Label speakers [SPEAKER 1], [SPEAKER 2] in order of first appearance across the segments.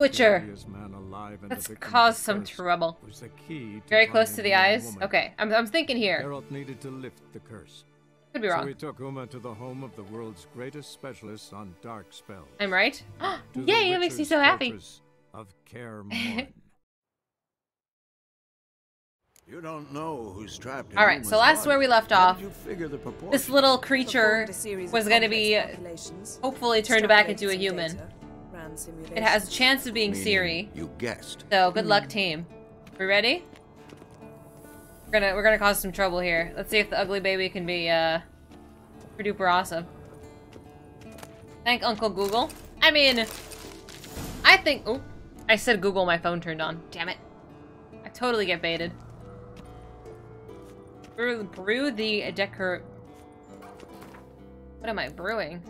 [SPEAKER 1] Witcher.
[SPEAKER 2] Earliest man alive and
[SPEAKER 1] Let's cause some trouble.
[SPEAKER 2] was the key to
[SPEAKER 1] Very close to the eyes.
[SPEAKER 2] woman.
[SPEAKER 1] Okay, I'm, I'm thinking here.
[SPEAKER 2] Geralt needed to lift the curse.
[SPEAKER 1] Could be
[SPEAKER 2] So
[SPEAKER 1] wrong.
[SPEAKER 2] took Uma to the home of the world's greatest specialist on dark spells.
[SPEAKER 1] I'm right.
[SPEAKER 2] to the
[SPEAKER 1] Yay! That makes me so happy.
[SPEAKER 2] Of Kaer
[SPEAKER 3] You don't know who's trapped
[SPEAKER 1] All right, so last where we left off,
[SPEAKER 3] did you figure the?
[SPEAKER 1] This little creature
[SPEAKER 4] Performed a series of
[SPEAKER 1] was going to be hopefully turned back into a human.
[SPEAKER 4] data, ran
[SPEAKER 1] It has a chance of being
[SPEAKER 3] Meaning
[SPEAKER 1] Ciri.
[SPEAKER 3] You guessed.
[SPEAKER 1] So good
[SPEAKER 4] Hmm.
[SPEAKER 1] luck, team. We ready? We're gonna we're gonna cause some trouble here. Let's see if the ugly baby can be uh super duper awesome. Thank Uncle Google. I mean, I think. Oh, I said Google. My phone turned on. Damn it! I totally get baited. Brew, brew the decor. What am I brewing?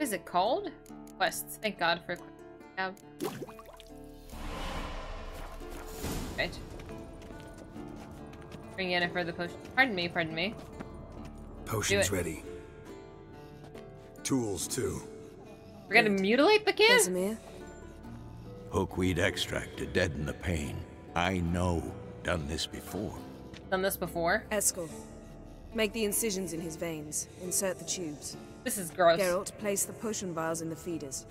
[SPEAKER 1] What is it called? Quests. Thank God for. Yeah. Right. Bring in for the potion. Pardon me, pardon me.
[SPEAKER 5] Potion's
[SPEAKER 1] it.
[SPEAKER 5] ready. Tools, too.
[SPEAKER 1] We're gonna mutilate the kid?
[SPEAKER 4] Vesemir,
[SPEAKER 3] Hookweed extract to deaden the pain. I know. Done this before.
[SPEAKER 1] Done this before.
[SPEAKER 4] Eskel. Make the incisions in his veins. Insert the tubes.
[SPEAKER 1] This is gross.
[SPEAKER 4] Geralt, place the potion vials in the feeders.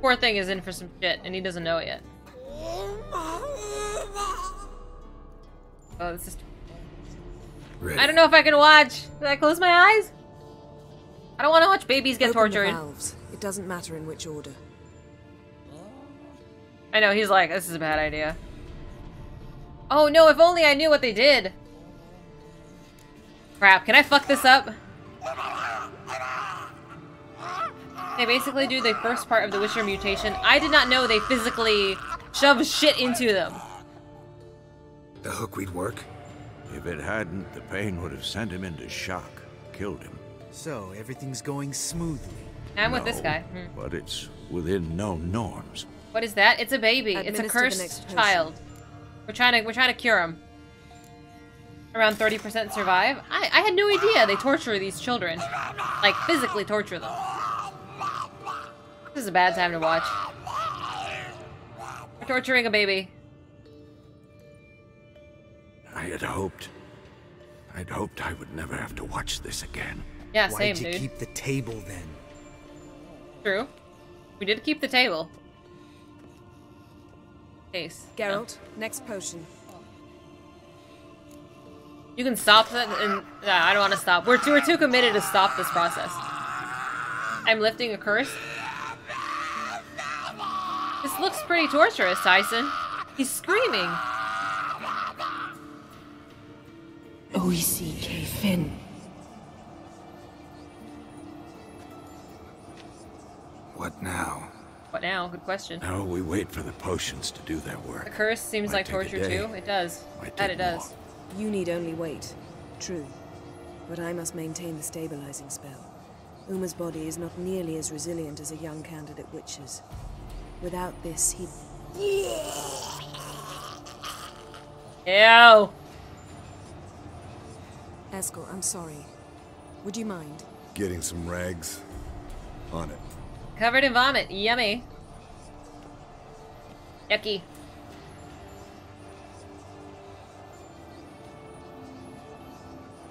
[SPEAKER 1] Poor thing is in for some shit, and he doesn't know it yet. Oh, this is.
[SPEAKER 5] Ready.
[SPEAKER 1] I don't know if I can watch. Did I close my eyes? I don't want to watch babies get
[SPEAKER 4] Open the
[SPEAKER 1] tortured.
[SPEAKER 4] valves. It doesn't matter in which order.
[SPEAKER 1] I know, he's like, this is a bad idea. Oh no, if only I knew what they did. Crap, can I fuck this up? They basically do the first part of the Witcher mutation. I did not know they physically shove shit into them.
[SPEAKER 5] The hookweed work?
[SPEAKER 3] If it hadn't, the pain would have sent him into shock. Killed him.
[SPEAKER 6] So, everything's going smoothly.
[SPEAKER 1] I'm with this guy. Hmm.
[SPEAKER 3] But it's within known norms.
[SPEAKER 1] What is that? It's a baby. It's a cursed child. We're trying to we're trying to cure him. Around 30% survive. I I had no idea they torture these children. Like physically torture them. This is a bad time to watch. We're torturing a baby.
[SPEAKER 3] I had hoped. I'd hoped I would never have to watch this again.
[SPEAKER 1] Yeah,
[SPEAKER 6] Why'd
[SPEAKER 1] same
[SPEAKER 6] you
[SPEAKER 1] dude.
[SPEAKER 6] keep the table then?
[SPEAKER 1] True. We did keep the table. Case.
[SPEAKER 4] Geralt, next potion.
[SPEAKER 1] You can stop that and yeah, I don't want to stop. We're too, we're too committed to stop this process. I'm lifting a curse. This looks pretty torturous, Tyson. He's screaming.
[SPEAKER 4] O-E-C-K Finn.
[SPEAKER 5] What now?
[SPEAKER 1] What now? Good question.
[SPEAKER 3] Now we wait for the potions to do their work?
[SPEAKER 1] The curse seems
[SPEAKER 3] Might
[SPEAKER 1] like torture too. It does.
[SPEAKER 3] Might
[SPEAKER 1] That it does.
[SPEAKER 4] You need only wait. True. But I must maintain the stabilizing spell. Uma's body is not nearly as resilient as a young candidate witch's. Without this, he'd...
[SPEAKER 1] Ew.
[SPEAKER 4] Eskel, I'm sorry. Would you mind?
[SPEAKER 5] Getting some rags? On it.
[SPEAKER 1] Covered in vomit. Yummy. Yucky.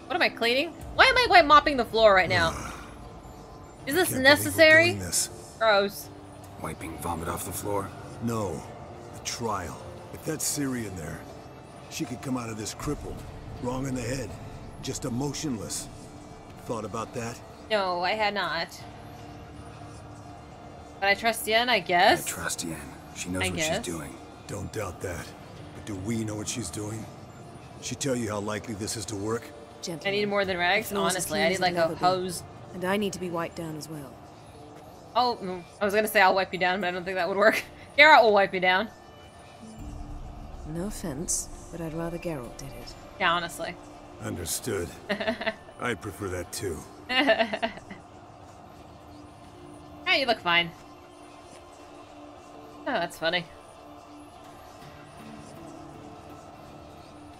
[SPEAKER 1] What am I cleaning? Why am I like mopping the floor right now? Is this
[SPEAKER 5] Can't believe we're
[SPEAKER 1] necessary?
[SPEAKER 5] this.
[SPEAKER 1] Gross.
[SPEAKER 5] Wiping vomit off the floor? No. The trial. If that's Ciri in there, she could come out of this crippled. Wrong in the head. Just emotionless. Thought about that?
[SPEAKER 1] No, I had not. But I trust Yen, I guess.
[SPEAKER 5] I trust Yen. She knows
[SPEAKER 1] I
[SPEAKER 5] what
[SPEAKER 1] guess.
[SPEAKER 5] she's doing. Don't doubt that. But do we know what she's doing? She tell you how likely this is to work?
[SPEAKER 1] I need more than rags.
[SPEAKER 4] The floor's as
[SPEAKER 1] Honestly, I need like a
[SPEAKER 4] ever be.
[SPEAKER 1] hose.
[SPEAKER 4] And I need to be wiped down as well.
[SPEAKER 1] Oh, I was gonna say I'll wipe you down, but I don't think that would work. Garrett will wipe you down.
[SPEAKER 4] No offense, but I'd rather Geralt did it.
[SPEAKER 1] Yeah, honestly.
[SPEAKER 5] Understood. I'd prefer that too.
[SPEAKER 1] Yeah, you look fine. Oh, that's funny.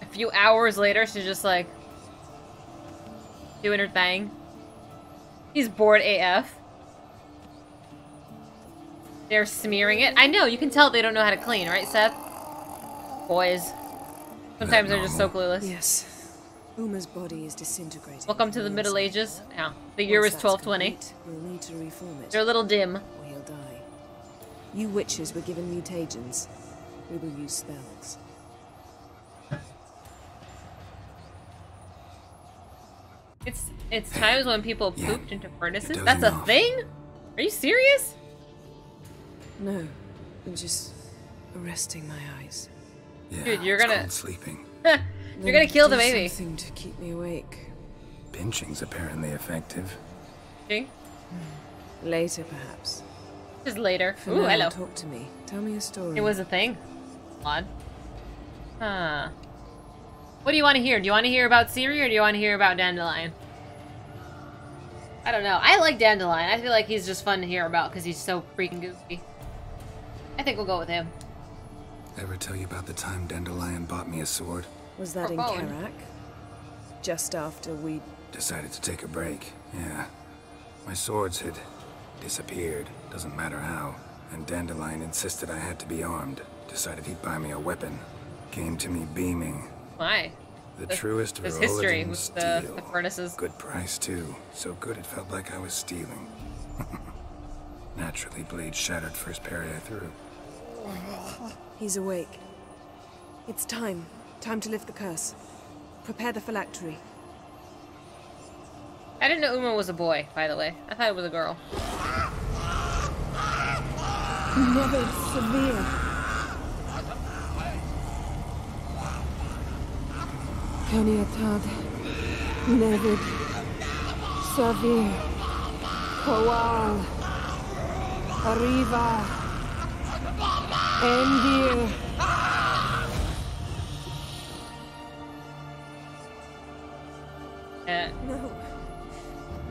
[SPEAKER 1] A few hours later, she's just like doing her thing. He's bored AF. They're smearing it. I know, you can tell they don't know how to clean, right, Seth? Boys. Sometimes they're just so clueless.
[SPEAKER 4] Yes. Uma's body is disintegrating.
[SPEAKER 1] Welcome to the Middle Ages. Yeah. The year is
[SPEAKER 4] Once that's
[SPEAKER 1] 1220.
[SPEAKER 4] complete, We'll need to reform it,
[SPEAKER 1] They're a little dim.
[SPEAKER 4] or he'll die. You witches were given mutagens. We will use spells.
[SPEAKER 1] It's it's times when people
[SPEAKER 7] Yeah,
[SPEAKER 1] pooped into furnaces. That's a
[SPEAKER 7] enough.
[SPEAKER 1] thing? Are you serious?
[SPEAKER 4] No, I'm just arresting my eyes.
[SPEAKER 7] Yeah,
[SPEAKER 1] Dude, you're gonna-
[SPEAKER 7] sleeping.
[SPEAKER 1] You're
[SPEAKER 4] Then
[SPEAKER 1] gonna kill the baby.
[SPEAKER 4] Something to keep me awake.
[SPEAKER 7] Pinching's apparently effective.
[SPEAKER 1] Okay. Hmm.
[SPEAKER 4] Later, perhaps.
[SPEAKER 1] Just later.
[SPEAKER 4] For
[SPEAKER 1] Ooh,
[SPEAKER 4] now,
[SPEAKER 1] hello.
[SPEAKER 4] talk to me. Tell me a story.
[SPEAKER 1] It was a thing. Odd. Huh. What do you want to hear? Do you want to hear about Ciri or do you want to hear about Dandelion? I don't know. I like Dandelion. I feel like he's just fun to hear about because he's so freaking goofy. I think we'll go with him.
[SPEAKER 7] Ever tell you about the time Dandelion bought me a sword?
[SPEAKER 4] Was that in
[SPEAKER 1] Oh.
[SPEAKER 4] Karak? Just after we
[SPEAKER 7] Decided to take a break. Yeah. My swords had disappeared. Doesn't matter how. And Dandelion insisted I had to be armed. Decided he'd buy me a weapon. Came to me beaming.
[SPEAKER 1] Why?
[SPEAKER 7] The
[SPEAKER 1] There's-
[SPEAKER 7] truest
[SPEAKER 1] there's history
[SPEAKER 7] Veroligan
[SPEAKER 1] with the-
[SPEAKER 7] steel.
[SPEAKER 1] the furnaces.
[SPEAKER 7] Good price too. So good it felt like I was stealing. Naturally, blade shattered first parry I threw.
[SPEAKER 4] He's awake. It's time. Time to lift the curse. Prepare the phylactery.
[SPEAKER 1] I didn't know Uma was a boy, by the way. I thought it was a girl.
[SPEAKER 4] Never severe. Kaniatad. Nevid. Savir. Kowal. Arriva. Endir.
[SPEAKER 1] Uh,
[SPEAKER 4] No.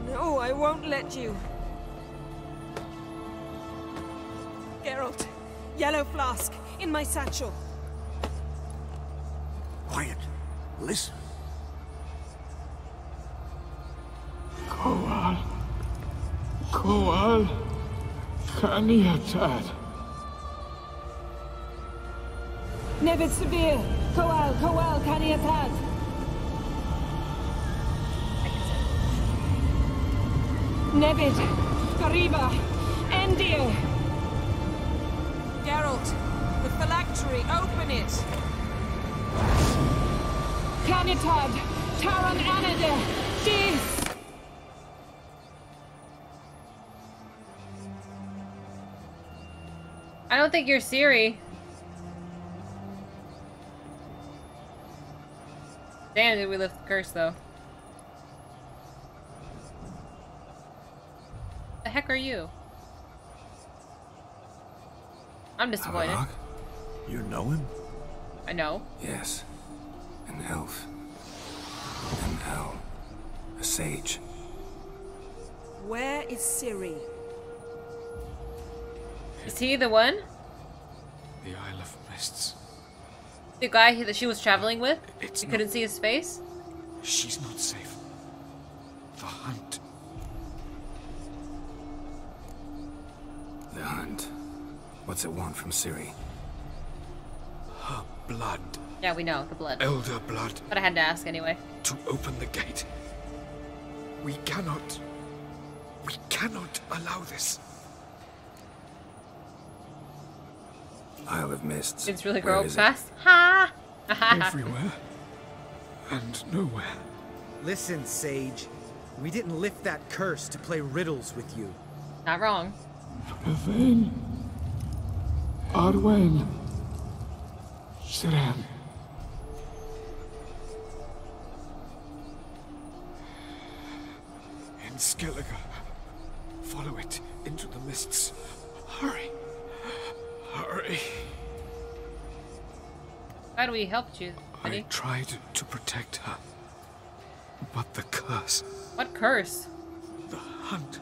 [SPEAKER 4] No, I won't let you. Geralt. Yellow flask. In my satchel.
[SPEAKER 8] Quiet. Listen.
[SPEAKER 9] Koal. Koal. Kaniatad.
[SPEAKER 4] Nevid Severe. Kowal. Kowal. Kaniatad. Nevid. Arriba. Endir.
[SPEAKER 10] Geralt, the phylactery, open it!
[SPEAKER 4] Canitad. Taran Anade. Dis.
[SPEAKER 1] I don't think you're Ciri. Damn, did we lift the curse though? The heck are you? I'm disappointed.
[SPEAKER 7] Avallac'h?
[SPEAKER 8] You know him?
[SPEAKER 1] I know.
[SPEAKER 7] Yes. An elf. An owl. A sage.
[SPEAKER 4] Where is Ciri?
[SPEAKER 1] Is he the one?
[SPEAKER 9] The Isle of Mists.
[SPEAKER 1] The guy that she was traveling with?
[SPEAKER 9] It's
[SPEAKER 1] You
[SPEAKER 9] not-
[SPEAKER 1] couldn't see his face?
[SPEAKER 9] She's not safe. The hunt.
[SPEAKER 7] The hunt. What's it want from Ciri?
[SPEAKER 9] Her blood.
[SPEAKER 1] Yeah, we know, the blood.
[SPEAKER 9] Elder blood.
[SPEAKER 1] But I had to ask anyway.
[SPEAKER 9] To open the gate. We cannot. We cannot allow this.
[SPEAKER 7] Isle of Mists.
[SPEAKER 1] It's really
[SPEAKER 7] Where
[SPEAKER 1] grow up
[SPEAKER 7] is it?
[SPEAKER 1] fast. Ha!
[SPEAKER 9] Everywhere. And nowhere.
[SPEAKER 11] Listen, Sage. We didn't lift that curse to play riddles with you.
[SPEAKER 1] Not wrong.
[SPEAKER 9] Yvain. Arwen. Siren. Skellige. Follow it into the mists. Hurry. Hurry.
[SPEAKER 1] Glad we helped you,
[SPEAKER 9] I
[SPEAKER 1] buddy.
[SPEAKER 9] tried to protect her. But the curse,
[SPEAKER 1] What curse?
[SPEAKER 9] the hunt,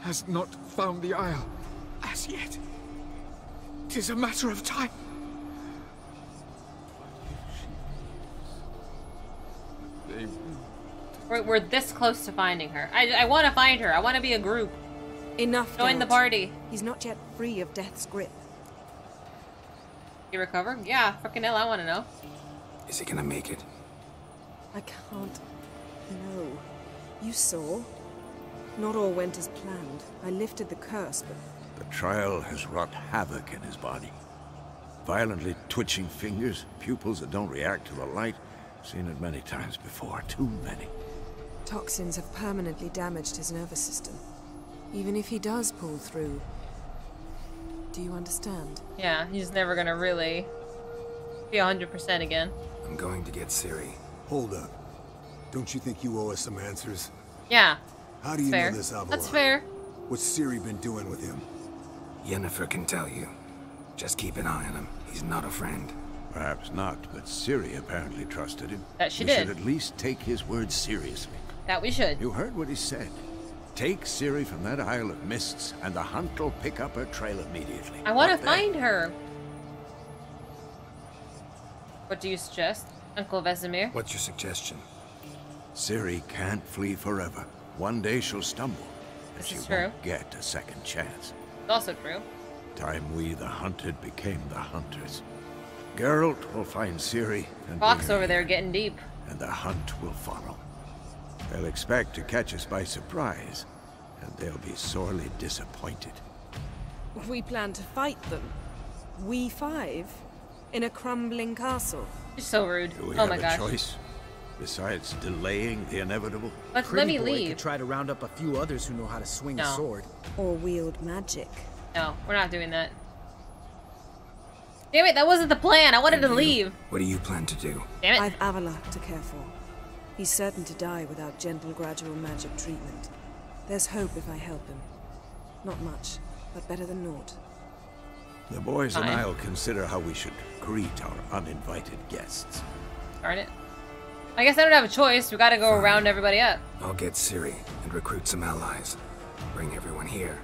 [SPEAKER 9] has not found the Isle as yet. Tis a matter of time.
[SPEAKER 1] We're, we're this close to finding her. I, I want to find her. I want to be a group.
[SPEAKER 4] Enough,
[SPEAKER 1] Join the party.
[SPEAKER 4] He's not yet free of death's grip.
[SPEAKER 1] You recover? Yeah, fucking hell, I want to know.
[SPEAKER 7] Is he gonna make it?
[SPEAKER 4] I can't. No. You saw? Not all went as planned. I lifted the curse, but
[SPEAKER 8] The trial has wrought havoc in his body. Violently twitching fingers, pupils that don't react to the light. Seen it many times before, too many.
[SPEAKER 4] Toxins have permanently damaged his nervous system. Even if he does pull through. Do you understand?
[SPEAKER 1] Yeah, he's never gonna really be 100% again.
[SPEAKER 7] I'm going to get Ciri.
[SPEAKER 5] Hold up. Don't you think you owe us some answers?
[SPEAKER 1] Yeah,
[SPEAKER 5] How do you
[SPEAKER 1] fair.
[SPEAKER 5] know this Avallac'h?
[SPEAKER 1] That's fair.
[SPEAKER 5] What's Ciri been doing with him?
[SPEAKER 7] Yennefer can tell you. Just keep an eye on him. He's not a friend.
[SPEAKER 8] Perhaps not, but Ciri apparently trusted him.
[SPEAKER 1] That she
[SPEAKER 8] we
[SPEAKER 1] did.
[SPEAKER 8] should at least take his words seriously.
[SPEAKER 1] That we should.
[SPEAKER 8] You heard what he said. Take Ciri from that Isle of Mists, and the hunt will pick up her trail immediately.
[SPEAKER 1] I want to find her. What do you suggest, Uncle Vesemir?
[SPEAKER 7] What's your suggestion?
[SPEAKER 8] Ciri can't flee forever. One day she'll stumble, but
[SPEAKER 1] This
[SPEAKER 8] she
[SPEAKER 1] is
[SPEAKER 8] won't get a second chance.
[SPEAKER 1] It's also true.
[SPEAKER 8] Time we, the hunted, became the hunters. Geralt will find Ciri and
[SPEAKER 1] Fox over there getting deep.
[SPEAKER 8] and the hunt will follow. They'll expect to catch us by surprise, and they'll be sorely disappointed.
[SPEAKER 4] We plan to fight them. We five? In a crumbling castle.
[SPEAKER 1] You're so rude.
[SPEAKER 8] Do we
[SPEAKER 1] oh
[SPEAKER 8] have
[SPEAKER 1] my
[SPEAKER 8] a
[SPEAKER 1] gosh.
[SPEAKER 8] choice? Besides delaying the inevitable?
[SPEAKER 1] Let, let
[SPEAKER 11] Pretty
[SPEAKER 1] me
[SPEAKER 11] boy
[SPEAKER 1] leave.
[SPEAKER 11] could try to round up a few others who know how to swing
[SPEAKER 1] No.
[SPEAKER 11] a sword.
[SPEAKER 4] Or wield magic.
[SPEAKER 1] No, we're not doing that. Damn it, that wasn't the plan. I wanted to
[SPEAKER 7] you?
[SPEAKER 1] leave.
[SPEAKER 7] What do you plan to do?
[SPEAKER 1] Damn it.
[SPEAKER 4] I've Avallac'h to care for. He's certain to die without gentle, gradual magic treatment. There's hope if I help him. Not much, but better than naught.
[SPEAKER 8] The boys and I'll consider how we should greet our uninvited guests.
[SPEAKER 1] Darn it. I guess I don't have a choice. We gotta go
[SPEAKER 7] Fine.
[SPEAKER 1] round everybody up.
[SPEAKER 7] I'll get Ciri and recruit some allies. Bring everyone here.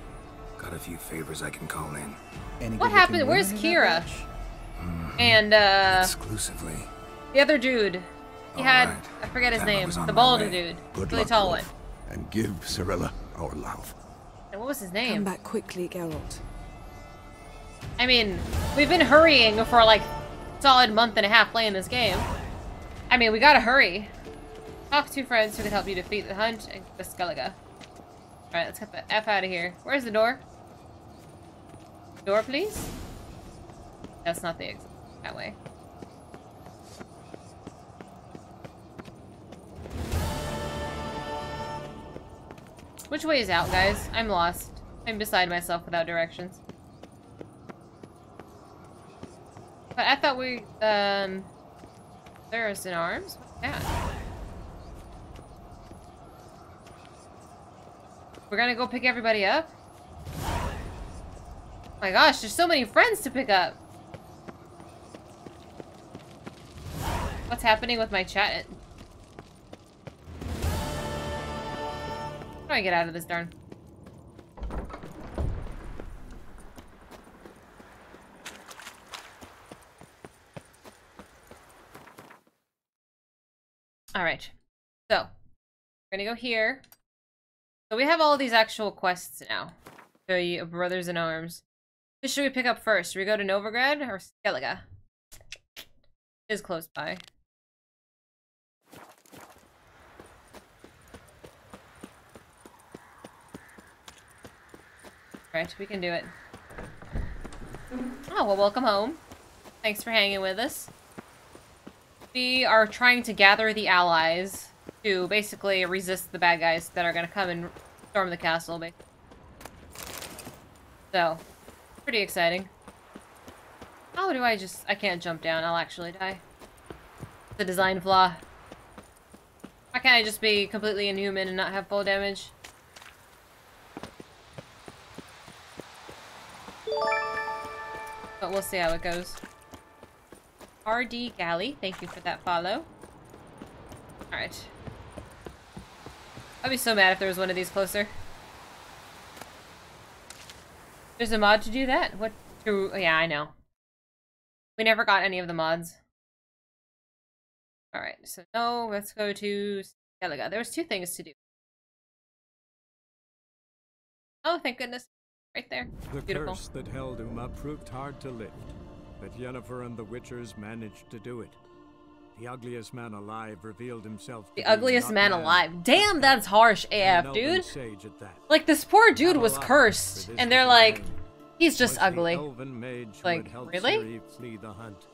[SPEAKER 7] Got a few favors I can call in.
[SPEAKER 11] Any
[SPEAKER 1] What happened? Where's
[SPEAKER 11] women in that Keira?
[SPEAKER 1] And, uh,
[SPEAKER 7] Exclusively.
[SPEAKER 1] the other dude. He
[SPEAKER 7] All
[SPEAKER 1] had,
[SPEAKER 7] right.
[SPEAKER 1] I forget his
[SPEAKER 7] Then
[SPEAKER 1] name, the bald dude.
[SPEAKER 8] Good
[SPEAKER 1] really
[SPEAKER 8] luck,
[SPEAKER 1] tall
[SPEAKER 8] Wolf,
[SPEAKER 1] one.
[SPEAKER 8] And give Cirilla our love.
[SPEAKER 1] And what was his name?
[SPEAKER 4] Come back quickly, Geralt.
[SPEAKER 1] I mean, we've been hurrying for like a solid month and a half playing this game. I mean, we gotta hurry. Talk to friends who can help you defeat the hunt and the Skellige. Alright, let's get the F out of here. Where's the door? Door, please? That's not the exit. That way. Which way is out, guys? I'm lost. I'm beside myself without directions. But I thought we, um... There's in arms? That? We're gonna go pick everybody up? Oh my gosh, there's so many friends to pick up. What's happening with my chat? Do I get out of this darn? Alright. So, we're gonna go here. So we have all these actual quests now. The Brothers in Arms. Who should we pick up first? Should we go to Novigrad or Skellige? Is close by. Right, we can do it. Oh, well, welcome home. Thanks for hanging with us. We are trying to gather the allies to basically resist the bad guys that are going to come and storm the castle. So, pretty exciting. How do I just... I can't jump down. I'll actually die. The design flaw. Why can't I just be completely inhuman and not have full damage? But we'll see how it goes. RD Galley, thank you for that follow. Alright. I'd be so mad if there was one of these closer. There's a mod to do that? What? To, yeah, I know. We never got any of the mods. Alright, so no, let's go to Skellige. There was two things to do. Oh, thank goodness. Right there.
[SPEAKER 2] The
[SPEAKER 1] Beautiful.
[SPEAKER 2] curse that held Uma proved hard to lift, but Yennefer and the Witchers managed to do it. The ugliest man alive revealed himself
[SPEAKER 1] The ugliest
[SPEAKER 2] not
[SPEAKER 1] man alive. Damn, that's harsh AF, dude.
[SPEAKER 2] Sage at that.
[SPEAKER 1] Like, this poor dude was cursed, and they're like, he's just ugly.
[SPEAKER 2] elven mage who
[SPEAKER 1] Like, really?
[SPEAKER 2] The hunt,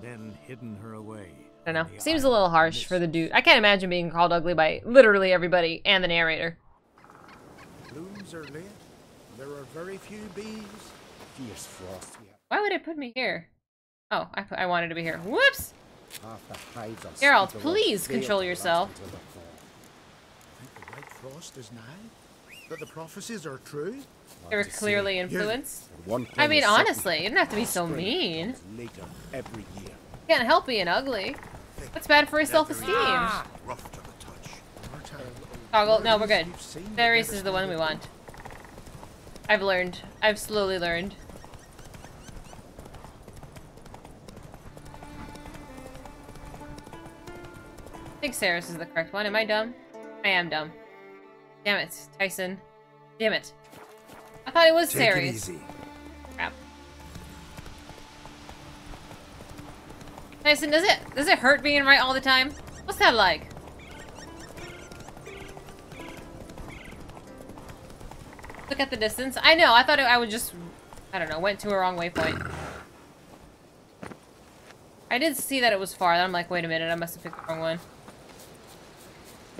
[SPEAKER 2] then hidden her away.
[SPEAKER 1] I don't know. Seems a little harsh for the dude. I can't imagine being called ugly by literally everybody and the narrator.
[SPEAKER 12] Blooms are late. There are very few bees. Fierce frost.
[SPEAKER 1] Why would it put me here? Oh, I, I wanted to be here. Whoops!
[SPEAKER 12] Half the hives are
[SPEAKER 1] Geralt, please control yourself.
[SPEAKER 12] blast until the fall. Think the white frost is now? That the prophecies are true?
[SPEAKER 1] They were
[SPEAKER 12] Hard to say.
[SPEAKER 1] clearly influenced. I mean, honestly, you don't have to be so mean.
[SPEAKER 12] Later every year.
[SPEAKER 1] Can't help being ugly. That's bad for his self-esteem?
[SPEAKER 12] Ah, rough to the touch. Fertile
[SPEAKER 1] Toggle. No, we're good.
[SPEAKER 12] we've seen but
[SPEAKER 1] Darius is the one we want. I've learned. I've slowly learned. I think Saris is the correct one. Am I dumb? I am dumb. Damn it, Tyson. Damn it. I thought it was
[SPEAKER 7] Take it
[SPEAKER 1] Saris.
[SPEAKER 7] easy.
[SPEAKER 1] Crap. Tyson, does it does it hurt being right all the time? What's that like? Look at the distance. I know. I thought I would just, I don't know, went to a wrong waypoint. I did see that it was far. I'm like, wait a minute, I must have picked the wrong one.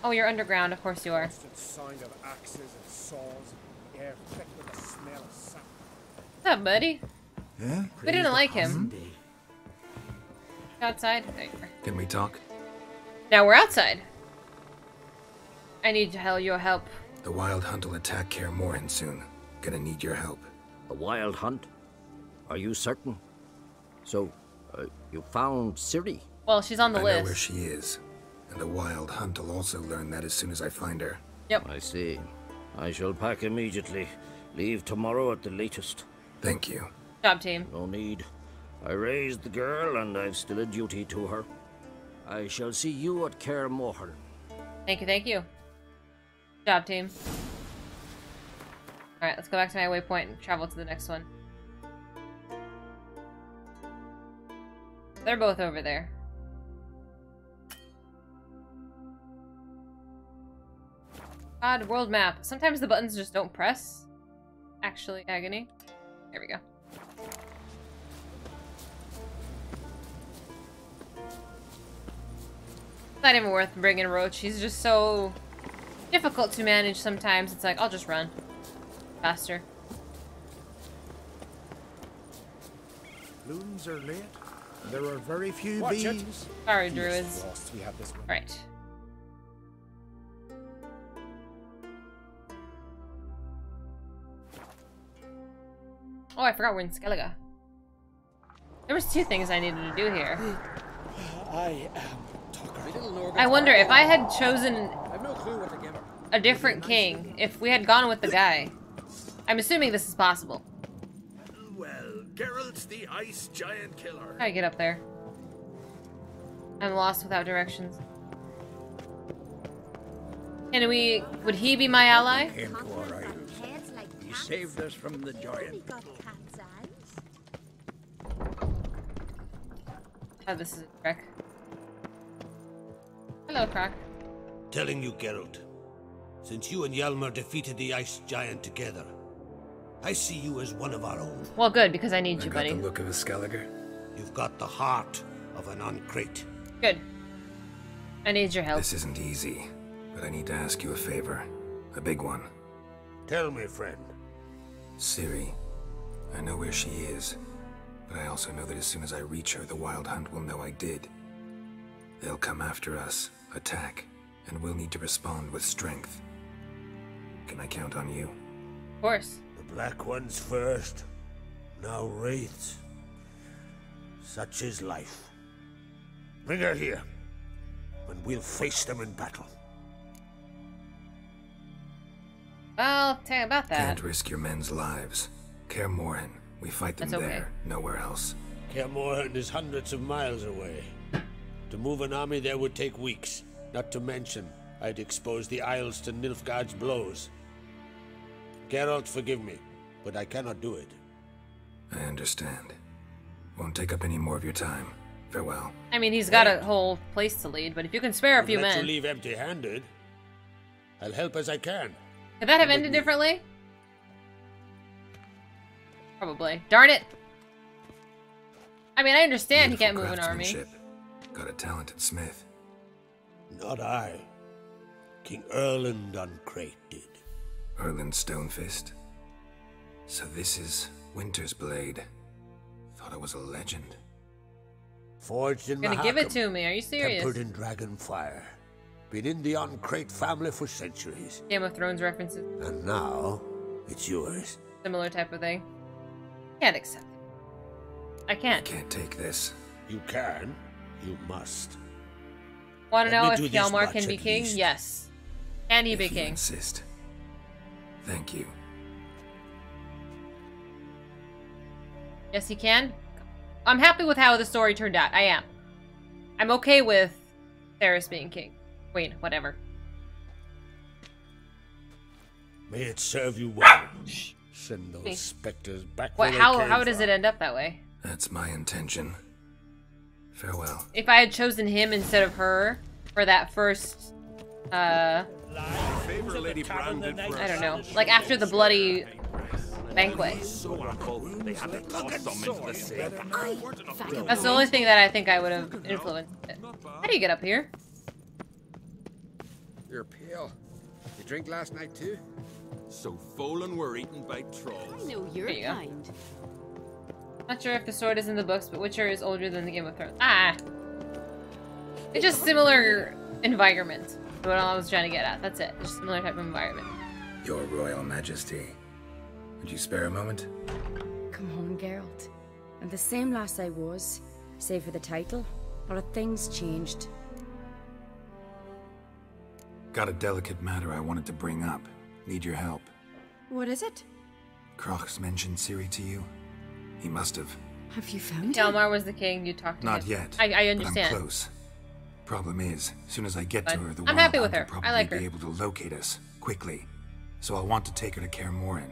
[SPEAKER 1] Oh, you're underground. Of course you are.
[SPEAKER 12] Constant sound of axes and saws. Air thick with the smell of sap.
[SPEAKER 1] What's up, buddy?
[SPEAKER 5] Yeah?
[SPEAKER 1] We didn't like him. Outside. There you are.
[SPEAKER 7] Can we talk?
[SPEAKER 1] Now we're outside. I need to hell your help.
[SPEAKER 7] The Wild Hunt will attack Kaer Morhen soon. Gonna need your help.
[SPEAKER 13] The wild hunt? Are you certain? So, uh, you found Ciri?
[SPEAKER 1] Well, she's on the list.
[SPEAKER 7] I know where she is. And the Wild Hunt will also learn that as soon as I find her.
[SPEAKER 1] Yep.
[SPEAKER 13] I see. I shall pack immediately. Leave tomorrow at the latest.
[SPEAKER 7] Thank you.
[SPEAKER 1] Job team.
[SPEAKER 13] No need. I raised the girl, and I've still a duty to her. I shall see you at Kaer Morhen.
[SPEAKER 1] Thank you, thank you. Job team. Alright, let's go back to my waypoint and travel to the next one. They're both over there. God, world map. Sometimes the buttons just don't press. Actually, agony. There we go. Not even worth bringing Roach. He's just so difficult to manage sometimes. It's like, I'll just run. Faster.
[SPEAKER 12] Blooms are late. There are very few
[SPEAKER 6] Watch
[SPEAKER 12] bees.
[SPEAKER 6] it.
[SPEAKER 1] Sorry,
[SPEAKER 12] Fierce
[SPEAKER 1] druids.
[SPEAKER 12] frost we have this winter.
[SPEAKER 1] Right. Oh, I forgot we're in Skellige. There was two things I needed to do here.
[SPEAKER 12] I am Tucker.
[SPEAKER 1] I wonder if I had chosen
[SPEAKER 12] I've no
[SPEAKER 1] a different king, if we had gone with the guy. I'm assuming this is possible.
[SPEAKER 5] Well, Geralt the Ice Giant Killer.
[SPEAKER 1] How do I get up there? I'm lost without directions. Can we... Would he be my ally?
[SPEAKER 3] Came to our isles. He saved us from the giant.
[SPEAKER 1] Oh, this is a trek. Hello, Crach.
[SPEAKER 14] Telling you, Geralt, since you and Hjalmar defeated the ice giant together, I see you as one of our own.
[SPEAKER 1] Well, good, because I need
[SPEAKER 7] I
[SPEAKER 1] you,
[SPEAKER 7] got
[SPEAKER 1] buddy.
[SPEAKER 7] the look of a Skelliger.
[SPEAKER 14] You've got the heart of an uncrate.
[SPEAKER 1] Good. I need your help.
[SPEAKER 7] This isn't easy, but I need to ask you a favor. A big one.
[SPEAKER 14] Tell me, friend.
[SPEAKER 7] Ciri. I know where she is, but I also know that as soon as I reach her, the Wild Hunt will know I did. They'll come after us, attack, and we'll need to respond with strength. Can I count on you?
[SPEAKER 1] Of course.
[SPEAKER 14] The Black Ones first, now Wraiths. Such is life. Bring her here, and we'll face them in battle.
[SPEAKER 1] Well, tell you about that.
[SPEAKER 7] Can't risk your men's lives. Kaer Morhen. We fight them
[SPEAKER 1] okay.
[SPEAKER 7] there, nowhere else.
[SPEAKER 14] Kaer Morhen is hundreds of miles away. To move an army there would take weeks. Not to mention, I'd expose the Isles to Nilfgaard's blows. Geralt, forgive me, but I cannot do it.
[SPEAKER 7] I understand. Won't take up any more of your time. Farewell.
[SPEAKER 1] I mean, he's got a whole place to lead, but if you can spare a few
[SPEAKER 14] Let
[SPEAKER 1] men.
[SPEAKER 14] you leave empty-handed. I'll help as I can.
[SPEAKER 1] Could that have ended differently? Probably. Darn it! I mean, I understand he can't move an army.
[SPEAKER 7] Craftsmanship. Got a talented smith.
[SPEAKER 14] Not I. King Erland an Craite did.
[SPEAKER 7] Erland Stonefist. So this is Winter's Blade. Thought it was a legend.
[SPEAKER 14] Forged in
[SPEAKER 1] Gonna give it to me. Are you serious?
[SPEAKER 14] Tempered in dragon fire. Been in the an Craite family for centuries.
[SPEAKER 1] Game of Thrones references.
[SPEAKER 14] And now, it's yours.
[SPEAKER 1] Similar type of thing. Can't accept it. I can't.
[SPEAKER 7] I Can't take this.
[SPEAKER 14] You can. You must.
[SPEAKER 1] Want to know if
[SPEAKER 14] do this
[SPEAKER 1] Hjalmar
[SPEAKER 14] much
[SPEAKER 1] can be king?
[SPEAKER 14] least.
[SPEAKER 1] Yes. Can he
[SPEAKER 7] if
[SPEAKER 1] be
[SPEAKER 7] you
[SPEAKER 1] king?
[SPEAKER 7] insist. Thank you.
[SPEAKER 1] Yes, he can. I'm happy with how the story turned out. I am. I'm okay with Cerys being king. Queen, whatever.
[SPEAKER 14] May it serve you well. Send those
[SPEAKER 1] Thanks.
[SPEAKER 14] specters back
[SPEAKER 1] What?
[SPEAKER 14] where they
[SPEAKER 1] How?
[SPEAKER 14] came
[SPEAKER 1] How does
[SPEAKER 14] from.
[SPEAKER 1] it end up that way?
[SPEAKER 7] That's my intention. Farewell.
[SPEAKER 1] If I had chosen him instead of her for that first, uh,
[SPEAKER 15] Favor Lady Brandon
[SPEAKER 1] I don't know, like after the bloody banquet.
[SPEAKER 15] They had to toss them into the sea.
[SPEAKER 1] That's the only thing that I think I would have influenced it. How do you get up here?
[SPEAKER 16] You're pale. You drink last night too?
[SPEAKER 15] So Folan were eaten by trolls.
[SPEAKER 10] I know you're
[SPEAKER 1] There you
[SPEAKER 10] kind.
[SPEAKER 1] Not sure if the sword is in the books, but Witcher is older than the Game of Thrones. Ah! It's just similar environment. Is What I was trying to get at. That's it. Just similar type of environment.
[SPEAKER 7] Your Royal Majesty. Would you spare a moment?
[SPEAKER 10] Come on, Geralt. I'm the same lass I was, save for the title. A lot of things changed.
[SPEAKER 7] Got a delicate matter I wanted to bring up. Need your help.
[SPEAKER 10] What is it?
[SPEAKER 7] Crach's mentioned Ciri to you? He must have.
[SPEAKER 10] Have you found him?
[SPEAKER 1] Delmar was the king. You talked to
[SPEAKER 7] Not
[SPEAKER 1] him.
[SPEAKER 7] yet.
[SPEAKER 1] I, I
[SPEAKER 7] But
[SPEAKER 1] understand.
[SPEAKER 7] I'm close. Problem is, as soon as I get to her, the
[SPEAKER 1] I'm happy with
[SPEAKER 7] Hunt
[SPEAKER 1] her.
[SPEAKER 7] will
[SPEAKER 1] I
[SPEAKER 7] probably
[SPEAKER 1] like
[SPEAKER 7] be
[SPEAKER 1] her.
[SPEAKER 7] able to locate us quickly. So I'll want to take her to Kaer Morhen.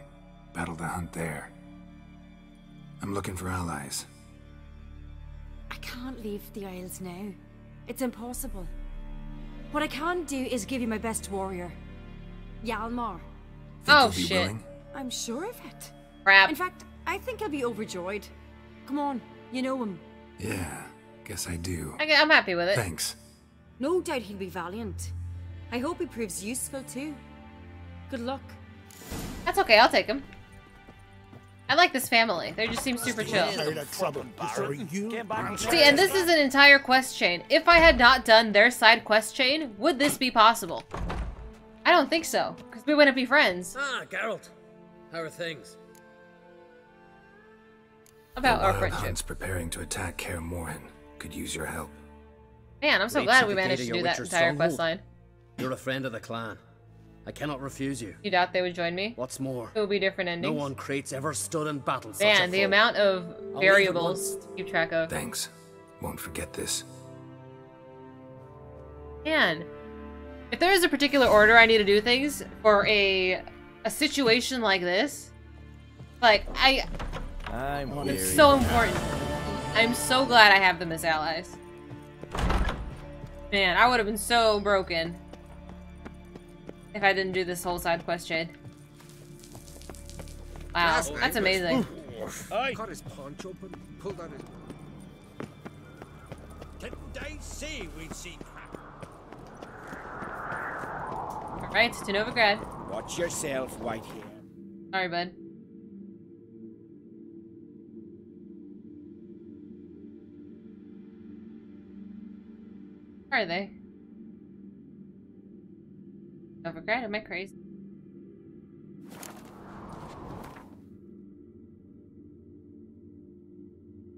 [SPEAKER 7] Battle the hunt there. I'm looking for allies.
[SPEAKER 10] I can't leave the Isles now. It's impossible. What I can do is give you my best warrior, Hjalmar.
[SPEAKER 1] Oh, shit.
[SPEAKER 7] willing?
[SPEAKER 10] I'm sure of it.
[SPEAKER 1] Crap.
[SPEAKER 10] In fact, I think he'll be overjoyed. Come on, you know him.
[SPEAKER 7] Yeah, guess I do.
[SPEAKER 1] I, am happy with it.
[SPEAKER 7] Thanks.
[SPEAKER 10] No doubt he'll be valiant. I hope he proves useful too. Good luck.
[SPEAKER 1] That's okay. I'll take him. I like this family. They just seem super chill.
[SPEAKER 14] Tired of trouble before you.
[SPEAKER 1] See, and this is an entire quest chain. If I had not done their side quest chain, would this be possible? I don't think so, because we wouldn't be friends.
[SPEAKER 17] Ah, Geralt. How are things?
[SPEAKER 1] About
[SPEAKER 7] the
[SPEAKER 1] our
[SPEAKER 7] Wild
[SPEAKER 1] friendship.
[SPEAKER 7] Hunt's preparing to attack Kaer Morhen. Could use your help.
[SPEAKER 1] Man, I'm so
[SPEAKER 17] Rates
[SPEAKER 1] glad we managed
[SPEAKER 17] of
[SPEAKER 1] to
[SPEAKER 17] your
[SPEAKER 1] do that entire quest line.
[SPEAKER 17] You're a friend of the clan. I cannot refuse you.
[SPEAKER 1] You doubt they would join me?
[SPEAKER 17] What's more,
[SPEAKER 1] It will be different endings.
[SPEAKER 17] no one crates ever stood in battle such
[SPEAKER 1] Man, the amount of variables to keep track of.
[SPEAKER 7] Thanks. Won't forget this.
[SPEAKER 1] Man, if there is a particular order I need to do things for a a situation like this, like I,
[SPEAKER 18] I'm
[SPEAKER 1] it's so important. I'm so glad I have them as allies. Man, I would have been so broken if I didn't do this whole side quest chain. Wow,
[SPEAKER 16] Last
[SPEAKER 1] that's
[SPEAKER 16] was-
[SPEAKER 1] amazing.
[SPEAKER 16] Cut his paunch open, pulled out his.
[SPEAKER 14] Didn't I say we'd see crap?
[SPEAKER 1] Alright, to Novigrad.
[SPEAKER 18] Watch yourself, white Whitehair.
[SPEAKER 1] Sorry, bud. Are they? Novigrad? Am I crazy?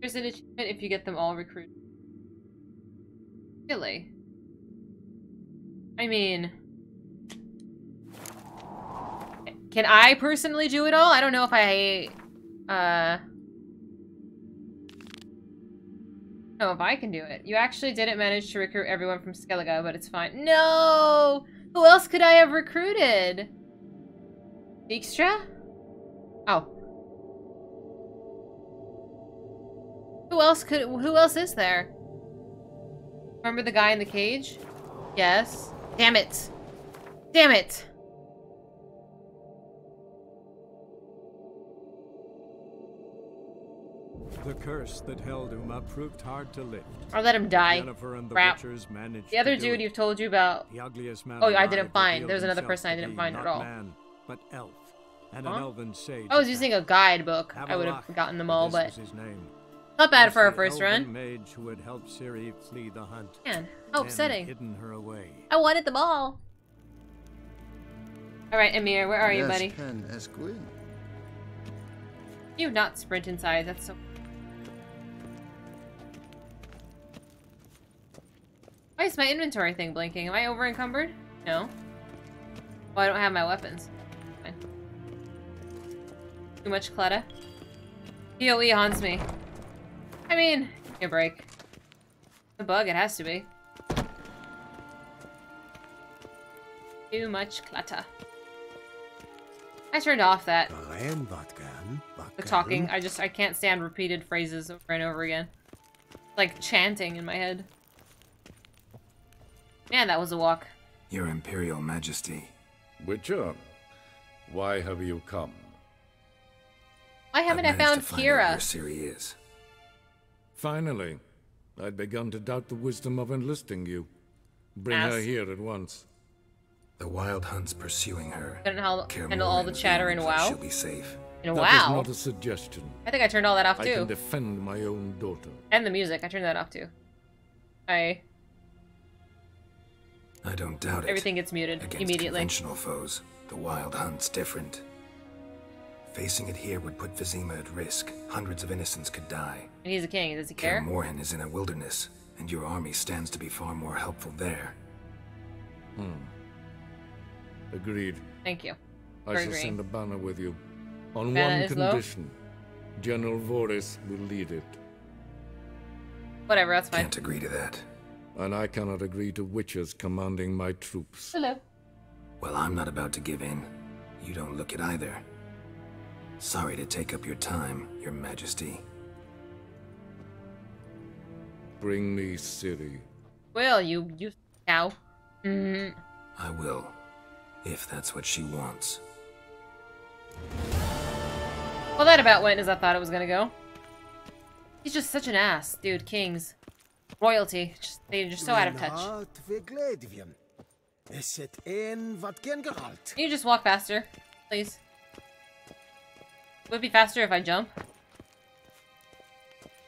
[SPEAKER 1] There's an achievement if you get them all recruited. Really? I mean... Can I personally do it all? I don't know if I, uh... know if I can do it. You actually didn't manage to recruit everyone from Skellige, but it's fine. No! Who else could I have recruited? Dijkstra? Oh. Who else could- who else is there? Remember the guy in the cage? Yes. Damn it! Damn it!
[SPEAKER 2] The curse that held Uma proved hard to lift.
[SPEAKER 1] Or let him die.
[SPEAKER 2] Yennefer and the
[SPEAKER 1] Crap.
[SPEAKER 2] Managed
[SPEAKER 1] The other
[SPEAKER 2] to
[SPEAKER 1] dude you've told you about.
[SPEAKER 2] The ugliest man
[SPEAKER 1] Oh, I didn't find.
[SPEAKER 2] revealed
[SPEAKER 1] There's another person I didn't find at
[SPEAKER 2] not
[SPEAKER 1] all.
[SPEAKER 2] Man, but elf, and
[SPEAKER 1] Huh?
[SPEAKER 2] an elven sage.
[SPEAKER 1] Oh, I was using a guidebook. I would have
[SPEAKER 2] Avallac'h,
[SPEAKER 1] gotten them all, but
[SPEAKER 2] his name.
[SPEAKER 1] not bad for our first run.
[SPEAKER 2] mage who had helped Ciri flee the hunt.
[SPEAKER 1] Man, oh,
[SPEAKER 2] how
[SPEAKER 1] upsetting.
[SPEAKER 2] hidden her away.
[SPEAKER 1] I wanted them all. All right, Amir, where are you, buddy?
[SPEAKER 19] Pen Esquin.
[SPEAKER 1] You not sprint inside. That's so. Why is my inventory thing blinking? Am I over encumbered? No. Well, I don't have my weapons. Fine. Too much clutter. PoE haunts me. I mean, give me a break. The bug, it has to be. Too much clutter. I turned off that. The talking. I just, I can't stand repeated phrases over and over again. Like chanting in my head. Man, that was a walk.
[SPEAKER 7] Your Imperial Majesty.
[SPEAKER 20] Witcher, um, why have you come?
[SPEAKER 1] Why haven't I
[SPEAKER 7] I've managed
[SPEAKER 1] found
[SPEAKER 7] to find out where
[SPEAKER 1] Keira?
[SPEAKER 7] Ciri is.
[SPEAKER 20] Finally, I'd begun to doubt the wisdom of enlisting you. Bring her here at once.
[SPEAKER 7] The Wild Hunt's pursuing her.
[SPEAKER 1] Couldn't handle,
[SPEAKER 7] Kaer
[SPEAKER 1] handle all the chatter in WoW?
[SPEAKER 7] She'll be safe.
[SPEAKER 1] In a
[SPEAKER 20] That
[SPEAKER 1] WoW?
[SPEAKER 20] is not a suggestion.
[SPEAKER 1] I think I turned all that off too.
[SPEAKER 20] I
[SPEAKER 1] too.
[SPEAKER 20] can defend my own daughter.
[SPEAKER 1] And the music, I turned that off too. I
[SPEAKER 7] I don't doubt it.
[SPEAKER 1] everything gets muted
[SPEAKER 7] Against
[SPEAKER 1] immediately.
[SPEAKER 7] conventional foes, the Wild Hunt's different. Facing it here would put Vizima at risk. Hundreds of innocents could die.
[SPEAKER 1] And he's a king. Does he
[SPEAKER 7] Kaer
[SPEAKER 1] care?
[SPEAKER 7] Morhen is in a wilderness, and your army stands to be far more helpful there.
[SPEAKER 20] Hmm. Agreed.
[SPEAKER 1] Thank you.
[SPEAKER 20] I
[SPEAKER 1] for
[SPEAKER 20] shall
[SPEAKER 1] agreeing.
[SPEAKER 20] send a banner with you. On
[SPEAKER 1] Banner
[SPEAKER 20] one
[SPEAKER 1] is low?
[SPEAKER 20] condition. General Voorhis will lead it.
[SPEAKER 1] Whatever, that's fine.
[SPEAKER 7] Can't agree to that.
[SPEAKER 20] And I cannot agree to witches commanding my troops.
[SPEAKER 1] Hello.
[SPEAKER 7] Well, I'm not about to give in. You don't look it either. Sorry to take up your time, Your Majesty.
[SPEAKER 20] Bring me Ciri.
[SPEAKER 1] Will you, you cow? Mm.
[SPEAKER 7] I will, if that's what she wants.
[SPEAKER 1] Well, that about went as I thought it was gonna go. He's just such an ass, dude. Kings, royalty, just, they're just so out of touch.
[SPEAKER 12] Renat Vigledvian. Is het een wat gengeralt?
[SPEAKER 1] Can you just walk faster, please? Would it be faster if I jump?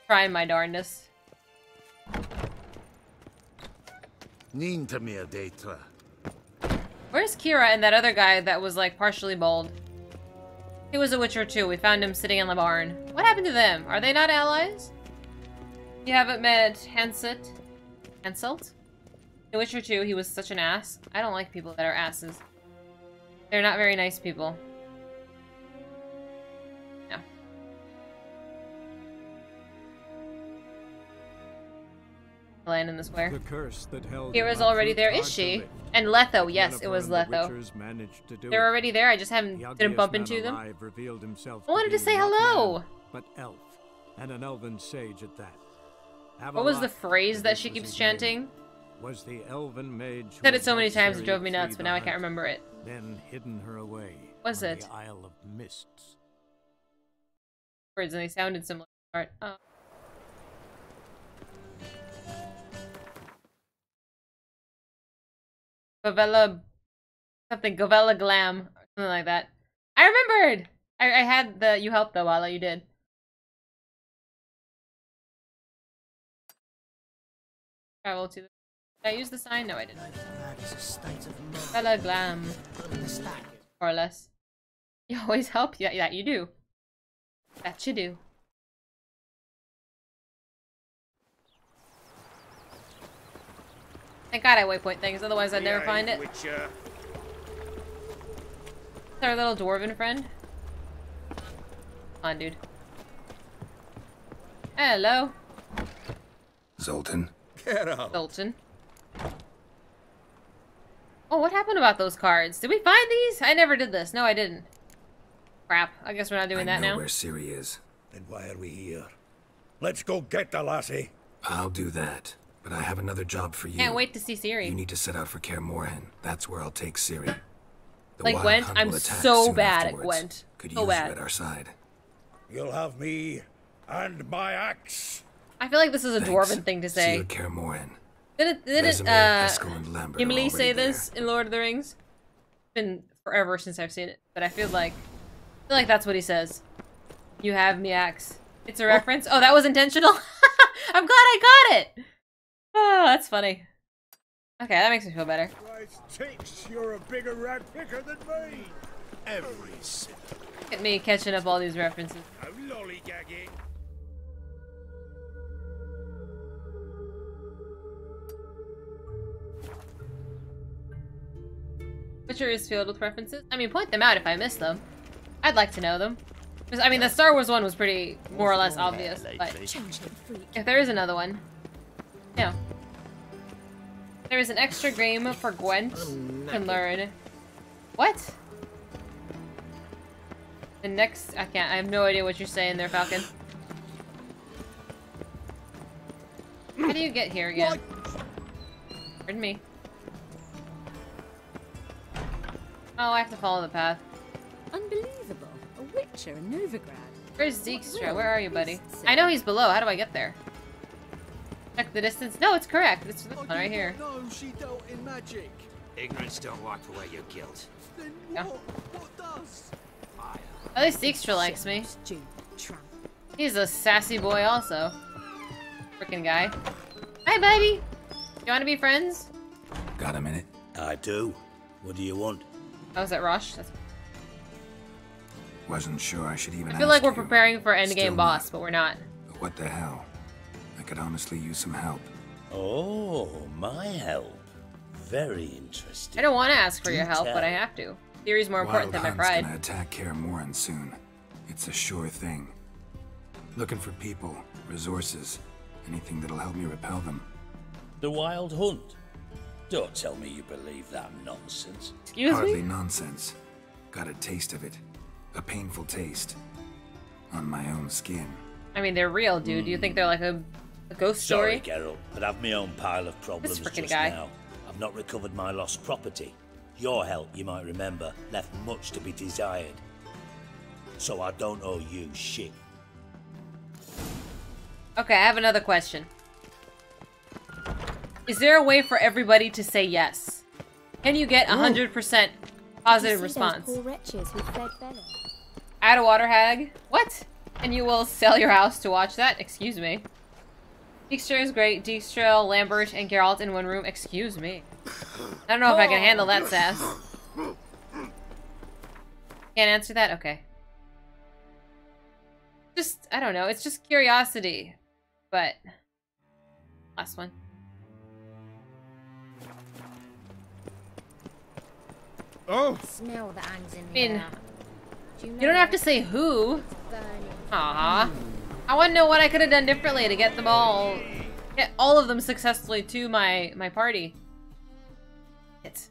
[SPEAKER 1] Try my darndest. Where's Keira and that other guy that was like partially bald? He was a Witcher too. We found him sitting in the barn. What happened to them? Are they not allies? You haven't met Hanset? Hanselt? In Witcher 2, he was such an ass. I don't like people that are asses. They're not very nice people. No. Land in the square.
[SPEAKER 2] The curse that held
[SPEAKER 1] Keira's
[SPEAKER 2] Uma
[SPEAKER 1] already there. Is she? And Letho, yes, it was
[SPEAKER 2] the
[SPEAKER 1] Letho.
[SPEAKER 2] To do
[SPEAKER 1] They're already there. I just haven't
[SPEAKER 2] The
[SPEAKER 1] didn't bump into them.
[SPEAKER 2] revealed himself
[SPEAKER 1] I wanted to say hello.
[SPEAKER 2] man, but elf, and an elven sage at that.
[SPEAKER 1] What was the phrase that she keeps chanting?
[SPEAKER 2] Was the elven mage
[SPEAKER 1] Said it so many times it drove me nuts, but now I can't remember it.
[SPEAKER 2] Then hidden her away.
[SPEAKER 1] Was it?
[SPEAKER 2] The Isle of Mists.
[SPEAKER 1] Words and they sounded similar. Oh. Govella something Govella Glam or something like that. I remembered. I, I had the you helped though, Walla, you did. Travel to the Did I use the sign? No, I didn't. Govella Glam. More or less. You always help. Yeah, yeah, you do. That you do. Thank God I waypoint things, otherwise I'd never find it. It's our little dwarven friend. Come on, dude. Hello,
[SPEAKER 7] Zoltan.
[SPEAKER 14] Get out.
[SPEAKER 1] Zoltan. Oh, what happened about those cards? Did we find these? I never did this. No, I didn't. Crap. I guess we're not doing
[SPEAKER 7] I
[SPEAKER 1] that
[SPEAKER 7] know
[SPEAKER 1] now.
[SPEAKER 7] where Ciri is.
[SPEAKER 14] Then why are we here? Let's go get the lassie.
[SPEAKER 7] I'll do that. But I have another job for you.
[SPEAKER 1] Can't wait to see Ciri.
[SPEAKER 7] You need to set out for Kaer Morhen. That's where I'll take Ciri. The
[SPEAKER 1] Like
[SPEAKER 7] Wild
[SPEAKER 1] Gwent? I'm so
[SPEAKER 7] soon
[SPEAKER 1] bad at
[SPEAKER 7] afterwards.
[SPEAKER 1] Gwent.
[SPEAKER 7] Could
[SPEAKER 1] So
[SPEAKER 7] use
[SPEAKER 1] bad.
[SPEAKER 7] you at our side.
[SPEAKER 14] You'll have me and my axe.
[SPEAKER 1] I feel like this is a
[SPEAKER 7] Thanks.
[SPEAKER 1] dwarven thing to
[SPEAKER 7] See
[SPEAKER 1] say.
[SPEAKER 7] you at Kaer Morhen.
[SPEAKER 1] Didn't didn't
[SPEAKER 7] Vesemir,
[SPEAKER 1] uh
[SPEAKER 7] Eskel, and Lambert
[SPEAKER 1] Gimli say
[SPEAKER 7] there.
[SPEAKER 1] this in Lord of the Rings? It's been forever since I've seen it, but I feel like I feel like that's what he says. You have me axe. It's a reference. Oh, that was intentional. I'm glad I got it. Oh, that's funny. Okay, that makes me feel better.
[SPEAKER 14] Right, Tix, you're a bigger rat picker than me. Every single.
[SPEAKER 1] Look at me catching up all these references.
[SPEAKER 14] I'm lollygagging.
[SPEAKER 1] Witcher is filled with references. I mean, point them out if I miss them. I'd like to know them. I mean, the Star Wars one was pretty more or less obvious, but if there is another one, yeah. There is an extra game for Gwent you can learn. What? The next, I can't. I have no idea what you're saying there, Falcon. How do you get here again? Pardon me. Oh, I have to follow the path.
[SPEAKER 19] Unbelievable. A Witcher in Novigrad.
[SPEAKER 1] Where's Dijkstra? Where are you, buddy? I know he's below. How do I get there? Check the distance. No, it's correct. It's this oh, one right here.
[SPEAKER 16] No, she dealt in magic.
[SPEAKER 13] Ignorance don't wipe away your guilt.
[SPEAKER 16] Then
[SPEAKER 1] Yeah.
[SPEAKER 16] what? What does?
[SPEAKER 1] At least Dijkstra likes me. He's a sassy boy also. Frickin' guy. Hi, baby! You wanna be friends?
[SPEAKER 7] Got a minute?
[SPEAKER 14] I do. What do you want?
[SPEAKER 1] Oh, is that Rush? That's...
[SPEAKER 7] Wasn't sure I should even
[SPEAKER 1] I feel like we're
[SPEAKER 7] you.
[SPEAKER 1] preparing for endgame
[SPEAKER 7] Still
[SPEAKER 1] boss, but we're not.
[SPEAKER 7] But what the hell? I could honestly use some help.
[SPEAKER 21] Oh, my help. Very interesting.
[SPEAKER 1] I don't want to ask for
[SPEAKER 21] Do
[SPEAKER 1] your help, but I have to. Theory's more important than
[SPEAKER 7] Wild
[SPEAKER 1] my
[SPEAKER 7] Hunt's
[SPEAKER 1] pride.
[SPEAKER 7] gonna attack Kaer Morhen soon. It's a sure thing. Looking for people, resources, anything that'll help me repel them.
[SPEAKER 21] The Wild Hunt? Don't tell me you believe that nonsense.
[SPEAKER 1] Excuse
[SPEAKER 7] Hardly nonsense. Got a taste of it. A painful taste. On my own skin.
[SPEAKER 1] I mean, they're real, dude. Do you think hmm. they're like a, a ghost
[SPEAKER 21] Sorry,
[SPEAKER 1] story?
[SPEAKER 21] Geralt, but I've my own pile of problems
[SPEAKER 1] frickin'
[SPEAKER 21] just
[SPEAKER 1] guy.
[SPEAKER 21] now. I've not recovered my lost property. Your help, you might remember, left much to be desired. So I don't owe you shit.
[SPEAKER 1] Okay, I have another question. Is there a way for everybody to say yes? Can you get a 100% positive response?
[SPEAKER 22] Poor wretches who fled Bella.
[SPEAKER 1] Add a water hag? What? And you will sell your house to watch that? Excuse me. Dijkstra is great. Dijkstra, Lambert, and Geralt in one room. Excuse me. I don't know if I can handle that sass. Can't answer that? Okay. Just, I don't know. It's just curiosity. But, last one.
[SPEAKER 16] Oh!
[SPEAKER 22] Smell that hangs in
[SPEAKER 1] I mean.
[SPEAKER 22] Do
[SPEAKER 1] you don't have to say who.
[SPEAKER 22] Burning.
[SPEAKER 1] Aw. I want to know what I could have done differently to get them all, get all of them successfully to my my party. It.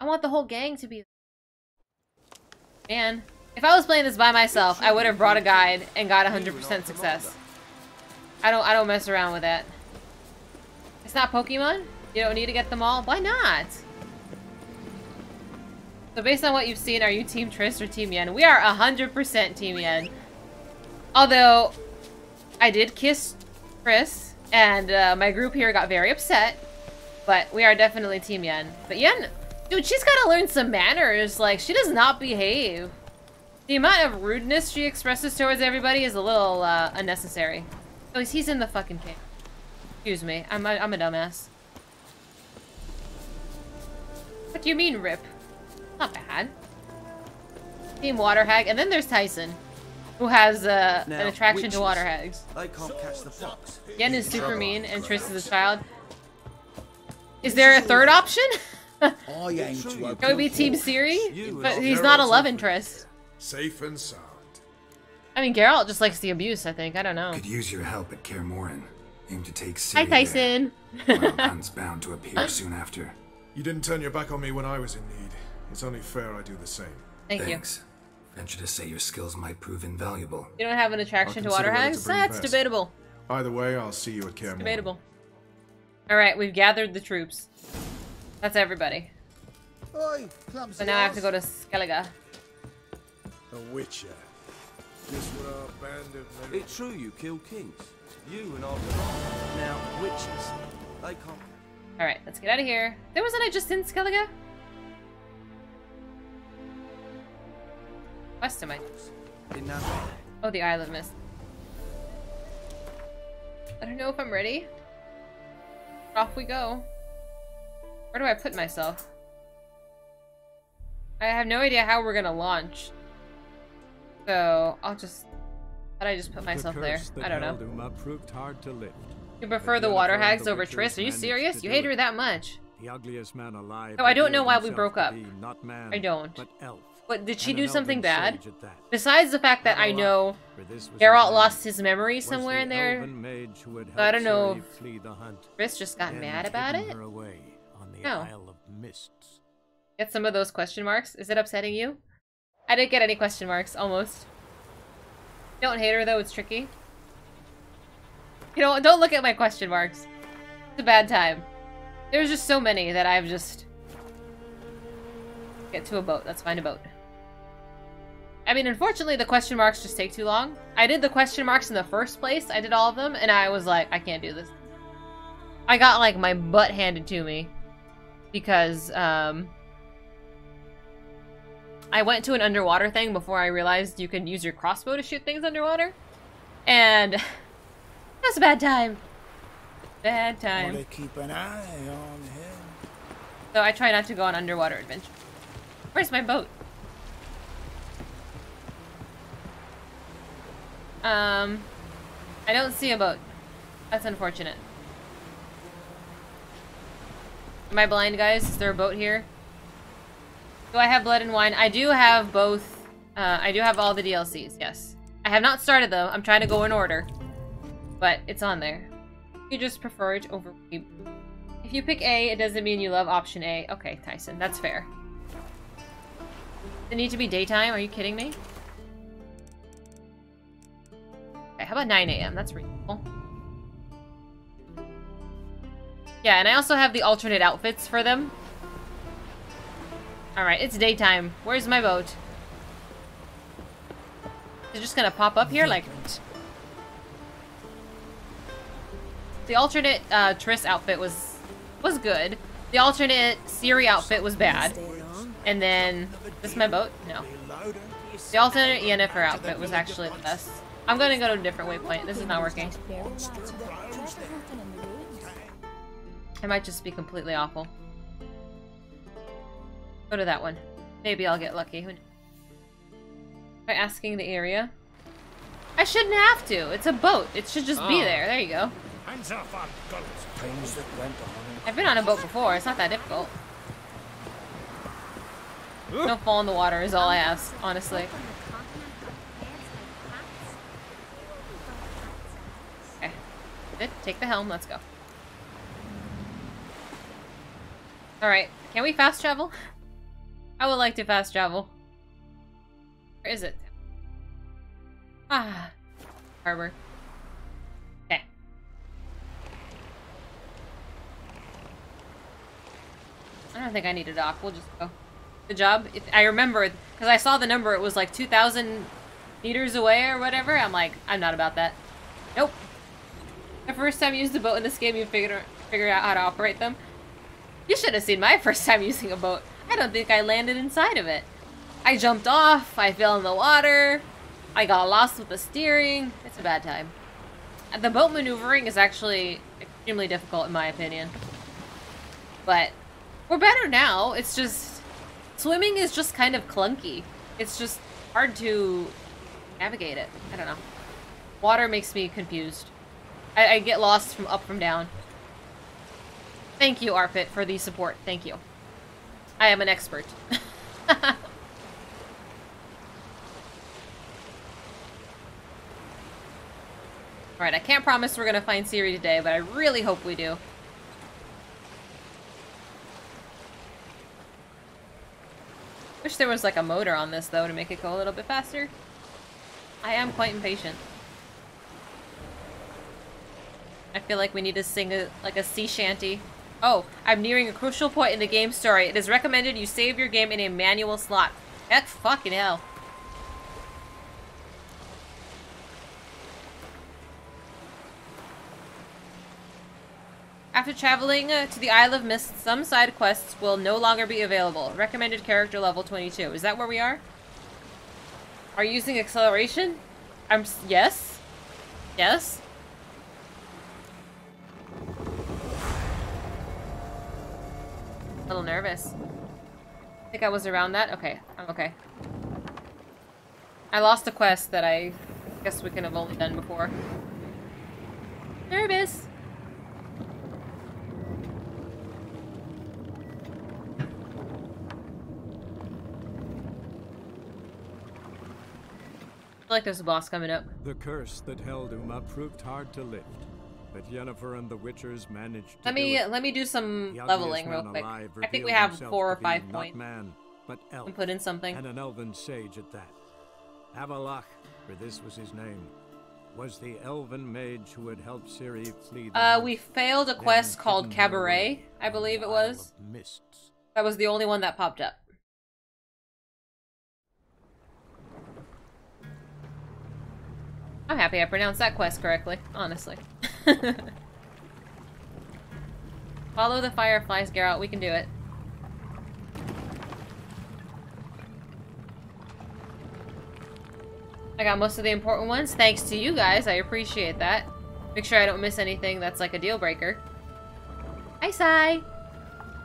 [SPEAKER 1] I want the whole gang to be. Man, if I was playing this by myself, I would have brought a guide and got 100% success. I don't I don't mess around with that. It's not Pokemon. You don't need to get them all. Why not? So based on what you've seen, are you Team Triss or Team Yen? We are 100% Team Yen. Although, I did kiss Triss, and uh, my group here got very upset. But we are definitely Team Yen. But Yen, dude, she's got to learn some manners. Like, she does not behave. The amount of rudeness she expresses towards everybody is a little uh, unnecessary. Oh, he's- he's in the fucking cave. Excuse me, I'm a, I'm a dumbass. What do you mean, Rip? Not bad. Team Water Hag, and then there's Tyson, who has uh, an attraction
[SPEAKER 17] witches.
[SPEAKER 1] to water hags.
[SPEAKER 17] They can't catch the fox.
[SPEAKER 1] Yen is super mean, and Triss is a child. Is there a third option?
[SPEAKER 14] I aim to open
[SPEAKER 1] Can be Team Ciri? But he's not a love interest.
[SPEAKER 9] Safe and sound.
[SPEAKER 1] I mean, Geralt just likes the abuse, I think. I don't know.
[SPEAKER 7] Could use your help at Kaer Morhen. Aim to take
[SPEAKER 1] Hi,
[SPEAKER 7] Ciri there.
[SPEAKER 1] Tyson.
[SPEAKER 7] Wild Hunt's bound to appear soon after.
[SPEAKER 9] You didn't turn your back on me when I was in need.
[SPEAKER 23] It's only fair I do the same.
[SPEAKER 1] Thank
[SPEAKER 7] Thanks. Venture to say your skills might prove invaluable.
[SPEAKER 1] you. You don't have an attraction to water
[SPEAKER 23] consider
[SPEAKER 1] hags? That's
[SPEAKER 23] Vess.
[SPEAKER 1] debatable.
[SPEAKER 23] Either way, I'll see you at Kaer
[SPEAKER 1] Debatable. Alright, we've gathered the troops. That's everybody.
[SPEAKER 12] Oi, clumsy
[SPEAKER 1] So now I have to go to Skellige.
[SPEAKER 5] A witcher. Just what our band of men...
[SPEAKER 24] It's true you kill kings. You and all Now, witches, they can't...
[SPEAKER 1] Alright, let's get out of here. There wasn't I just in Skellige? West am I? Oh, the Isle of Mist. I don't know if I'm ready. Off we go. Where do I put myself? I have no idea how we're gonna launch. So, I'll just... Thought I just put myself
[SPEAKER 2] the
[SPEAKER 1] there. I don't know.
[SPEAKER 2] Proved hard to lift.
[SPEAKER 1] You prefer the water hags over Triss? Are you serious? You hate her that much?
[SPEAKER 2] The ugliest man alive.
[SPEAKER 1] No, I don't know why we broke up.
[SPEAKER 2] man,
[SPEAKER 1] I don't.
[SPEAKER 2] But elf.
[SPEAKER 1] What, did she
[SPEAKER 2] and
[SPEAKER 1] do something bad?
[SPEAKER 2] sage at that.
[SPEAKER 1] Besides the fact that I know Geralt lost his memory somewhere
[SPEAKER 2] the
[SPEAKER 1] in there.
[SPEAKER 2] elven mage who had
[SPEAKER 1] So I don't know
[SPEAKER 2] Ciri flee the hunt
[SPEAKER 1] Triss just got mad about it.
[SPEAKER 2] her away on the
[SPEAKER 1] No.
[SPEAKER 2] Isle of Mists.
[SPEAKER 1] Get some of those question marks. Is it upsetting you? I didn't get any question marks, almost. Don't hate her though, it's tricky. You know, don't look at my question marks. It's a bad time. There's just so many that I've just... Get to a boat. Let's find a boat. I mean, unfortunately, the question marks just take too long. I did the question marks in the first place. I did all of them, and I was like, I can't do this. I got, like, my butt handed to me. Because, um... I went to an underwater thing before I realized you can use your crossbow to shoot things underwater. And... That's a bad time. Bad time.
[SPEAKER 12] Wanna keep an eye on him.
[SPEAKER 1] So I try not to go on underwater adventure. Where's my boat? Um, I don't see a boat. That's unfortunate. Am I blind, guys? Is there a boat here? Do I have blood and wine? I do have both. Uh, I do have all the DLCs, yes. I have not started them. I'm trying to go in order. But it's on there. You just prefer it over If you pick A, it doesn't mean you love option A. Okay, Tyson, that's fair. It need to be daytime? Are you kidding me? Okay, how about 9 a.m.? That's reasonable. Yeah, and I also have the alternate outfits for them. Alright, it's daytime. Where's my boat? It's just gonna pop up here like... The alternate uh, Triss outfit was was good. The alternate Ciri outfit was bad. And then... This my boat? No. The alternate Yennefer outfit was actually the best. I'm gonna go to a different waypoint. This is not working. I might just be completely awful. Go to that one. Maybe I'll get lucky. By asking the area. I shouldn't have to. It's a boat. It should just be
[SPEAKER 12] Oh.
[SPEAKER 1] there. There you go.
[SPEAKER 12] Hands up on guns. Things that went on.
[SPEAKER 1] I've been on a boat before. It's not that difficult. Don't fall in the water is all I ask, honestly. Okay. Good. Take the helm. Let's go. Alright. Can we fast travel? I would like to fast travel. Where is it? Ah. Harbor. I don't think I need a dock. We'll just go. Good job. If, I remember, because I saw the number, it was like 2,000 meters away or whatever. I'm like, I'm not about that. Nope. The first time you used a boat in this game, you figured, figured out how to operate them. You should have seen my first time using a boat. I don't think I landed inside of it. I jumped off, I fell in the water, I got lost with the steering. It's a bad time. The boat maneuvering is actually extremely difficult in my opinion. But we're better now. It's just swimming is just kind of clunky. It's just hard to navigate it. I don't know. Water makes me confused. I, I get lost from up from down. Thank you, Arpit, for the support. Thank you. I am an expert. Alright, I can't promise we're gonna find Ciri today, but I really hope we do. Wish there was like a motor on this though to make it go a little bit faster. I am quite impatient. I feel like we need to sing a, like a sea shanty. Oh, I'm nearing a crucial point in the game story. It is recommended you save your game in a manual slot. Heck fucking hell. After traveling uh, to the Isle of Mist, some side quests will no longer be available. Recommended character level 22. Is that where we are? Are you using acceleration? I'm yes. Yes. A little nervous. I think I was around that. Okay, I'm okay. I lost a quest that I guess we can have only done before. Nervous. I feel like there's a boss coming up.
[SPEAKER 2] The curse that held Uma proved hard to lift, but Yennefer and the Witchers managed to
[SPEAKER 1] Let
[SPEAKER 2] do
[SPEAKER 1] me let me do some leveling real quick. I think we have four or five points.
[SPEAKER 2] man, but elf,
[SPEAKER 1] And put in something.
[SPEAKER 2] and an elven sage at that. Avallac'h, for this was his name, was the elven mage who had helped Ciri flee the
[SPEAKER 1] Uh, we failed a quest called Cabaret, I believe it
[SPEAKER 2] in the Isle
[SPEAKER 1] was.
[SPEAKER 2] Mists.
[SPEAKER 1] That was the only one that popped up. I'm happy I pronounced that quest correctly, honestly. Follow the fireflies, Geralt. We can do it. I got most of the important ones. Thanks to you guys. I appreciate that. Make sure I don't miss anything that's like a deal breaker. Hi, Sai.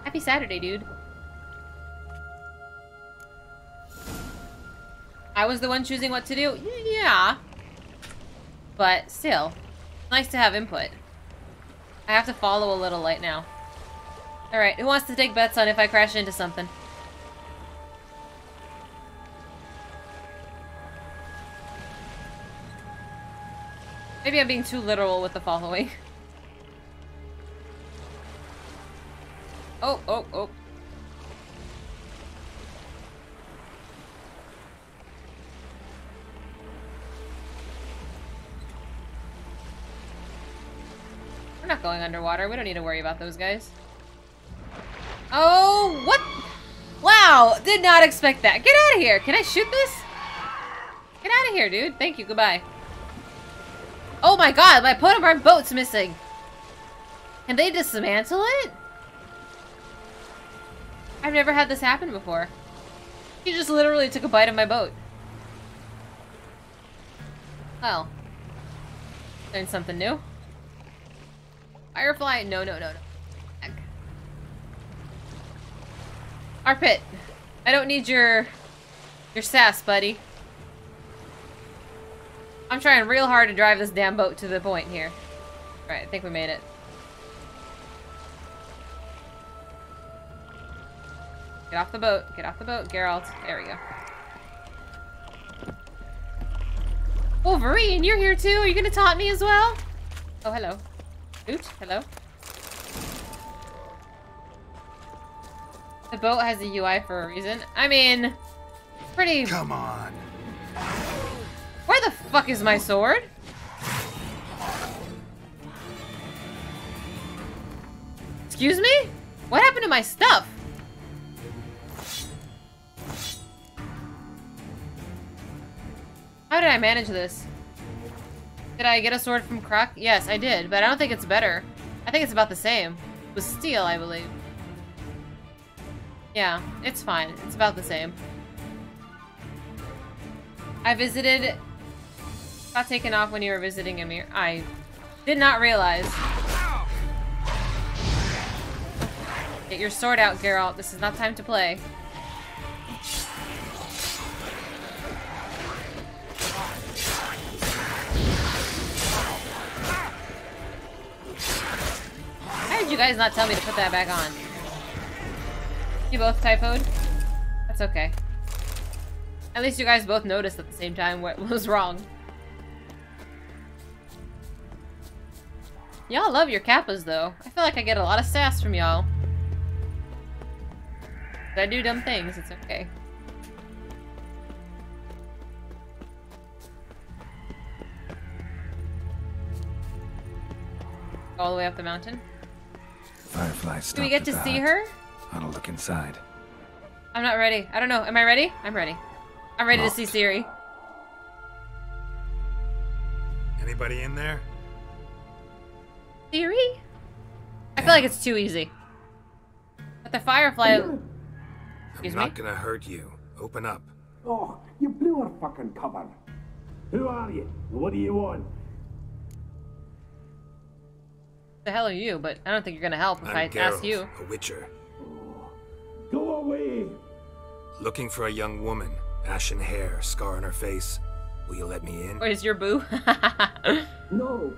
[SPEAKER 1] Happy Saturday, dude. I was the one choosing what to do? Yeah. But still, nice to have input. I have to follow a little light now. Alright, who wants to take bets on if I crash into something? Maybe I'm being too literal with the following. Oh, oh, oh. We're not going underwater. We don't need to worry about those guys. Oh, what? Wow, did not expect that. Get out of here. Can I shoot this? Get out of here, dude. Thank you. Goodbye. Oh my god, my Potobar boat's missing. Can they dismantle it? I've never had this happen before. He just literally took a bite of my boat. Well. Learned something new. Firefly, no, no, no, no. Heck. Arpit, I don't need your, your sass, buddy. I'm trying real hard to drive this damn boat to the point here. Alright, I think we made it. Get off the boat. Get off the boat, Geralt. There we go. Wolverine, you're here too? Are you gonna taunt me as well? Oh, hello. Oot, hello. The boat has a UI for a reason. I mean, pretty...
[SPEAKER 14] Come on.
[SPEAKER 1] Where the fuck is my sword? Excuse me? What happened to my stuff? How did I manage this? Did I get a sword from Kruk? Yes, I did, but I don't think it's better. I think it's about the same. With steel, I believe. Yeah, it's fine. It's about the same. I visited... Got taken off when you were visiting Amir. I did not realize. Get your sword out, Geralt. This is not time to play. did you guys not tell me to put that back on? You both typoed? That's okay. At least you guys both noticed at the same time what was wrong. Y'all love your kappas, though. I feel like I get a lot of sass from y'all. I do dumb things, it's okay. All the way up the mountain?
[SPEAKER 7] Firefly
[SPEAKER 1] Do we get to see her?
[SPEAKER 7] I'll look inside.
[SPEAKER 1] I'm not ready. I don't know. Am I ready? I'm ready. I'm ready to see Ciri.
[SPEAKER 7] Anybody in there?
[SPEAKER 1] Ciri? I feel like it's too easy. But the firefly. Excuse
[SPEAKER 7] I'm
[SPEAKER 1] me.
[SPEAKER 7] not gonna hurt you. Open up.
[SPEAKER 25] Oh, you blew our fucking cover. Who are you? What do you want?
[SPEAKER 1] The hell are you? But I don't think you're gonna help if
[SPEAKER 7] I'm
[SPEAKER 1] I
[SPEAKER 7] Geralt,
[SPEAKER 1] ask you.
[SPEAKER 7] a witcher.
[SPEAKER 25] Go away.
[SPEAKER 7] Looking for a young woman. Ashen hair, scar on her face. Will you let me in?
[SPEAKER 1] Where's your boo?
[SPEAKER 25] no.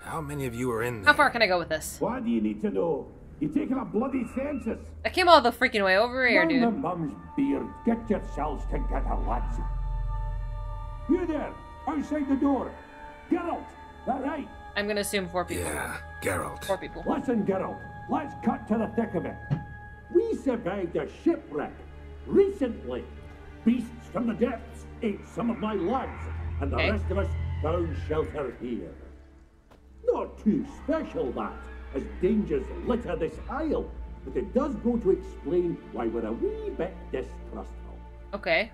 [SPEAKER 7] How many of you are in there?
[SPEAKER 1] How far can I go with this?
[SPEAKER 25] Why do you need to know? You're taking a bloody census.
[SPEAKER 1] I came all the freaking way over here,
[SPEAKER 25] Mind the
[SPEAKER 1] dude.
[SPEAKER 25] mum's beard. Get yourselves together, lads. You there, outside the door. Geralt, that right?
[SPEAKER 1] I'm gonna assume four people.
[SPEAKER 7] Yeah, Geralt.
[SPEAKER 1] Four people.
[SPEAKER 25] Listen, Geralt, let's cut to the thick of it. We survived a shipwreck recently. Beasts from the depths ate some of my lads, and the
[SPEAKER 1] Okay.
[SPEAKER 25] rest of us found shelter here. Not too special, that, as dangers litter this isle, but it does go to explain why we're a wee bit distrustful.
[SPEAKER 1] Okay.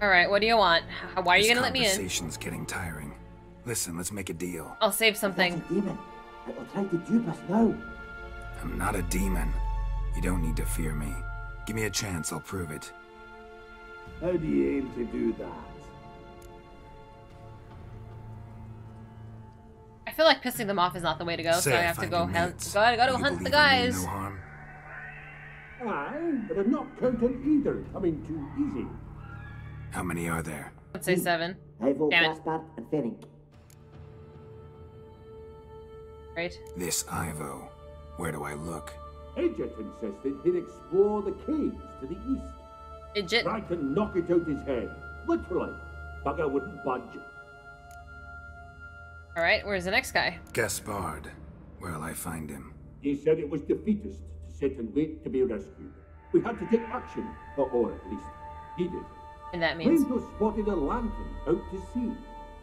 [SPEAKER 1] Alright, what do you want? Why are you gonna let me in?
[SPEAKER 7] Conversation's getting tiring. Listen, let's make a deal.
[SPEAKER 1] I'll save something.
[SPEAKER 25] demon. It will try to dupe us now.
[SPEAKER 7] I'm not a demon. You don't need to fear me. Give me a chance, I'll prove it.
[SPEAKER 25] How do you aim to do that?
[SPEAKER 1] I feel like pissing them off is not the way to go, so
[SPEAKER 7] Say
[SPEAKER 1] I
[SPEAKER 7] I
[SPEAKER 1] have to
[SPEAKER 7] find
[SPEAKER 1] go hunt.
[SPEAKER 7] mates.
[SPEAKER 1] Gotta, gotta
[SPEAKER 7] Will you
[SPEAKER 1] hunt the
[SPEAKER 7] believe I mean
[SPEAKER 1] guys.
[SPEAKER 7] No harm.
[SPEAKER 25] Aye, but I'm not counting either coming too easy.
[SPEAKER 7] How many are there?
[SPEAKER 1] Let's say seven.
[SPEAKER 25] Ivo,
[SPEAKER 1] Damn it.
[SPEAKER 25] And Ferenc.
[SPEAKER 1] Right.
[SPEAKER 7] This Ivo. Where do I look?
[SPEAKER 25] Edget insisted he'd explore the caves to the east.
[SPEAKER 1] Edget?
[SPEAKER 25] Tried to knock it out his head. Literally. Bugger wouldn't budge.
[SPEAKER 1] Alright, where's the next guy?
[SPEAKER 7] Gaspard. Where'll I find him?
[SPEAKER 25] He said it was defeatist to sit and wait to be rescued. We had to take action, or, or at least he did.
[SPEAKER 1] And that means.
[SPEAKER 25] Claimed spotted a lantern out to sea.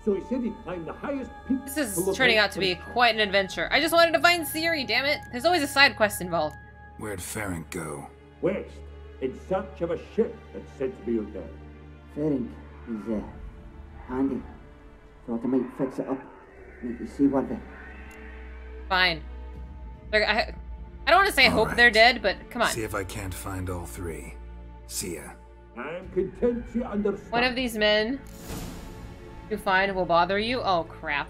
[SPEAKER 25] So he said he'd climb the highest peak.
[SPEAKER 1] This is turning
[SPEAKER 25] out
[SPEAKER 1] out to be quite an adventure. I just wanted to find Ciri, damn it. There's always a side quest involved.
[SPEAKER 7] Where'd Ferenc go?
[SPEAKER 25] West, in search of a ship that's said to be out there.
[SPEAKER 26] Ferenc is uh, handy. Thought I might fix it up. Make you see what the
[SPEAKER 1] Fine. They're, I, I don't want to say I hope
[SPEAKER 7] Alright.
[SPEAKER 1] they're dead, but come on.
[SPEAKER 7] See if I can't find all three. See ya.
[SPEAKER 25] I'm content to understand.
[SPEAKER 1] One of these men you find will bother you? Oh, crap.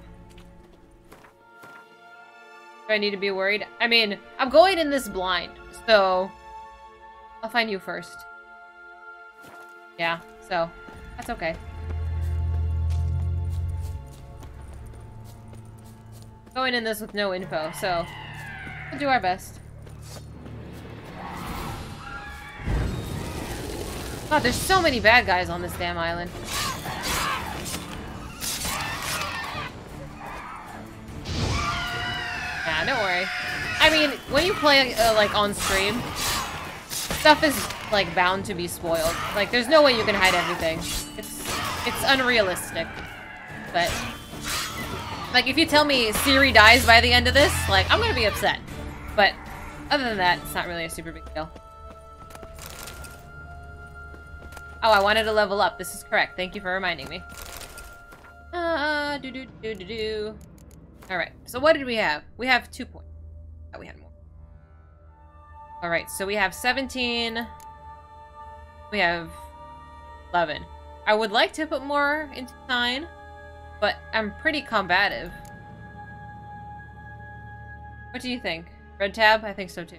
[SPEAKER 1] Do I need to be worried? I mean, I'm going in this blind, so I'll find you first. Yeah, so that's okay. Going in this with no info, so we'll do our best. God, there's so many bad guys on this damn island. Yeah, don't worry. I mean, when you play uh, like on stream, stuff is like bound to be spoiled. Like, there's no way you can hide everything. It's it's unrealistic. But like, if you tell me Ciri dies by the end of this, like, I'm gonna be upset. But other than that, it's not really a super big deal. Oh, I wanted to level up. This is correct. Thank you for reminding me. Uh, do do do do do. All right. So what did we have? We have two points. Oh, we had more. All right. So we have 17. We have 11. I would like to put more into nine, but I'm pretty combative. What do you think? Red tab? I think so too.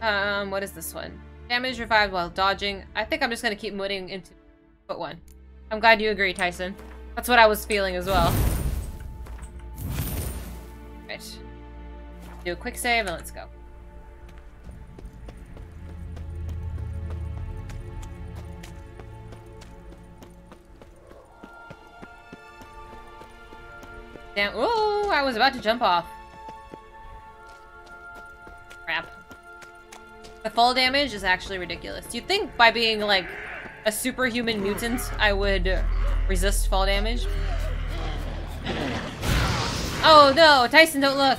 [SPEAKER 1] Um, what is this one? Damage revived while dodging. I think I'm just gonna keep moving into foot one. I'm glad you agree, Tyson. That's what I was feeling as well. Right. Do a quick save and let's go. Damn. Ooh, I was about to jump off. Crap. The fall damage is actually ridiculous. Do You'd think by being like a superhuman mutant, I would resist fall damage. Oh no, Tyson, don't look.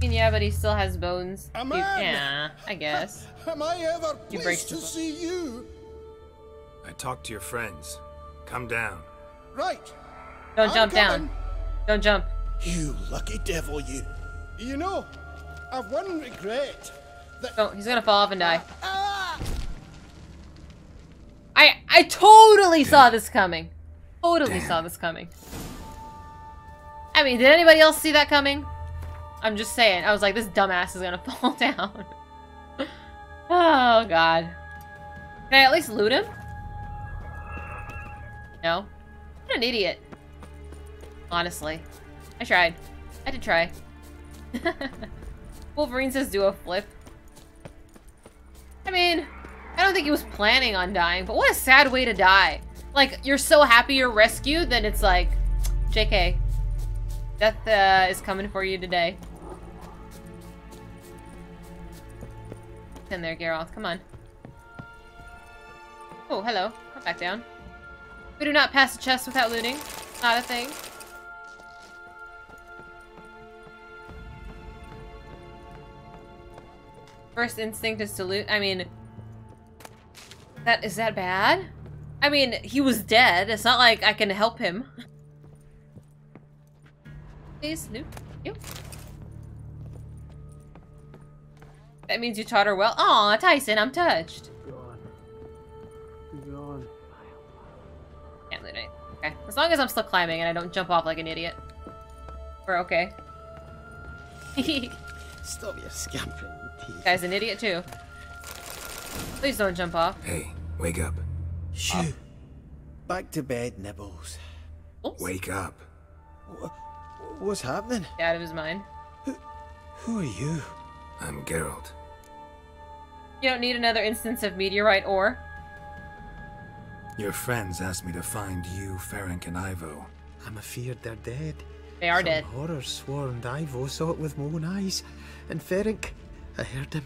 [SPEAKER 1] Yeah, but he still has bones.
[SPEAKER 12] A
[SPEAKER 1] You-
[SPEAKER 12] man!
[SPEAKER 1] yeah, I guess.
[SPEAKER 12] Am I ever
[SPEAKER 1] You break
[SPEAKER 12] pleased to
[SPEAKER 1] the-
[SPEAKER 12] see you?
[SPEAKER 7] I talked to your friends. Come down.
[SPEAKER 12] Right.
[SPEAKER 1] Don't
[SPEAKER 12] I'm
[SPEAKER 1] jump down. Don't jump.
[SPEAKER 12] You lucky devil, you. You know, I've one regret.
[SPEAKER 1] Oh, he's gonna fall off and die. Ah! I I totally saw this coming. Totally saw this coming. I mean, did anybody else see that coming? I'm just saying. I was like, this dumbass is gonna fall down. oh god. Can I at least loot him? No. What an idiot. Honestly. I tried. I did try. Wolverine says do a flip. I mean, I don't think he was planning on dying, but what a sad way to die. Like, you're so happy you're rescued, then it's like, JK, death uh, is coming for you today. In there, Geralt, come on. Oh, hello. Come back down. We do not pass a chest without looting. Not a thing. First instinct is to loot. I mean, that is that bad? I mean, he was dead. It's not like I can help him. Please, loot. You. That means you taught her well. Aw, Tyson, I'm touched. Can't loot anything. Okay. As long as I'm still climbing and I don't jump off like an idiot. We're okay.
[SPEAKER 17] Stop your scampering.
[SPEAKER 1] Guy's an idiot too. Please don't jump off.
[SPEAKER 7] Hey, wake up.
[SPEAKER 17] Shoo. Back to bed, Nibbles.
[SPEAKER 7] Wake up.
[SPEAKER 17] What's happening?
[SPEAKER 1] Out of his mind.
[SPEAKER 17] Who are you?
[SPEAKER 7] I'm Geralt.
[SPEAKER 1] You don't need another instance of meteorite ore.
[SPEAKER 7] Your friends asked me to find you, Ferenc, and Ivo.
[SPEAKER 17] I'm afeard they're dead.
[SPEAKER 1] They are
[SPEAKER 17] Some
[SPEAKER 1] dead.
[SPEAKER 17] horror sworn Ivo saw it with my own eyes. And Ferenc, I heard him.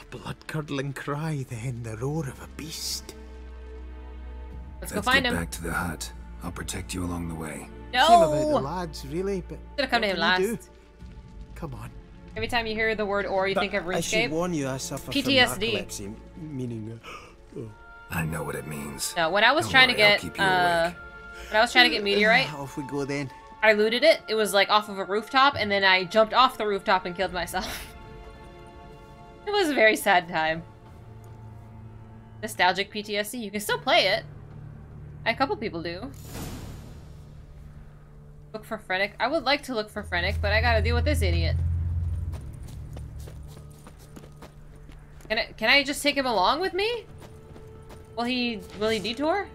[SPEAKER 17] A blood-curdling cry, then the roar of a beast.
[SPEAKER 1] Let's,
[SPEAKER 7] Let's
[SPEAKER 1] go find
[SPEAKER 7] get
[SPEAKER 1] him.
[SPEAKER 7] back to the hut. I'll protect you along the way.
[SPEAKER 1] No!
[SPEAKER 17] Shame about the lads, really, but
[SPEAKER 1] Should have come to him
[SPEAKER 17] you
[SPEAKER 1] last.
[SPEAKER 17] do? Come on.
[SPEAKER 1] Every time you hear the word or, you think of
[SPEAKER 17] I should
[SPEAKER 1] RuneScape.
[SPEAKER 17] warn you, I suffer
[SPEAKER 1] PTSD.
[SPEAKER 17] from narcolepsy, meaning... Uh,
[SPEAKER 7] I know what it means.
[SPEAKER 1] No, when I was
[SPEAKER 7] Don't
[SPEAKER 1] trying
[SPEAKER 7] worry,
[SPEAKER 1] to get,
[SPEAKER 7] keep
[SPEAKER 1] uh, when I was trying to get meteorite,
[SPEAKER 17] Off we go then.
[SPEAKER 1] I looted it. It was like off of a rooftop, and then I jumped off the rooftop and killed myself. it was a very sad time. Nostalgic PTSD. You can still play it. A couple people do. Look for Frenic. I would like to look for Frenic, but I gotta deal with this idiot. Can I, can I just take him along with me? Will he, will he detour?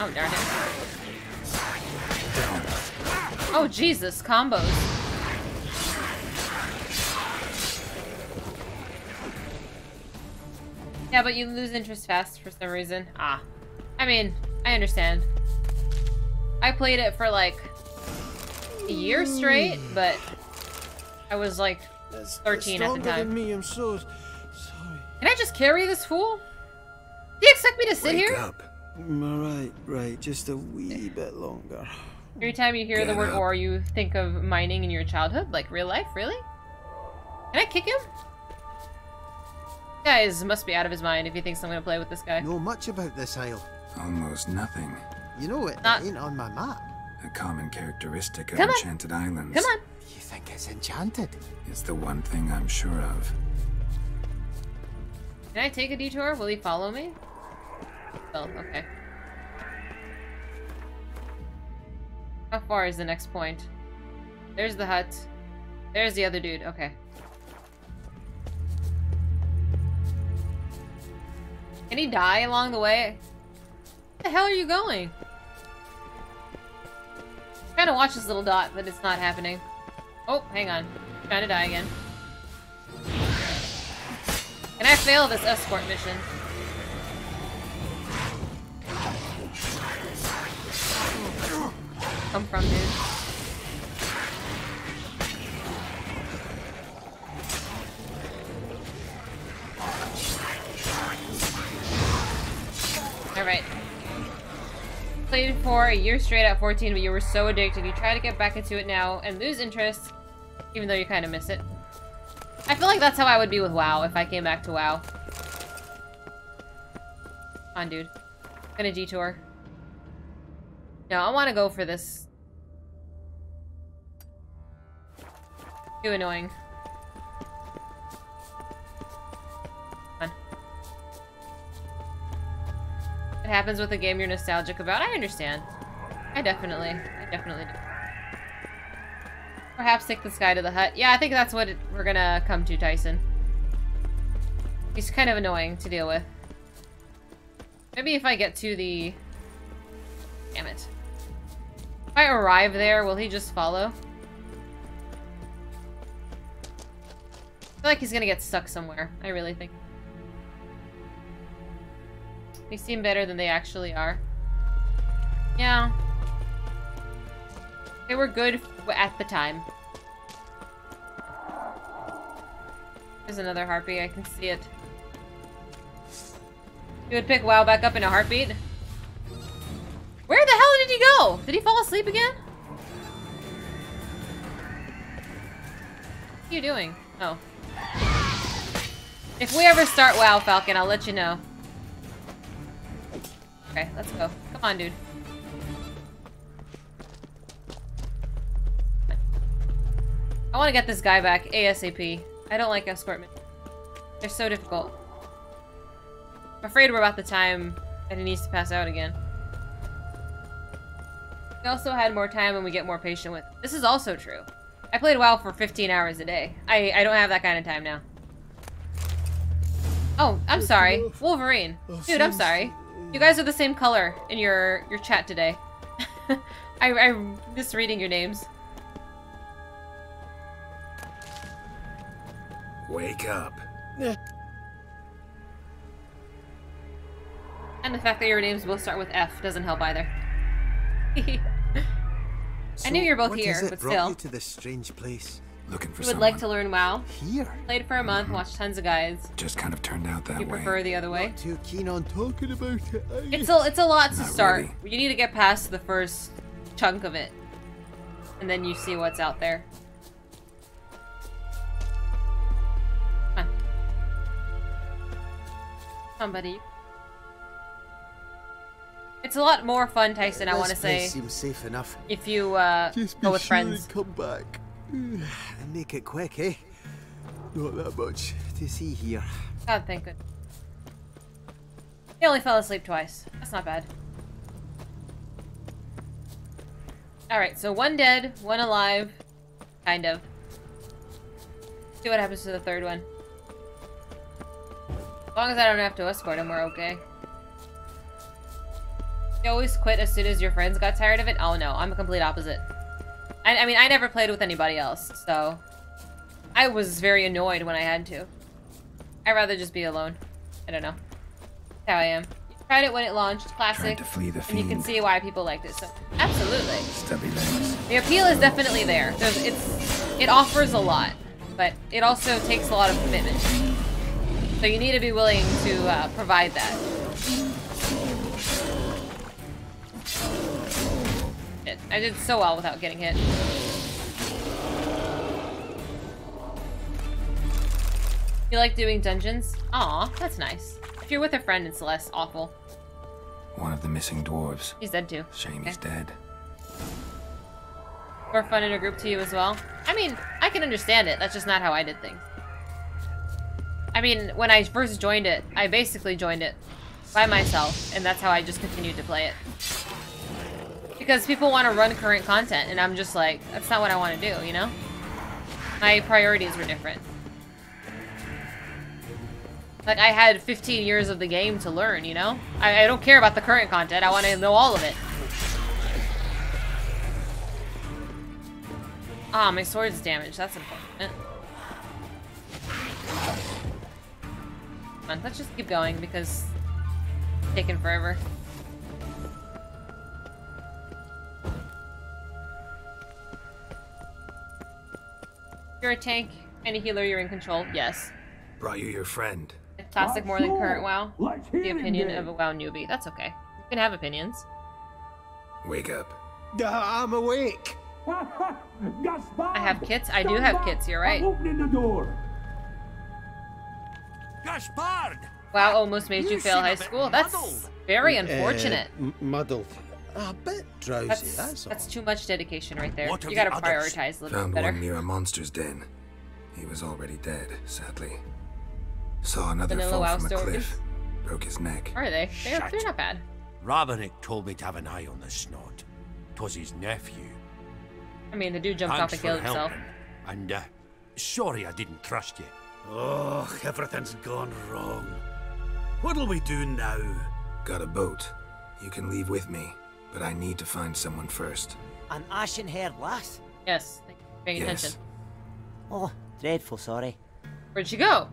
[SPEAKER 1] Oh, darn it. Oh, Jesus, combos. Yeah, but you lose interest fast for some reason. Ah. I mean, I understand. I played it for like a year hmm. straight, but I was like 13 at the time.
[SPEAKER 17] than me, I'm so... sorry.
[SPEAKER 1] Can I just carry this fool? Do you expect me to sit here?
[SPEAKER 17] Mm, right, right, just a wee bit longer.
[SPEAKER 1] Every time you hear the word
[SPEAKER 17] up.
[SPEAKER 1] ore, you think of mining in your childhood? Like real life? Really? Can I kick him? Guys must be out of his mind if he thinks I'm gonna play with this guy.
[SPEAKER 17] Know much about this isle.
[SPEAKER 7] Almost nothing.
[SPEAKER 17] You know it,
[SPEAKER 1] Not-
[SPEAKER 17] ain't on my map.
[SPEAKER 7] A common characteristic of
[SPEAKER 1] Come on.
[SPEAKER 7] Enchanted Islands.
[SPEAKER 1] Come on.
[SPEAKER 17] You think it's enchanted?
[SPEAKER 7] It's the one thing I'm sure of.
[SPEAKER 1] Can I take a detour? Will he follow me? Oh, okay. How far is the next point? There's the hut. There's the other dude. Okay. Can he die along the way? The hell are you going? I'm trying to watch this little dot, but it's not happening. Oh, hang on. I'm trying to die again. Can I fail this escort mission? Come from, dude. Alright. Played for a year straight at 14, but you were so addicted. You try to get back into it now and lose interest, even though you kind of miss it. I feel like that's how I would be with WoW if I came back to WoW. Come on, dude. I'm gonna detour. No, I want to go for this. Too annoying. It happens with a game you're nostalgic about. I understand. I definitely, I definitely do. Perhaps take this guy to the hut. Yeah, I think that's what it, we're gonna come to, Tyson. He's kind of annoying to deal with. Maybe if I get to the... Damn it. If I arrive there, will he just follow? I feel like he's gonna get stuck somewhere. I really think. They seem better than they actually are. Yeah. They were good at the time. There's another harpy. I can see it. You would pick WoW back up in a heartbeat? Where the hell did he go? Did he fall asleep again? What are you doing? Oh. If we ever start WoW, Falcon, I'll let you know. Okay, let's go. Come on, dude. I want to get this guy back ASAP. I don't like escort missions. They're so difficult. I'm afraid we're about the time that he needs to pass out again. We also had more time and we get more patient with. This is also true. I played WoW for 15 hours a day. I, I don't have that kind of time now. Oh, I'm sorry. Wolverine. Dude, I'm sorry. You guys are the same color in your, your chat today. I, I'm misreading your names.
[SPEAKER 7] Wake up.
[SPEAKER 1] And the fact that your names both start with F doesn't help either. I knew you're both
[SPEAKER 17] what
[SPEAKER 1] here,
[SPEAKER 17] is it
[SPEAKER 1] but
[SPEAKER 17] brought
[SPEAKER 1] still.
[SPEAKER 17] you to this strange place?
[SPEAKER 7] Looking for
[SPEAKER 1] You would
[SPEAKER 7] someone.
[SPEAKER 1] like to learn WoW?
[SPEAKER 17] Here?
[SPEAKER 1] Played for a month, watched tons of guides.
[SPEAKER 7] Just kind of turned out that
[SPEAKER 1] You
[SPEAKER 7] way.
[SPEAKER 1] prefer the other way?
[SPEAKER 17] Not too keen on talking about it. eh?
[SPEAKER 1] It's a it's a lot to
[SPEAKER 7] Not
[SPEAKER 1] start. You need to get past the first chunk of it, and then you see what's out there. Come on, Come on, buddy. It's a lot more fun, Tyson. I want to say,
[SPEAKER 17] place seems safe enough.
[SPEAKER 1] if you uh,
[SPEAKER 17] Just
[SPEAKER 1] go
[SPEAKER 17] be
[SPEAKER 1] with
[SPEAKER 17] sure
[SPEAKER 1] friends.
[SPEAKER 17] come back. Make it quick, eh? Not that much to see here.
[SPEAKER 1] God, thank good. He only fell asleep twice. That's not bad. Alright, so one dead, one alive. Kind of. See what happens to the third one. As long as I don't have to escort him, we're okay. You always quit as soon as your friends got tired of it? Oh no, I'm a complete opposite. I, I mean, I never played with anybody else, so... I was very annoyed when I had to. I'd rather just be alone. I don't know. That's how I am. You tried it when it launched, classic,
[SPEAKER 7] to flee the
[SPEAKER 1] and you can see why people liked it. So, absolutely.
[SPEAKER 7] Stubby legs.
[SPEAKER 1] The appeal is definitely there. There's, it's, it offers a lot, but it also takes a lot of commitment. So you need to be willing to uh, provide that. Shit, I did so well without getting hit. You like doing dungeons? Aw, that's nice. If you're with a friend, it's less awful.
[SPEAKER 7] One of the missing dwarves.
[SPEAKER 1] He's dead too.
[SPEAKER 7] Shame he's dead.
[SPEAKER 1] More fun in a group to you as well? I mean, I can understand it. That's just not how I did things. I mean, when I first joined it, I basically joined it by myself, and that's how I just continued to play it. Because people want to run current content, and I'm just like, that's not what I want to do, you know? My priorities were different. Like, I had 15 years of the game to learn, you know? I, I don't care about the current content, I want to know all of it. Ah, my sword's damaged. That's important. Come on, let's just keep going because it's taking forever. You're a tank and a healer, you're in control. Yes.
[SPEAKER 7] Brought you your friend.
[SPEAKER 1] Classic more than current WoW.
[SPEAKER 25] Let's
[SPEAKER 1] The opinion of a WoW newbie. That's okay. You can have opinions.
[SPEAKER 7] Wake up.
[SPEAKER 17] I'm awake.
[SPEAKER 1] I have kits. I do have kits. You're right.
[SPEAKER 25] I'm opening the door.
[SPEAKER 14] Gaspard!
[SPEAKER 1] WoW almost made you
[SPEAKER 14] You
[SPEAKER 1] fail high
[SPEAKER 14] bit
[SPEAKER 1] school. That's very unfortunate.
[SPEAKER 17] Uh, muddled. A bit drowsy,
[SPEAKER 1] That's
[SPEAKER 17] that's,
[SPEAKER 1] that's, too much dedication right there.
[SPEAKER 7] What
[SPEAKER 1] You gotta
[SPEAKER 7] the others?
[SPEAKER 1] prioritize a little
[SPEAKER 7] Found
[SPEAKER 1] bit better.
[SPEAKER 7] one near a monster's den. He was already dead, sadly. Saw another
[SPEAKER 1] Vanilla
[SPEAKER 7] fall
[SPEAKER 1] WoW
[SPEAKER 7] from a
[SPEAKER 1] stories?
[SPEAKER 7] cliff. Broke his neck.
[SPEAKER 1] Are they? They're,
[SPEAKER 14] Shite.
[SPEAKER 1] they're not bad.
[SPEAKER 14] Robinick told me to have an eye on the snot. 'Twas his nephew.
[SPEAKER 1] I mean, the dude jumped
[SPEAKER 14] Thanks
[SPEAKER 1] off and
[SPEAKER 14] for
[SPEAKER 1] killed himself.
[SPEAKER 14] helping. And, uh, sorry I didn't trust you.
[SPEAKER 8] Oh, everything's gone wrong. What'll we do now?
[SPEAKER 7] Got a boat. You can leave with me, but I need to find someone first.
[SPEAKER 26] An ashen haired lass?
[SPEAKER 1] Yes. Thank you for paying
[SPEAKER 7] Yes.
[SPEAKER 1] attention.
[SPEAKER 26] Oh, dreadful sorry.
[SPEAKER 1] Where'd she go?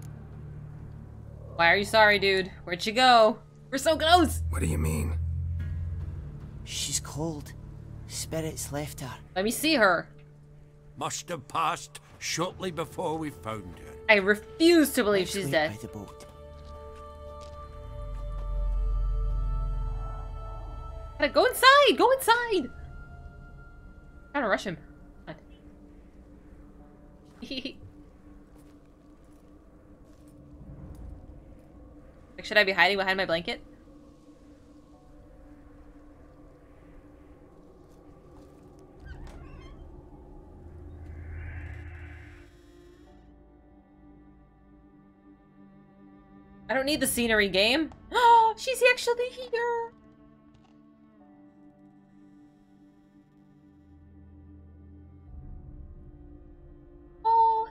[SPEAKER 1] Why are you sorry, dude? Where'd she go? We're so close!
[SPEAKER 7] What do you mean?
[SPEAKER 26] She's cold. Spirits left her.
[SPEAKER 1] Let me see her.
[SPEAKER 14] Must have passed shortly before we found her.
[SPEAKER 1] I refuse to believe
[SPEAKER 26] Let's
[SPEAKER 1] she's
[SPEAKER 26] wait
[SPEAKER 1] dead.
[SPEAKER 26] by the boat.
[SPEAKER 1] Gotta go inside! Go inside! Gotta rush him. Like, Should I be hiding behind my blanket? I don't need the scenery game. Oh, she's actually here.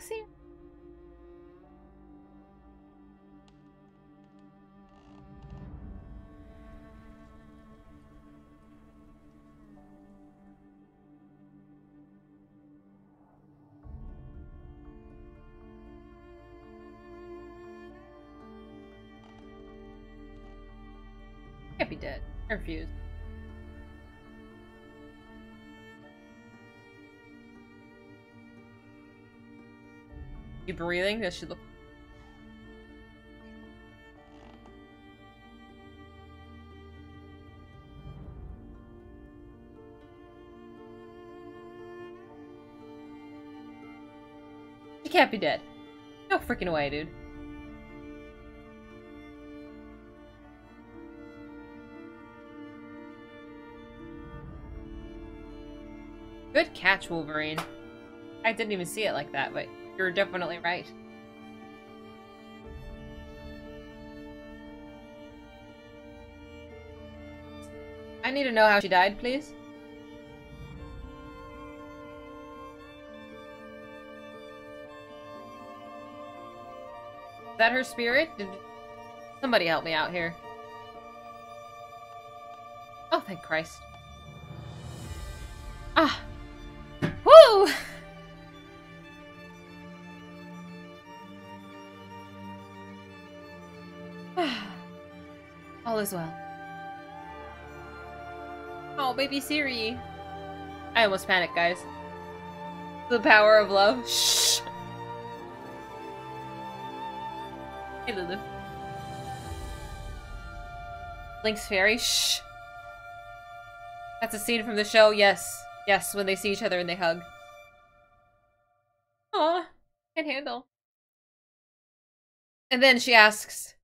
[SPEAKER 1] See. Can't be dead. I refuse. You breathing? This should look. She can't be dead. No freaking way, dude. Good catch, Wolverine. I didn't even see it like that, but you're definitely right. I need to know how she died, please. Is that her spirit? Did somebody help me out here? Oh, thank Christ. Is well. Oh, baby Ciri. I almost panicked, guys. The power of love. Shh. Hey, Lulu. Link's fairy. Shh. That's a scene from the show. Yes. Yes, when they see each other and they hug. Aw. Can't handle. And then she asks,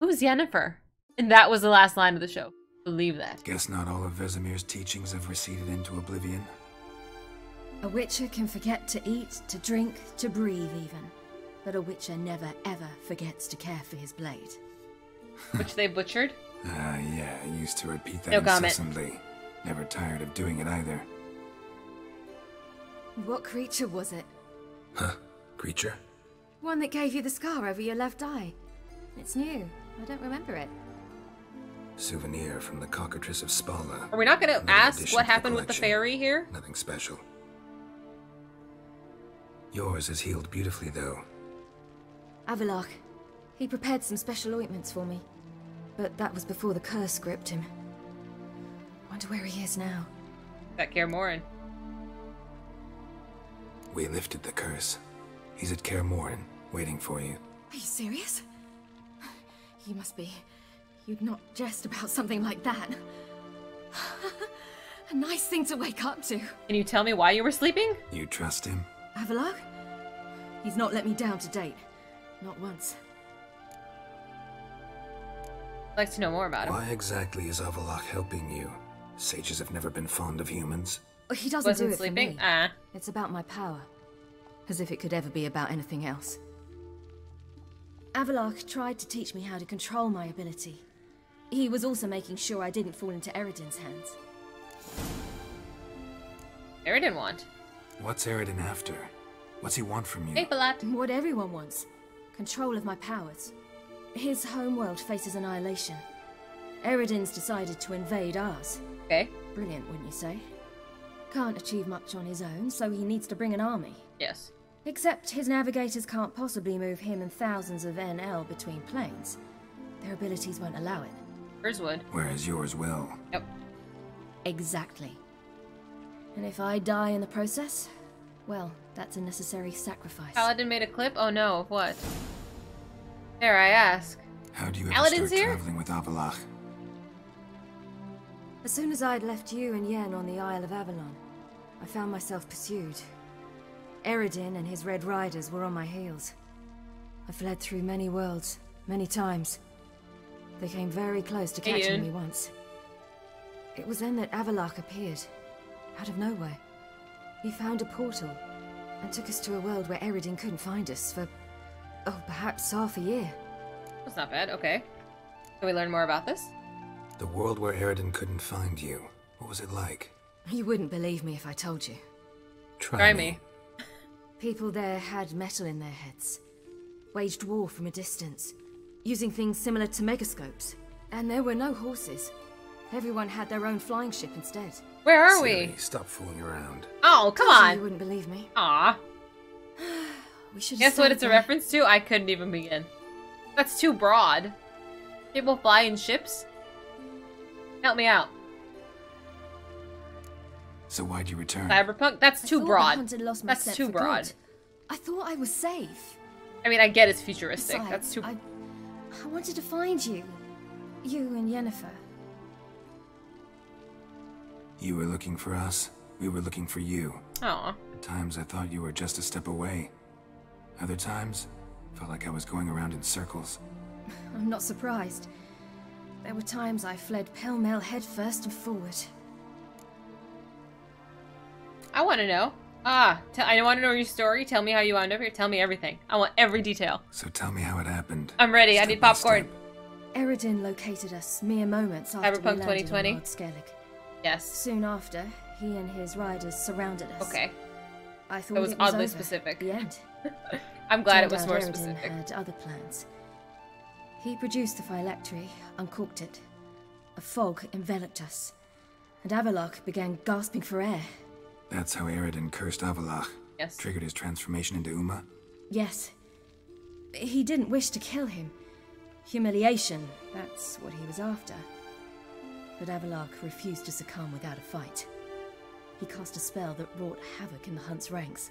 [SPEAKER 1] Who's Yennefer? And that was the last line of the show. Believe that.
[SPEAKER 7] Guess not all of Vesemir's teachings have receded into oblivion.
[SPEAKER 10] A witcher can forget to eat, to drink, to breathe even. But a witcher never ever forgets to care for his blade.
[SPEAKER 1] Which they butchered?
[SPEAKER 7] Ah, yeah, I used to repeat that
[SPEAKER 1] No comment.
[SPEAKER 7] incessantly. Never tired of doing it either.
[SPEAKER 10] What creature was it?
[SPEAKER 7] Huh? Creature?
[SPEAKER 10] One that gave you the scar over your left eye. It's new. I don't remember it.
[SPEAKER 7] Souvenir from the cockatrice of Spala.
[SPEAKER 1] Are we not gonna ask what
[SPEAKER 7] to the
[SPEAKER 1] happened with the fairy here?
[SPEAKER 7] Nothing special. Yours is healed beautifully, though.
[SPEAKER 10] Avallac'h. He prepared some special ointments for me. But that was before the curse gripped him. I Wonder where he is now.
[SPEAKER 1] Got Kaer Morhen.
[SPEAKER 7] We lifted the curse. He's at Kaer Morhen, waiting for you.
[SPEAKER 10] Are you serious? You must be. You'd not jest about something like that. A nice thing to wake up to.
[SPEAKER 1] Can you tell me why you were sleeping?
[SPEAKER 7] You trust him?
[SPEAKER 10] Avallac'h? He's not let me down to date. Not once.
[SPEAKER 1] I'd like to know more about him.
[SPEAKER 7] Why exactly is Avallac'h helping you? Sages have never been fond of humans.
[SPEAKER 10] Oh, He doesn't
[SPEAKER 1] Wasn't
[SPEAKER 10] do it
[SPEAKER 1] sleeping?
[SPEAKER 10] for me.
[SPEAKER 1] Ah.
[SPEAKER 10] It's about my power. As if it could ever be about anything else. Avallac'h tried to teach me how to control my ability. He was also making sure I didn't fall into Eredin's hands.
[SPEAKER 1] Eredin want.
[SPEAKER 7] What's Eredin after? What's he want from you?
[SPEAKER 1] Hey, Balat.
[SPEAKER 10] What everyone wants. Control of my powers. His homeworld faces annihilation. Eredin's decided to invade ours.
[SPEAKER 1] Okay.
[SPEAKER 10] Brilliant, wouldn't you say? Can't achieve much on his own, so he needs to bring an army.
[SPEAKER 1] Yes.
[SPEAKER 10] Except his navigators can't possibly move him and thousands of NL between planes. Their abilities won't allow it.
[SPEAKER 1] Hers would.
[SPEAKER 7] Whereas yours will.
[SPEAKER 1] Yep.
[SPEAKER 10] Exactly. And if I die in the process, well, that's a necessary sacrifice.
[SPEAKER 1] Paladin made a clip? Oh no, of what? There, I ask.
[SPEAKER 7] How do you ever
[SPEAKER 1] Aladdin's
[SPEAKER 7] start
[SPEAKER 1] here?
[SPEAKER 7] traveling with Avallac'h?
[SPEAKER 10] As soon as I had left you and Yen on the Isle of Avalon, I found myself pursued. Eredin and his Red Riders were on my heels. I fled through many worlds, many times. They came very close to catching
[SPEAKER 1] Ian.
[SPEAKER 10] me once. It was then that Avallac'h appeared, out of nowhere. He found a portal and took us to a world where Eredin couldn't find us for, oh, perhaps half a year.
[SPEAKER 1] That's not bad. Okay. Can we learn more about this?
[SPEAKER 7] The world where Eredin couldn't find you. What was it like?
[SPEAKER 10] You wouldn't believe me if I told you.
[SPEAKER 7] Try,
[SPEAKER 1] Try me.
[SPEAKER 10] People there had metal in their heads, waged war from a distance, using things similar to megascopes. And there were no horses. Everyone had their own flying ship instead.
[SPEAKER 1] Where are
[SPEAKER 7] Ciri,
[SPEAKER 1] we?
[SPEAKER 7] Stop fooling around.
[SPEAKER 1] Oh, come on.
[SPEAKER 10] You wouldn't believe me.
[SPEAKER 1] Aw.
[SPEAKER 10] We should.
[SPEAKER 1] Guess what it's a reference to? I couldn't even begin. That's too broad. People fly in ships? Help me out.
[SPEAKER 7] So why'd you return?
[SPEAKER 1] Cyberpunk? That's too
[SPEAKER 10] thought the
[SPEAKER 1] broad.
[SPEAKER 10] hunt had lost my
[SPEAKER 1] That's too
[SPEAKER 10] for
[SPEAKER 1] broad.
[SPEAKER 10] good. I thought I was safe.
[SPEAKER 1] I mean, I get it's futuristic.
[SPEAKER 10] Besides,
[SPEAKER 1] That's too.
[SPEAKER 10] I, I wanted to find you. You and Yennefer.
[SPEAKER 7] You were looking for us. We were looking for you.
[SPEAKER 1] Aw.
[SPEAKER 7] At times I thought you were just a step away. Other times, felt like I was going around in circles.
[SPEAKER 10] I'm not surprised. There were times I fled pell-mell headfirst and forward.
[SPEAKER 1] I want to know. Ah, t- I want to know your story. Tell me how you wound up here. Tell me everything. I want every detail.
[SPEAKER 7] So tell me how it happened.
[SPEAKER 1] I'm ready. I need popcorn.
[SPEAKER 10] Eredin located us mere moments after
[SPEAKER 1] Cyberpunk
[SPEAKER 10] we landed
[SPEAKER 1] 2020?
[SPEAKER 10] on Ard Skellig.
[SPEAKER 1] Yes.
[SPEAKER 10] Soon after, he and his riders surrounded us.
[SPEAKER 1] Okay.
[SPEAKER 10] I thought
[SPEAKER 1] That was
[SPEAKER 10] it was
[SPEAKER 1] oddly
[SPEAKER 10] over.
[SPEAKER 1] specific.
[SPEAKER 10] The end.
[SPEAKER 1] I'm glad it was more
[SPEAKER 10] Eredin
[SPEAKER 1] specific.
[SPEAKER 10] had other plans. He produced the phylactery, uncorked it. A fog enveloped us, and Avallac'h began gasping for air.
[SPEAKER 7] That's how Eredin cursed Avallac'h.
[SPEAKER 1] Yes.
[SPEAKER 7] Triggered his transformation into Uma.
[SPEAKER 10] Yes. He didn't wish to kill him. Humiliation, that's what he was after. But Avallac'h refused to succumb without a fight. He cast a spell that wrought havoc in the hunt's ranks.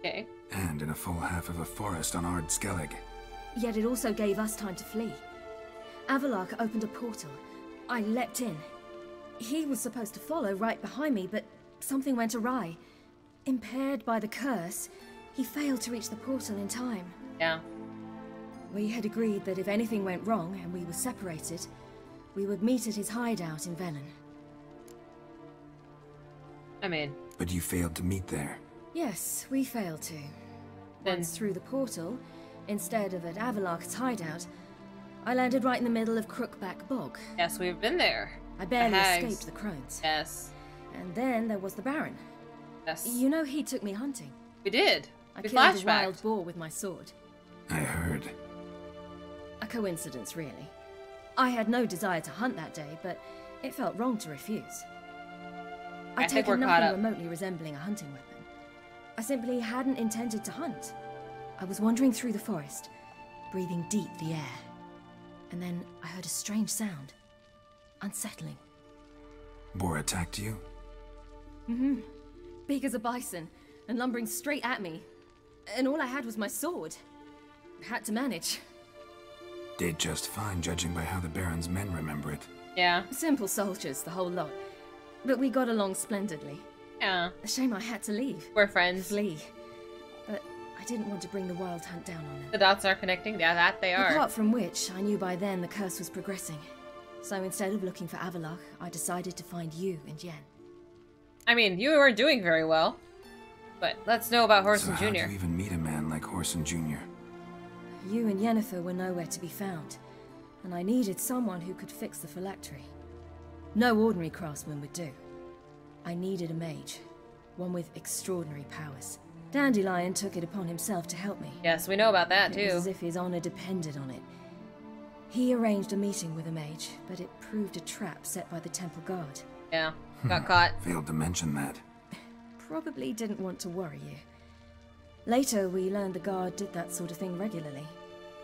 [SPEAKER 1] Okay.
[SPEAKER 7] And in a full half of a forest on Ard Skellig.
[SPEAKER 10] Yet it also gave us time to flee. Avallac'h opened a portal. I leapt in. He was supposed to follow right behind me, but something went awry. Impaired by the curse, he failed to reach the portal in time.
[SPEAKER 1] Yeah.
[SPEAKER 10] We had agreed that if anything went wrong and we were separated, we would meet at his hideout in Velen.
[SPEAKER 1] I mean,
[SPEAKER 7] But you failed to meet there.
[SPEAKER 10] Yes, we failed to. Once through the portal, instead of at Avallac'h's hideout, I landed right in the middle of Crookback Bog.
[SPEAKER 1] yes, we've been there.
[SPEAKER 10] I barely
[SPEAKER 1] The
[SPEAKER 10] escaped the crones.
[SPEAKER 1] Yes.
[SPEAKER 10] And then there was the Baron.
[SPEAKER 1] Yes.
[SPEAKER 10] You know he took me hunting.
[SPEAKER 1] We did.
[SPEAKER 10] I
[SPEAKER 1] we
[SPEAKER 10] killed a wild boar with my sword.
[SPEAKER 7] I heard.
[SPEAKER 10] A coincidence, really. I had no desire to hunt that day, but it felt wrong to refuse.
[SPEAKER 1] I
[SPEAKER 10] I'd
[SPEAKER 1] think we're
[SPEAKER 10] taken nothing remotely resembling a hunting weapon. I simply hadn't intended to hunt. I was wandering through the forest, breathing deep the air. And then I heard a strange sound. Unsettling.
[SPEAKER 7] Boar attacked you?
[SPEAKER 10] Mm-hmm. Big as a bison, and lumbering straight at me. And all I had was my sword. Had to manage.
[SPEAKER 7] Did just fine, judging by how the Baron's men remember it.
[SPEAKER 1] Yeah.
[SPEAKER 10] Simple soldiers, the whole lot. But we got along splendidly.
[SPEAKER 1] Yeah.
[SPEAKER 10] A shame I had to leave.
[SPEAKER 1] We're friends.
[SPEAKER 10] Flee. But I didn't want to bring the wild hunt down on them.
[SPEAKER 1] The dots are connecting. Yeah, that they are.
[SPEAKER 10] Apart from which, I knew by then the curse was progressing. So instead of looking for Avallac'h, I decided to find you and Yen.
[SPEAKER 1] I mean, you weren't doing very well. But let's know about Whoreson
[SPEAKER 7] so
[SPEAKER 1] Jr.
[SPEAKER 7] How'd you even meet a man like Whoreson Jr.?
[SPEAKER 10] You and Yennefer were nowhere to be found, and I needed someone who could fix the phylactery. No ordinary craftsman would do. I needed a mage, one with extraordinary powers. Dandelion took it upon himself to help me.
[SPEAKER 1] Yes, we know about that
[SPEAKER 10] It was
[SPEAKER 1] too.
[SPEAKER 10] as if his honor depended on it. He arranged a meeting with a mage, but it proved a trap set by the temple guard.
[SPEAKER 1] Yeah, got caught.
[SPEAKER 7] Failed to mention that.
[SPEAKER 10] Probably didn't want to worry you. Later, we learned the guard did that sort of thing regularly,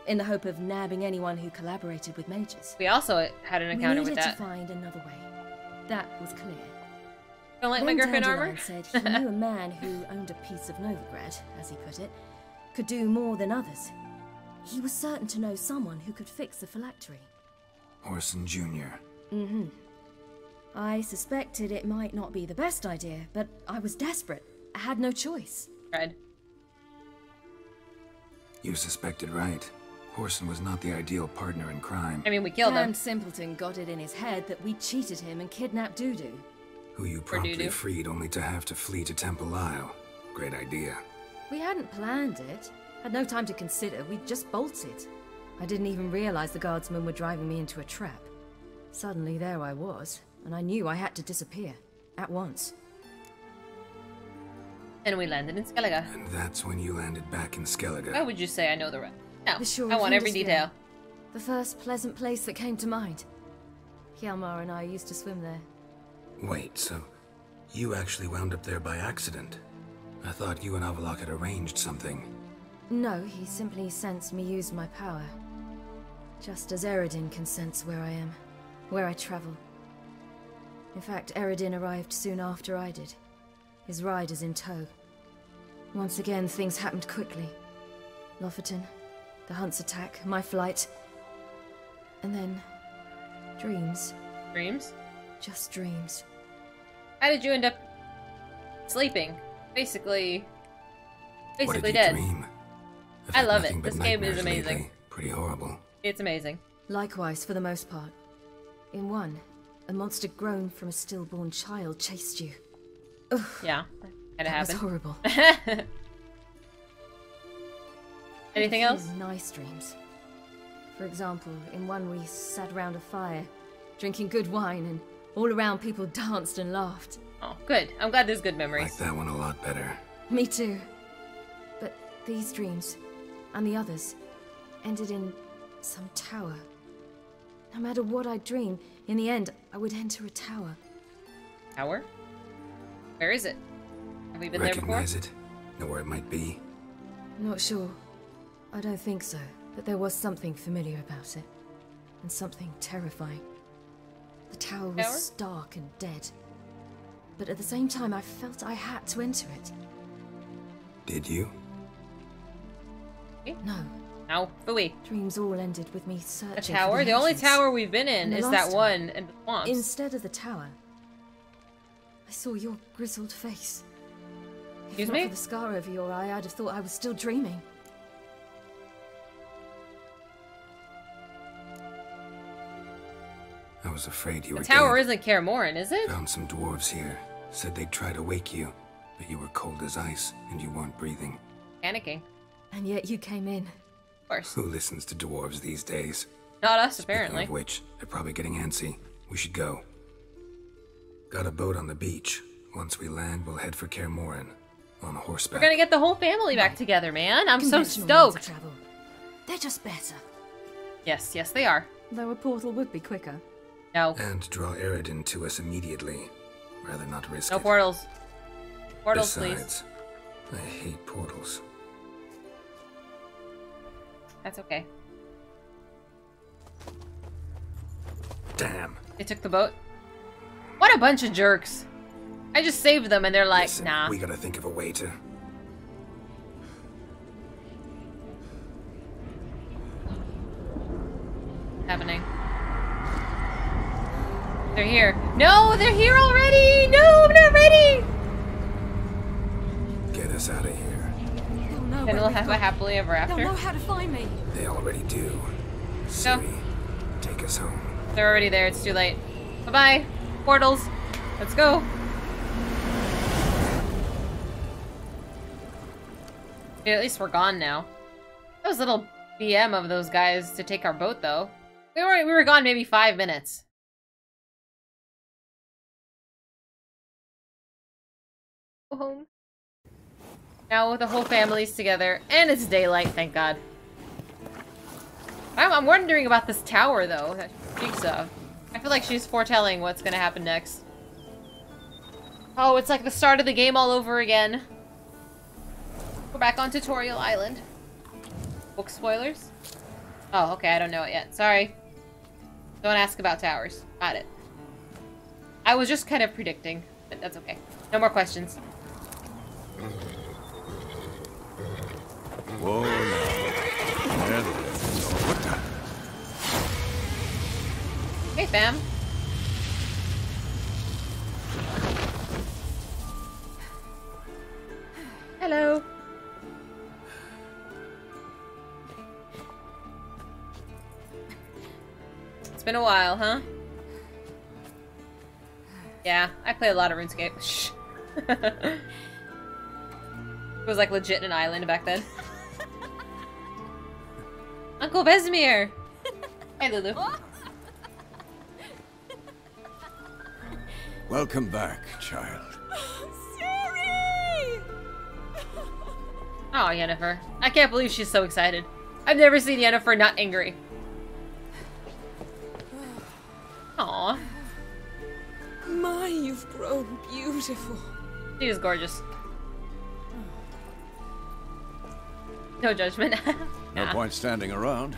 [SPEAKER 10] in the hope of nabbing anyone who collaborated with mages.
[SPEAKER 1] We also had an encounter
[SPEAKER 10] we
[SPEAKER 1] with
[SPEAKER 10] needed
[SPEAKER 1] that.
[SPEAKER 10] to find another way. That was clear.
[SPEAKER 1] Don't like my
[SPEAKER 10] Then
[SPEAKER 1] griffin
[SPEAKER 10] Dandelion
[SPEAKER 1] armor?
[SPEAKER 10] said he knew a man who owned a piece of Novigrad, as he put it, could do more than others. He was certain to know someone who could fix the phylactery.
[SPEAKER 7] Whoreson Jr.
[SPEAKER 10] Mm-hmm. I suspected it might not be the best idea, but I was desperate. I had no choice.
[SPEAKER 1] Red.
[SPEAKER 7] You suspected right. Whoreson was not the ideal partner in crime.
[SPEAKER 1] I mean, we killed him.
[SPEAKER 10] And Simpleton got it in his head that we cheated him and kidnapped Dudu.
[SPEAKER 7] Who you
[SPEAKER 1] For
[SPEAKER 7] promptly
[SPEAKER 1] Dudu.
[SPEAKER 7] freed only to have to flee to Temple Isle. Great idea.
[SPEAKER 10] We hadn't planned it. Had no time to consider. We just bolted. I didn't even realize the guardsmen were driving me into a trap. Suddenly, there I was, and I knew I had to disappear. At once.
[SPEAKER 1] And we landed in Skellige.
[SPEAKER 7] And that's when you landed back in Skellige.
[SPEAKER 1] Why would you say I know the rest? No,
[SPEAKER 10] The shore
[SPEAKER 1] I want every detail.
[SPEAKER 10] The first pleasant place that came to mind. Hjalmar and I used to swim there.
[SPEAKER 7] Wait, so you actually wound up there by accident? I thought you and Avallac'h had arranged something.
[SPEAKER 10] No, he simply sensed me use my power. Just as Eredin can sense where I am, where I travel. In fact, Eredin arrived soon after I did, his riders in tow. Once again, things happened quickly. Lofoten, the hunt's attack, my flight. And then... dreams.
[SPEAKER 1] Dreams?
[SPEAKER 10] Just dreams.
[SPEAKER 1] How did you end up sleeping? Basically,
[SPEAKER 7] what
[SPEAKER 1] basically
[SPEAKER 7] did you
[SPEAKER 1] dead.
[SPEAKER 7] dream? I've
[SPEAKER 1] I
[SPEAKER 7] had
[SPEAKER 1] love
[SPEAKER 7] nothing
[SPEAKER 1] it.
[SPEAKER 7] but
[SPEAKER 1] This game is
[SPEAKER 7] nightmares
[SPEAKER 1] amazing.
[SPEAKER 7] lately. Pretty horrible.
[SPEAKER 1] It's amazing.
[SPEAKER 10] Likewise, for the most part. In one, a monster grown from a stillborn child chased you. Ugh.
[SPEAKER 1] Yeah, it
[SPEAKER 10] That was horrible.
[SPEAKER 1] Anything else?
[SPEAKER 10] Nice dreams. For example, in one we sat around a fire, drinking good wine, and all around people danced and laughed.
[SPEAKER 1] Oh, good. I'm glad there's good memories.
[SPEAKER 7] Like that one a lot better.
[SPEAKER 10] Me too. But these dreams, and the others, ended in some tower. No matter what I dream, in the end, I would enter a tower.
[SPEAKER 1] Tower? Where is it? Have we been there before?
[SPEAKER 7] Recognize it? Know where it might be?
[SPEAKER 10] Not sure. I don't think so, but there was something familiar about it. And something terrifying. The tower was
[SPEAKER 1] Tower?
[SPEAKER 10] stark and dead. But at the same time, I felt I had to enter it.
[SPEAKER 7] Did you? Eh?
[SPEAKER 10] No.
[SPEAKER 1] No, Fooey.
[SPEAKER 10] Dreams all ended with me
[SPEAKER 1] A
[SPEAKER 10] searching for
[SPEAKER 1] tower? The only tower we've been in is that one in the swamps.
[SPEAKER 10] Instead of the tower, I saw your grizzled face. If
[SPEAKER 1] Excuse
[SPEAKER 10] not
[SPEAKER 1] me?
[SPEAKER 10] for the scar over your eye, I'd have thought I was still dreaming.
[SPEAKER 7] I was afraid you
[SPEAKER 1] the
[SPEAKER 7] were
[SPEAKER 1] tower
[SPEAKER 7] dead.
[SPEAKER 1] isn't Kaer is it?
[SPEAKER 7] Found some dwarves here. Said they'd try to wake you, but you were cold as ice and you weren't breathing.
[SPEAKER 1] Panicking.
[SPEAKER 10] And yet you came in.
[SPEAKER 1] Of course.
[SPEAKER 7] Who listens to dwarves these days?
[SPEAKER 1] Not us,
[SPEAKER 7] Speaking
[SPEAKER 1] apparently.
[SPEAKER 7] of which, they're probably getting antsy. We should go. Got a boat on the beach. Once we land, we'll head for Kaer Morhen. On
[SPEAKER 1] We're gonna get the whole family back together, man. I'm so
[SPEAKER 10] Conventional means of
[SPEAKER 1] stoked.
[SPEAKER 10] travel. They're just better.
[SPEAKER 1] Yes, yes, they are.
[SPEAKER 10] Though a portal would be quicker.
[SPEAKER 1] No.
[SPEAKER 7] And draw Eredin to us immediately. Rather not risk
[SPEAKER 1] No
[SPEAKER 7] it.
[SPEAKER 1] portals. Portals, please.
[SPEAKER 7] Besides, I hate portals.
[SPEAKER 1] That's okay.
[SPEAKER 7] Damn.
[SPEAKER 1] They took the boat. What a bunch of jerks. I just saved them and they're like,
[SPEAKER 7] Listen,
[SPEAKER 1] nah.
[SPEAKER 7] We gotta think of a way to.
[SPEAKER 1] happening. They're here. No, they're here already! No, I'm not ready!
[SPEAKER 7] Get us out of
[SPEAKER 4] know
[SPEAKER 1] And
[SPEAKER 4] where
[SPEAKER 1] we'll
[SPEAKER 4] we've
[SPEAKER 1] have a happily ever
[SPEAKER 4] They'll
[SPEAKER 1] after.
[SPEAKER 4] know how to find me.
[SPEAKER 7] They already do. Ciri, take us home.
[SPEAKER 1] They're already there, it's too late. Bye-bye. Portals. Let's go. Yeah, at least we're gone now. That was little BM of those guys to take our boat, though. We were we were gone maybe five minutes. Go home. Now the whole family's together, and it's daylight, thank God. I'm, I'm wondering about this tower, though, that of. I feel like she's foretelling what's gonna happen next. Oh, it's like the start of the game all over again. We're back on Tutorial Island. Book spoilers? Oh, okay, I don't know it yet. Sorry. Don't ask about towers. Got it. I was just kind of predicting, but that's okay. No more questions.
[SPEAKER 8] Whoa now.
[SPEAKER 1] Hey, fam. Hello. It's been a while, huh? Yeah, I play a lot of RuneScape. It was like legit an island back then. Uncle Vesemir! Hi, Lulu.
[SPEAKER 8] Welcome back, child.
[SPEAKER 1] Oh, Yennefer. I can't believe she's so excited. I've never seen Yennefer not angry. Aw,
[SPEAKER 4] My, you've grown beautiful.
[SPEAKER 1] she is gorgeous. No judgment.
[SPEAKER 8] No point standing around.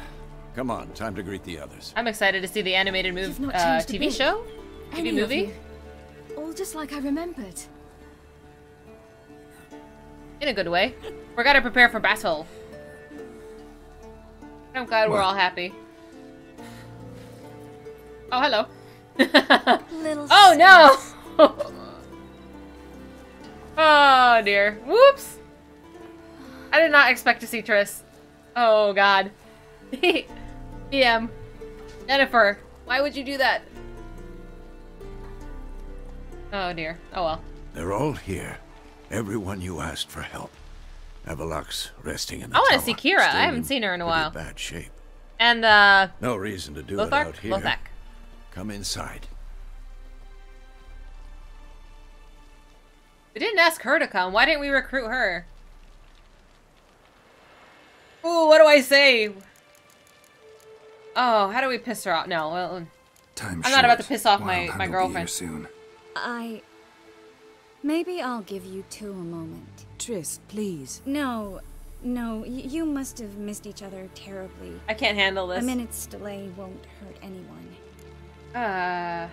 [SPEAKER 8] Come on, time to greet the others.
[SPEAKER 1] I'm excited to see the animated move, uh, TV show?
[SPEAKER 10] Any
[SPEAKER 1] TV movie?
[SPEAKER 10] you. All just like I remembered.
[SPEAKER 1] In a good way. We're gotta prepare for battle. I'm glad we're all happy. Oh, hello.
[SPEAKER 27] Little
[SPEAKER 1] oh no! oh dear. Whoops! I did not expect to see Triss. Oh god. PM. Yennefer, why would you do that? Oh dear. Oh well.
[SPEAKER 8] They're all here. Everyone you asked for help. Avallac'h's resting in the
[SPEAKER 1] I want to see
[SPEAKER 8] Keira.
[SPEAKER 1] I haven't seen her in a while.
[SPEAKER 8] Bad shape.
[SPEAKER 1] And uh
[SPEAKER 8] No reason to do it
[SPEAKER 1] Lothar?
[SPEAKER 8] out here.
[SPEAKER 1] Lothak.
[SPEAKER 8] Come inside.
[SPEAKER 1] We didn't ask her to come. Why didn't we recruit her? Ooh, what do I say? Oh, how do we piss her off? No, well,
[SPEAKER 7] Time
[SPEAKER 1] I'm not about to piss off
[SPEAKER 7] Wild
[SPEAKER 1] my, my
[SPEAKER 7] will be here
[SPEAKER 1] girlfriend.
[SPEAKER 7] soon.
[SPEAKER 27] I. Maybe I'll give you two a moment.
[SPEAKER 4] Triss, please.
[SPEAKER 27] No, no, y- you must have missed each other terribly.
[SPEAKER 1] I can't handle this.
[SPEAKER 27] A
[SPEAKER 1] this.
[SPEAKER 27] minute's delay won't hurt anyone.
[SPEAKER 1] Uh,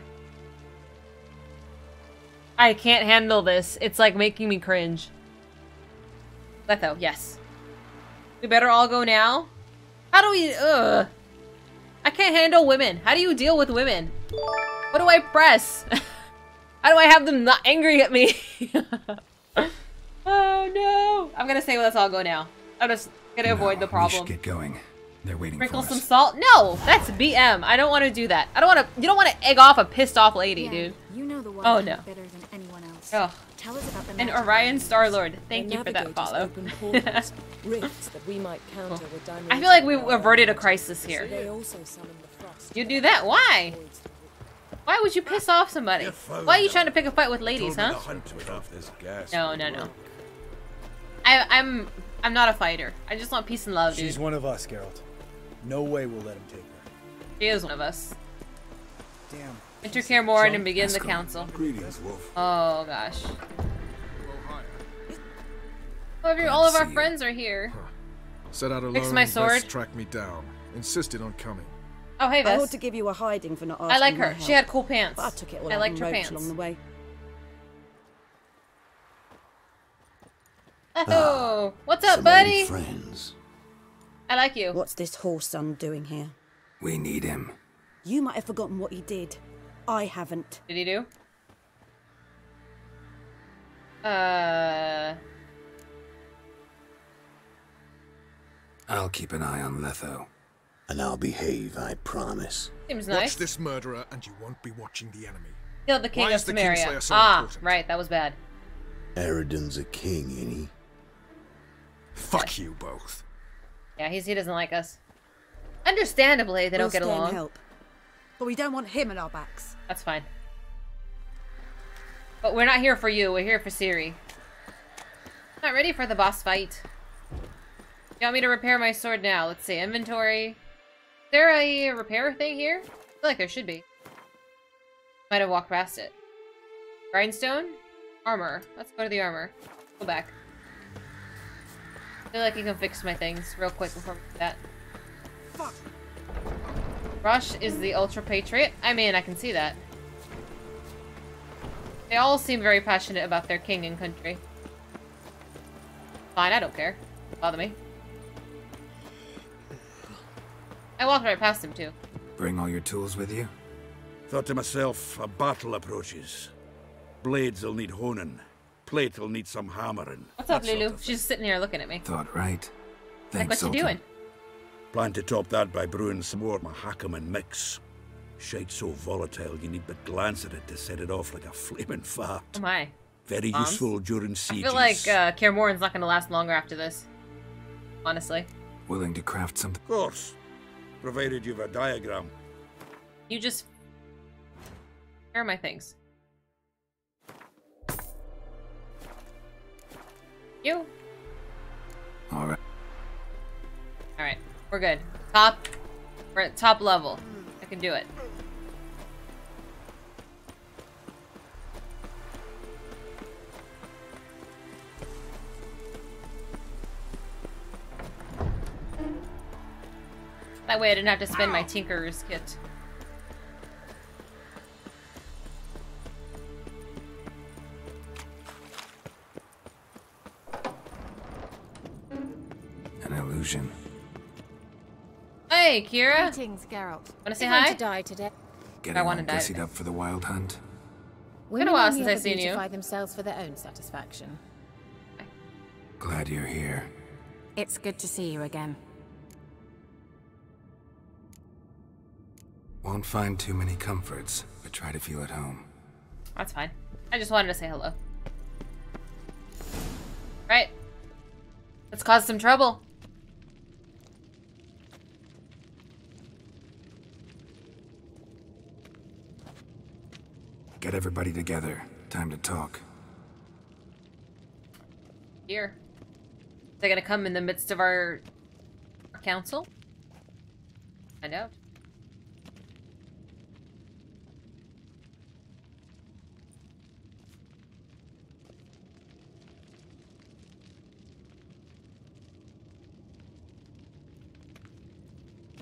[SPEAKER 1] I can't handle this. It's like making me cringe. Letho, yes. We better all go now? How do we, ugh. I can't handle women. How do you deal with women? What do I press? How do I have them not angry at me? oh no. I'm gonna say let's all go now. I'm just gonna avoid the
[SPEAKER 7] We
[SPEAKER 1] problem.
[SPEAKER 7] should get going. They're waiting
[SPEAKER 1] Sprinkle
[SPEAKER 7] for
[SPEAKER 1] some
[SPEAKER 7] us.
[SPEAKER 1] salt? No, that's BM. I don't want to do that. I don't want to. You don't want to egg off a pissed off lady,
[SPEAKER 27] Yeah,
[SPEAKER 1] dude.
[SPEAKER 27] You know the
[SPEAKER 1] Oh, no.
[SPEAKER 27] Hunt better than anyone else.
[SPEAKER 1] Oh.
[SPEAKER 27] Tell us about the
[SPEAKER 1] And Orion
[SPEAKER 27] rings.
[SPEAKER 1] Star Lord. Thank you for that follow.
[SPEAKER 4] open portals, rifts that we might counter with.
[SPEAKER 1] I feel like we averted a crisis here.
[SPEAKER 4] They also summon the frost.
[SPEAKER 1] You do that? Why? Why would you piss off somebody? Why are you trying to pick a fight with ladies, huh?
[SPEAKER 8] off this gas.
[SPEAKER 1] No, no, no. I, I'm I'm not a fighter. I just want peace and love, dude.
[SPEAKER 11] She's one of us, Geralt. No way we'll let him take her.
[SPEAKER 1] She is one of us.
[SPEAKER 11] Damn.
[SPEAKER 1] Enter Kaer Morhen and begin the council.
[SPEAKER 5] Greetings, Wolf.
[SPEAKER 1] Oh gosh. All of, all of our friends are here.
[SPEAKER 23] Set out alone.
[SPEAKER 1] Fix my sword.
[SPEAKER 23] Ves tracked me down. Insisted on coming.
[SPEAKER 1] Oh, hey,
[SPEAKER 19] I
[SPEAKER 1] Ves.
[SPEAKER 19] ought to give you a hiding for not asking
[SPEAKER 1] I like her. She had cool pants.
[SPEAKER 19] But I took it all
[SPEAKER 1] I liked
[SPEAKER 19] in
[SPEAKER 1] her pants.
[SPEAKER 19] along the way.
[SPEAKER 1] Oh, what's up, buddy?
[SPEAKER 21] friends.
[SPEAKER 1] I like you.
[SPEAKER 19] What's this horse son doing here?
[SPEAKER 7] We need him.
[SPEAKER 19] You might have forgotten what he did. I haven't.
[SPEAKER 1] Did he do? Uh,
[SPEAKER 7] I'll keep an eye on Letho.
[SPEAKER 14] And I'll behave, I promise.
[SPEAKER 1] seems nice.
[SPEAKER 23] Watch this murderer, and you won't be watching the enemy.
[SPEAKER 1] Killed the king
[SPEAKER 23] Why
[SPEAKER 1] of
[SPEAKER 23] is the
[SPEAKER 1] Temeria.
[SPEAKER 23] Kingslayer so
[SPEAKER 1] ah,
[SPEAKER 23] important?
[SPEAKER 1] right, that was bad.
[SPEAKER 14] Eredin's a king, ain't he?
[SPEAKER 23] Fuck you both.
[SPEAKER 1] Yeah, he's he doesn't like us. Understandably, they
[SPEAKER 19] we'll
[SPEAKER 1] don't get
[SPEAKER 19] stay and
[SPEAKER 1] along.
[SPEAKER 19] help. But we don't want him at our backs.
[SPEAKER 1] That's fine. But we're not here for you. We're here for Ciri. Not ready for the boss fight. You want me to repair my sword now? Let's see. Inventory. Is there a repair thing here? I feel like there should be. Might have walked past it. Grindstone? Armor. Let's go to the armor. Go back. I feel like you can fix my things real quick before we do that. Rush is the Ultra Patriot. I mean, I can see that. They all seem very passionate about their king and country. Fine, I don't care. Bother me. I walked right past him, too.
[SPEAKER 7] Bring all your tools with you?
[SPEAKER 8] Thought to myself, a battle approaches. Blades will need honing. Plate will need some hammering.
[SPEAKER 1] What's up,
[SPEAKER 8] that sort
[SPEAKER 1] Lulu?
[SPEAKER 8] of
[SPEAKER 1] She's sitting here looking at me.
[SPEAKER 7] Thought right.
[SPEAKER 1] Thanks, Like,
[SPEAKER 7] Thanks,
[SPEAKER 1] what you
[SPEAKER 7] Sultan.
[SPEAKER 1] doing?
[SPEAKER 8] Plan to top that by brewing some more Mahakam mix. Shite so volatile you need but glance at it to set it off like a flaming fart.
[SPEAKER 1] Oh my.
[SPEAKER 8] Very
[SPEAKER 1] Bombs?
[SPEAKER 8] useful during sieges.
[SPEAKER 1] I feel like uh, Kaer Morhen's not going to last longer after this. Honestly.
[SPEAKER 7] Willing to craft something?
[SPEAKER 8] Of course. Provided you've a diagram.
[SPEAKER 1] You just... Where are my things? You?
[SPEAKER 7] Alright.
[SPEAKER 1] Alright, we're good. Top... We're at top level. I can do it. That way I didn't have to spend my Tinker's kit.
[SPEAKER 7] An illusion.
[SPEAKER 1] Hey, Keira!
[SPEAKER 28] Greetings, Geralt.
[SPEAKER 1] Wanna say
[SPEAKER 28] You're going
[SPEAKER 1] hi?
[SPEAKER 28] to die today.
[SPEAKER 7] Getting
[SPEAKER 1] I
[SPEAKER 7] all
[SPEAKER 1] wanna die
[SPEAKER 7] gussied up for the wild hunt.
[SPEAKER 1] Been a while
[SPEAKER 28] only
[SPEAKER 1] since I've
[SPEAKER 28] ever
[SPEAKER 1] seen you.
[SPEAKER 28] beautify themselves for their own satisfaction.
[SPEAKER 7] Glad you're here.
[SPEAKER 28] It's good to see you again.
[SPEAKER 7] Won't find too many comforts, but try to feel at home.
[SPEAKER 1] That's fine. I just wanted to say hello. Right. Let's cause some trouble.
[SPEAKER 7] Get everybody together. Time to talk.
[SPEAKER 1] Here. They're gonna come in the midst of our, our council? Find out.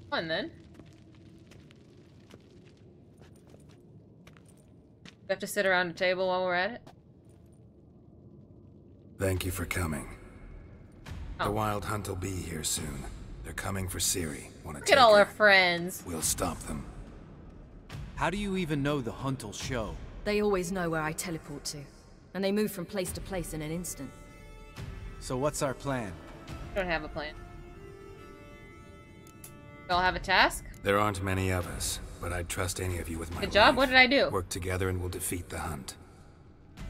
[SPEAKER 1] Come on then. We have to sit around a table while we're at it?
[SPEAKER 7] Thank you for coming.
[SPEAKER 1] Oh.
[SPEAKER 7] The wild hunt will be here soon. They're coming for Ciri. Wanna
[SPEAKER 1] Look at all
[SPEAKER 7] her?
[SPEAKER 1] our friends.
[SPEAKER 7] We'll stop them.
[SPEAKER 11] How do you even know the hunt will show?
[SPEAKER 10] They always know where I teleport to. And they move from place to place in an instant.
[SPEAKER 11] So what's our plan?
[SPEAKER 1] Don't have a plan. We all have a task?
[SPEAKER 7] There aren't many of us, but I'd trust any of you with my
[SPEAKER 1] Good job.
[SPEAKER 7] life.
[SPEAKER 1] What did I do?
[SPEAKER 7] Work together and we'll defeat the hunt.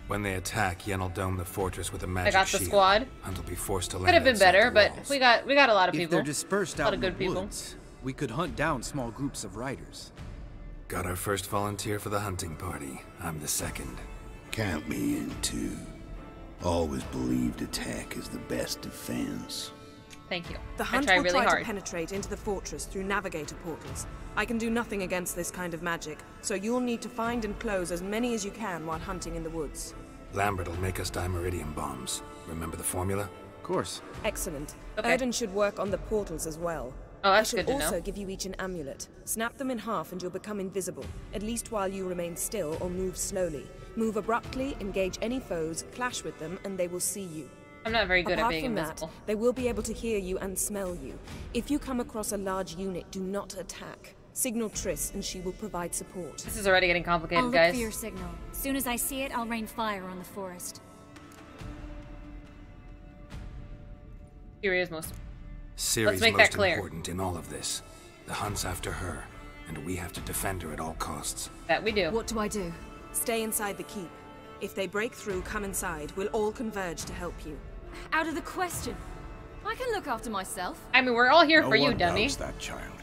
[SPEAKER 7] When they attack, Yen will dome the fortress with a magic shield.
[SPEAKER 1] I got the
[SPEAKER 7] shield.
[SPEAKER 1] squad.
[SPEAKER 7] Hunt will be forced to land
[SPEAKER 1] Could have been better, but we got we got a lot of
[SPEAKER 11] if
[SPEAKER 1] people.
[SPEAKER 11] they're dispersed
[SPEAKER 1] a
[SPEAKER 11] out
[SPEAKER 1] of
[SPEAKER 11] in
[SPEAKER 1] good
[SPEAKER 11] the
[SPEAKER 1] people.
[SPEAKER 11] woods, we could hunt down small groups of riders.
[SPEAKER 7] Got our first volunteer for the hunting party. I'm the second.
[SPEAKER 14] Count me in too. Always believed attack is the best defense.
[SPEAKER 1] Thank you.
[SPEAKER 29] The
[SPEAKER 1] I
[SPEAKER 29] hunt
[SPEAKER 1] try
[SPEAKER 29] will
[SPEAKER 1] really
[SPEAKER 29] try
[SPEAKER 1] hard.
[SPEAKER 29] to penetrate into the fortress through navigator portals. I can do nothing against this kind of magic, so you'll need to find and close as many as you can while hunting in the woods.
[SPEAKER 7] Lambert will make us dimeritium bombs. Remember the formula?
[SPEAKER 23] Of course.
[SPEAKER 4] Excellent.
[SPEAKER 1] Okay.
[SPEAKER 4] Erden should work on the portals as well.
[SPEAKER 1] Oh, that's
[SPEAKER 4] I should
[SPEAKER 1] good to know.
[SPEAKER 4] also give you each an amulet. Snap them in half and you'll become invisible, at least while you remain still or move slowly. Move abruptly, engage any foes, clash with them, and they will see you.
[SPEAKER 1] I'm not very good
[SPEAKER 4] Apart
[SPEAKER 1] at being
[SPEAKER 4] from
[SPEAKER 1] invisible.
[SPEAKER 4] That, they will be able to hear you and smell you. If you come across a large unit, do not attack. Signal Triss and she will provide support.
[SPEAKER 1] This is already getting complicated,
[SPEAKER 22] I'll look
[SPEAKER 1] guys.
[SPEAKER 22] for your signal. Soon as I see it, I'll rain fire on the forest.
[SPEAKER 1] Ciri is most.
[SPEAKER 7] Ciri's
[SPEAKER 1] make that
[SPEAKER 7] most
[SPEAKER 1] clear.
[SPEAKER 7] important in all of this. The hunt's after her, and we have to defend her at all costs.
[SPEAKER 1] That we do.
[SPEAKER 4] What do I do? Stay inside the keep. If they break through, come inside. We'll all converge to help you.
[SPEAKER 22] Out of the question. I can look after myself.
[SPEAKER 1] I mean, we're all here
[SPEAKER 8] no
[SPEAKER 1] for you,
[SPEAKER 8] one
[SPEAKER 1] dummy.
[SPEAKER 8] doubts that child.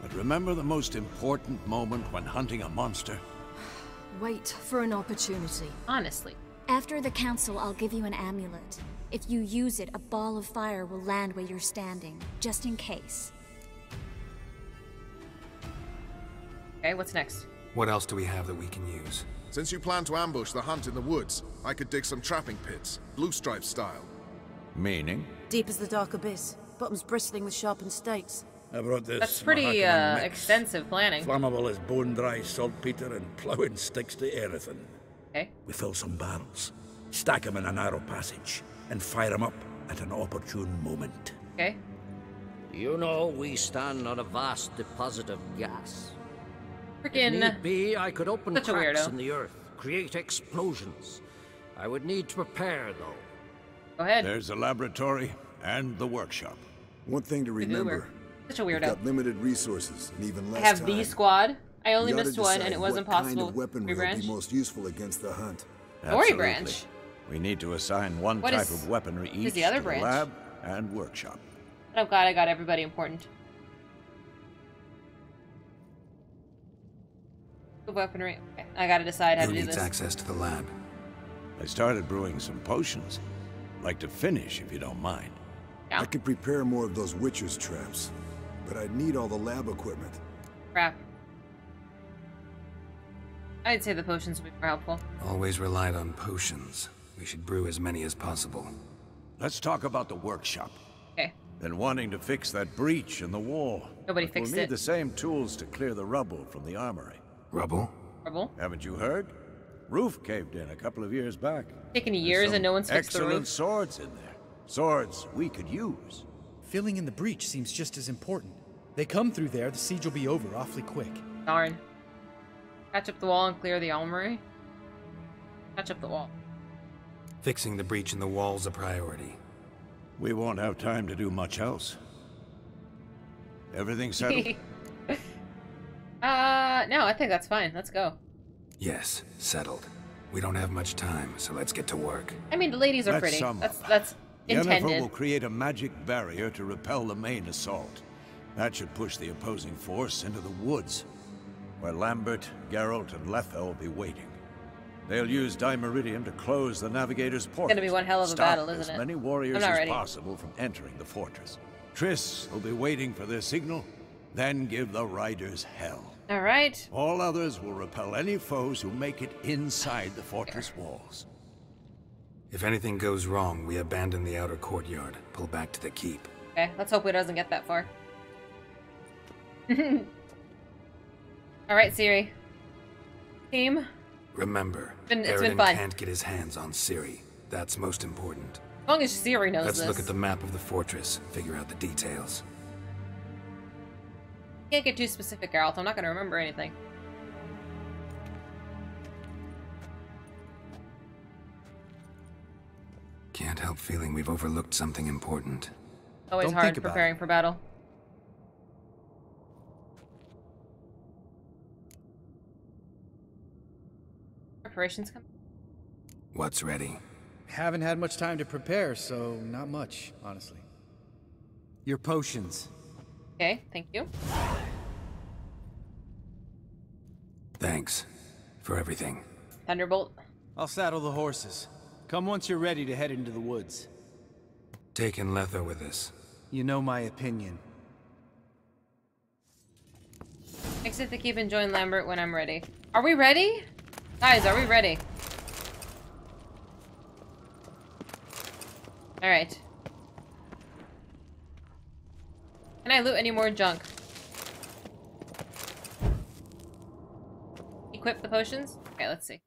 [SPEAKER 8] But remember the most important moment when hunting a monster?
[SPEAKER 10] Wait for an opportunity.
[SPEAKER 1] Honestly.
[SPEAKER 22] After the council, I'll give you an amulet. If you use it, a ball of fire will land where you're standing, just in case.
[SPEAKER 1] Okay, what's next?
[SPEAKER 7] What else do we have that we can use?
[SPEAKER 23] Since you plan to ambush the hunt in the woods, I could dig some trapping pits, blue stripe style.
[SPEAKER 8] Meaning?
[SPEAKER 28] Deep as the dark abyss, bottoms bristling with sharpened stakes.
[SPEAKER 8] I brought this.
[SPEAKER 1] That's pretty uh,
[SPEAKER 8] mix.
[SPEAKER 1] extensive planning.
[SPEAKER 8] Flammable as bone dry saltpeter and ploughing sticks to anything.
[SPEAKER 1] Okay.
[SPEAKER 8] We fill some barrels, stack them in a narrow passage, and fire them up at an opportune moment.
[SPEAKER 1] Okay.
[SPEAKER 13] You know, we stand on a vast deposit of gas. If
[SPEAKER 1] Freaking.
[SPEAKER 13] need be, I could open
[SPEAKER 1] Such a
[SPEAKER 13] cracks in the earth, create explosions. I would need to prepare, though.
[SPEAKER 1] Go ahead.
[SPEAKER 8] There's the laboratory and the workshop.
[SPEAKER 5] One thing to remember.
[SPEAKER 1] Such a
[SPEAKER 5] we've
[SPEAKER 1] weirdo.
[SPEAKER 5] got limited resources and even
[SPEAKER 1] I
[SPEAKER 5] less
[SPEAKER 1] have
[SPEAKER 5] time.
[SPEAKER 1] the squad. I only missed one, and it wasn't
[SPEAKER 5] what
[SPEAKER 1] possible.
[SPEAKER 5] Kind of weaponry
[SPEAKER 1] Free
[SPEAKER 5] will be most useful against the hunt.
[SPEAKER 1] Story
[SPEAKER 8] Absolutely.
[SPEAKER 1] branch.
[SPEAKER 8] We need to assign one
[SPEAKER 1] What
[SPEAKER 8] type
[SPEAKER 1] is-
[SPEAKER 8] of weaponry each
[SPEAKER 1] the other
[SPEAKER 8] to
[SPEAKER 1] branch?
[SPEAKER 8] the lab and workshop.
[SPEAKER 1] But I'm glad I got everybody important. The weaponry. Okay, I gotta decide how
[SPEAKER 7] Who
[SPEAKER 1] to do
[SPEAKER 7] needs
[SPEAKER 1] this.
[SPEAKER 7] access to the lab?
[SPEAKER 8] I started brewing some potions. Like to finish, if you don't mind.
[SPEAKER 5] I could prepare more of those Witcher's traps, but I'd need all the lab equipment.
[SPEAKER 1] Crap. I'd say the potions would be more helpful.
[SPEAKER 7] Always relied on potions. We should brew as many as possible.
[SPEAKER 8] Let's talk about the workshop.
[SPEAKER 1] Okay.
[SPEAKER 8] Been wanting to fix that breach in the wall.
[SPEAKER 1] Nobody
[SPEAKER 8] But
[SPEAKER 1] fixed
[SPEAKER 8] we'll need the same tools to clear the rubble from the armory.
[SPEAKER 7] Rubble?
[SPEAKER 1] Rubble?
[SPEAKER 8] Haven't you heard? Roof caved in a couple of years back.
[SPEAKER 1] Taking
[SPEAKER 8] There's
[SPEAKER 1] years
[SPEAKER 8] some
[SPEAKER 1] and no one's fixed the
[SPEAKER 8] Excellent
[SPEAKER 1] roof.
[SPEAKER 8] swords in there. Swords we could use.
[SPEAKER 11] Filling in the breach seems just as important. They come through there, the siege will be over awfully quick.
[SPEAKER 1] Darn. Patch up the wall and clear the armory. Patch up the wall.
[SPEAKER 7] Fixing the breach in the wall's a priority.
[SPEAKER 8] We won't have time to do much else. Everything settled?
[SPEAKER 1] uh, no, I think that's fine. Let's go.
[SPEAKER 7] Yes, settled. We don't have much time, so let's get to work.
[SPEAKER 1] I mean, the ladies are
[SPEAKER 8] Let's
[SPEAKER 1] pretty.
[SPEAKER 8] sum
[SPEAKER 1] That's
[SPEAKER 8] up.
[SPEAKER 1] that's
[SPEAKER 8] Yennefer will create a magic barrier to repel the main assault. That should push the opposing force into the woods, where Lambert, Geralt, and Letho will be waiting. They'll use Dimeritium to close the Navigator's portal.
[SPEAKER 1] It's gonna be one hell of a
[SPEAKER 8] Stop
[SPEAKER 1] battle, isn't it?
[SPEAKER 8] many warriors
[SPEAKER 1] I'm not
[SPEAKER 8] as
[SPEAKER 1] ready.
[SPEAKER 8] possible from entering the fortress. Triss will be waiting for their signal, then give the riders hell.
[SPEAKER 1] All right.
[SPEAKER 8] All others will repel any foes who make it inside the fortress walls.
[SPEAKER 7] If anything goes wrong, we abandon the outer courtyard, pull back to the keep.
[SPEAKER 1] Okay, let's hope it doesn't get that far. All right, Ciri. Team.
[SPEAKER 7] Remember,
[SPEAKER 1] Been- it's been fun.
[SPEAKER 7] can't get his hands on Ciri. That's most important.
[SPEAKER 1] As long as Ciri knows
[SPEAKER 7] Let's
[SPEAKER 1] this.
[SPEAKER 7] look at the map of the fortress, figure out the details.
[SPEAKER 1] Can't get too specific, Geralt. I'm not gonna remember anything.
[SPEAKER 7] Can't help feeling we've overlooked something important.
[SPEAKER 1] Always
[SPEAKER 7] Don't
[SPEAKER 1] hard
[SPEAKER 7] think about
[SPEAKER 1] preparing for battle. Preparations come.
[SPEAKER 7] What's ready?
[SPEAKER 11] Haven't had much time to prepare, so not much, honestly. Your potions.
[SPEAKER 1] Okay, thank you.
[SPEAKER 7] Thanks for everything.
[SPEAKER 1] Thunderbolt.
[SPEAKER 11] I'll saddle the horses. Come once you're ready to head into the woods.
[SPEAKER 7] Taking Letho with us.
[SPEAKER 11] You know my opinion.
[SPEAKER 1] Exit the keep and join Lambert when I'm ready. Are we ready? Guys, are we ready? Alright. Can I loot any more junk? Equip the potions? Okay, let's see.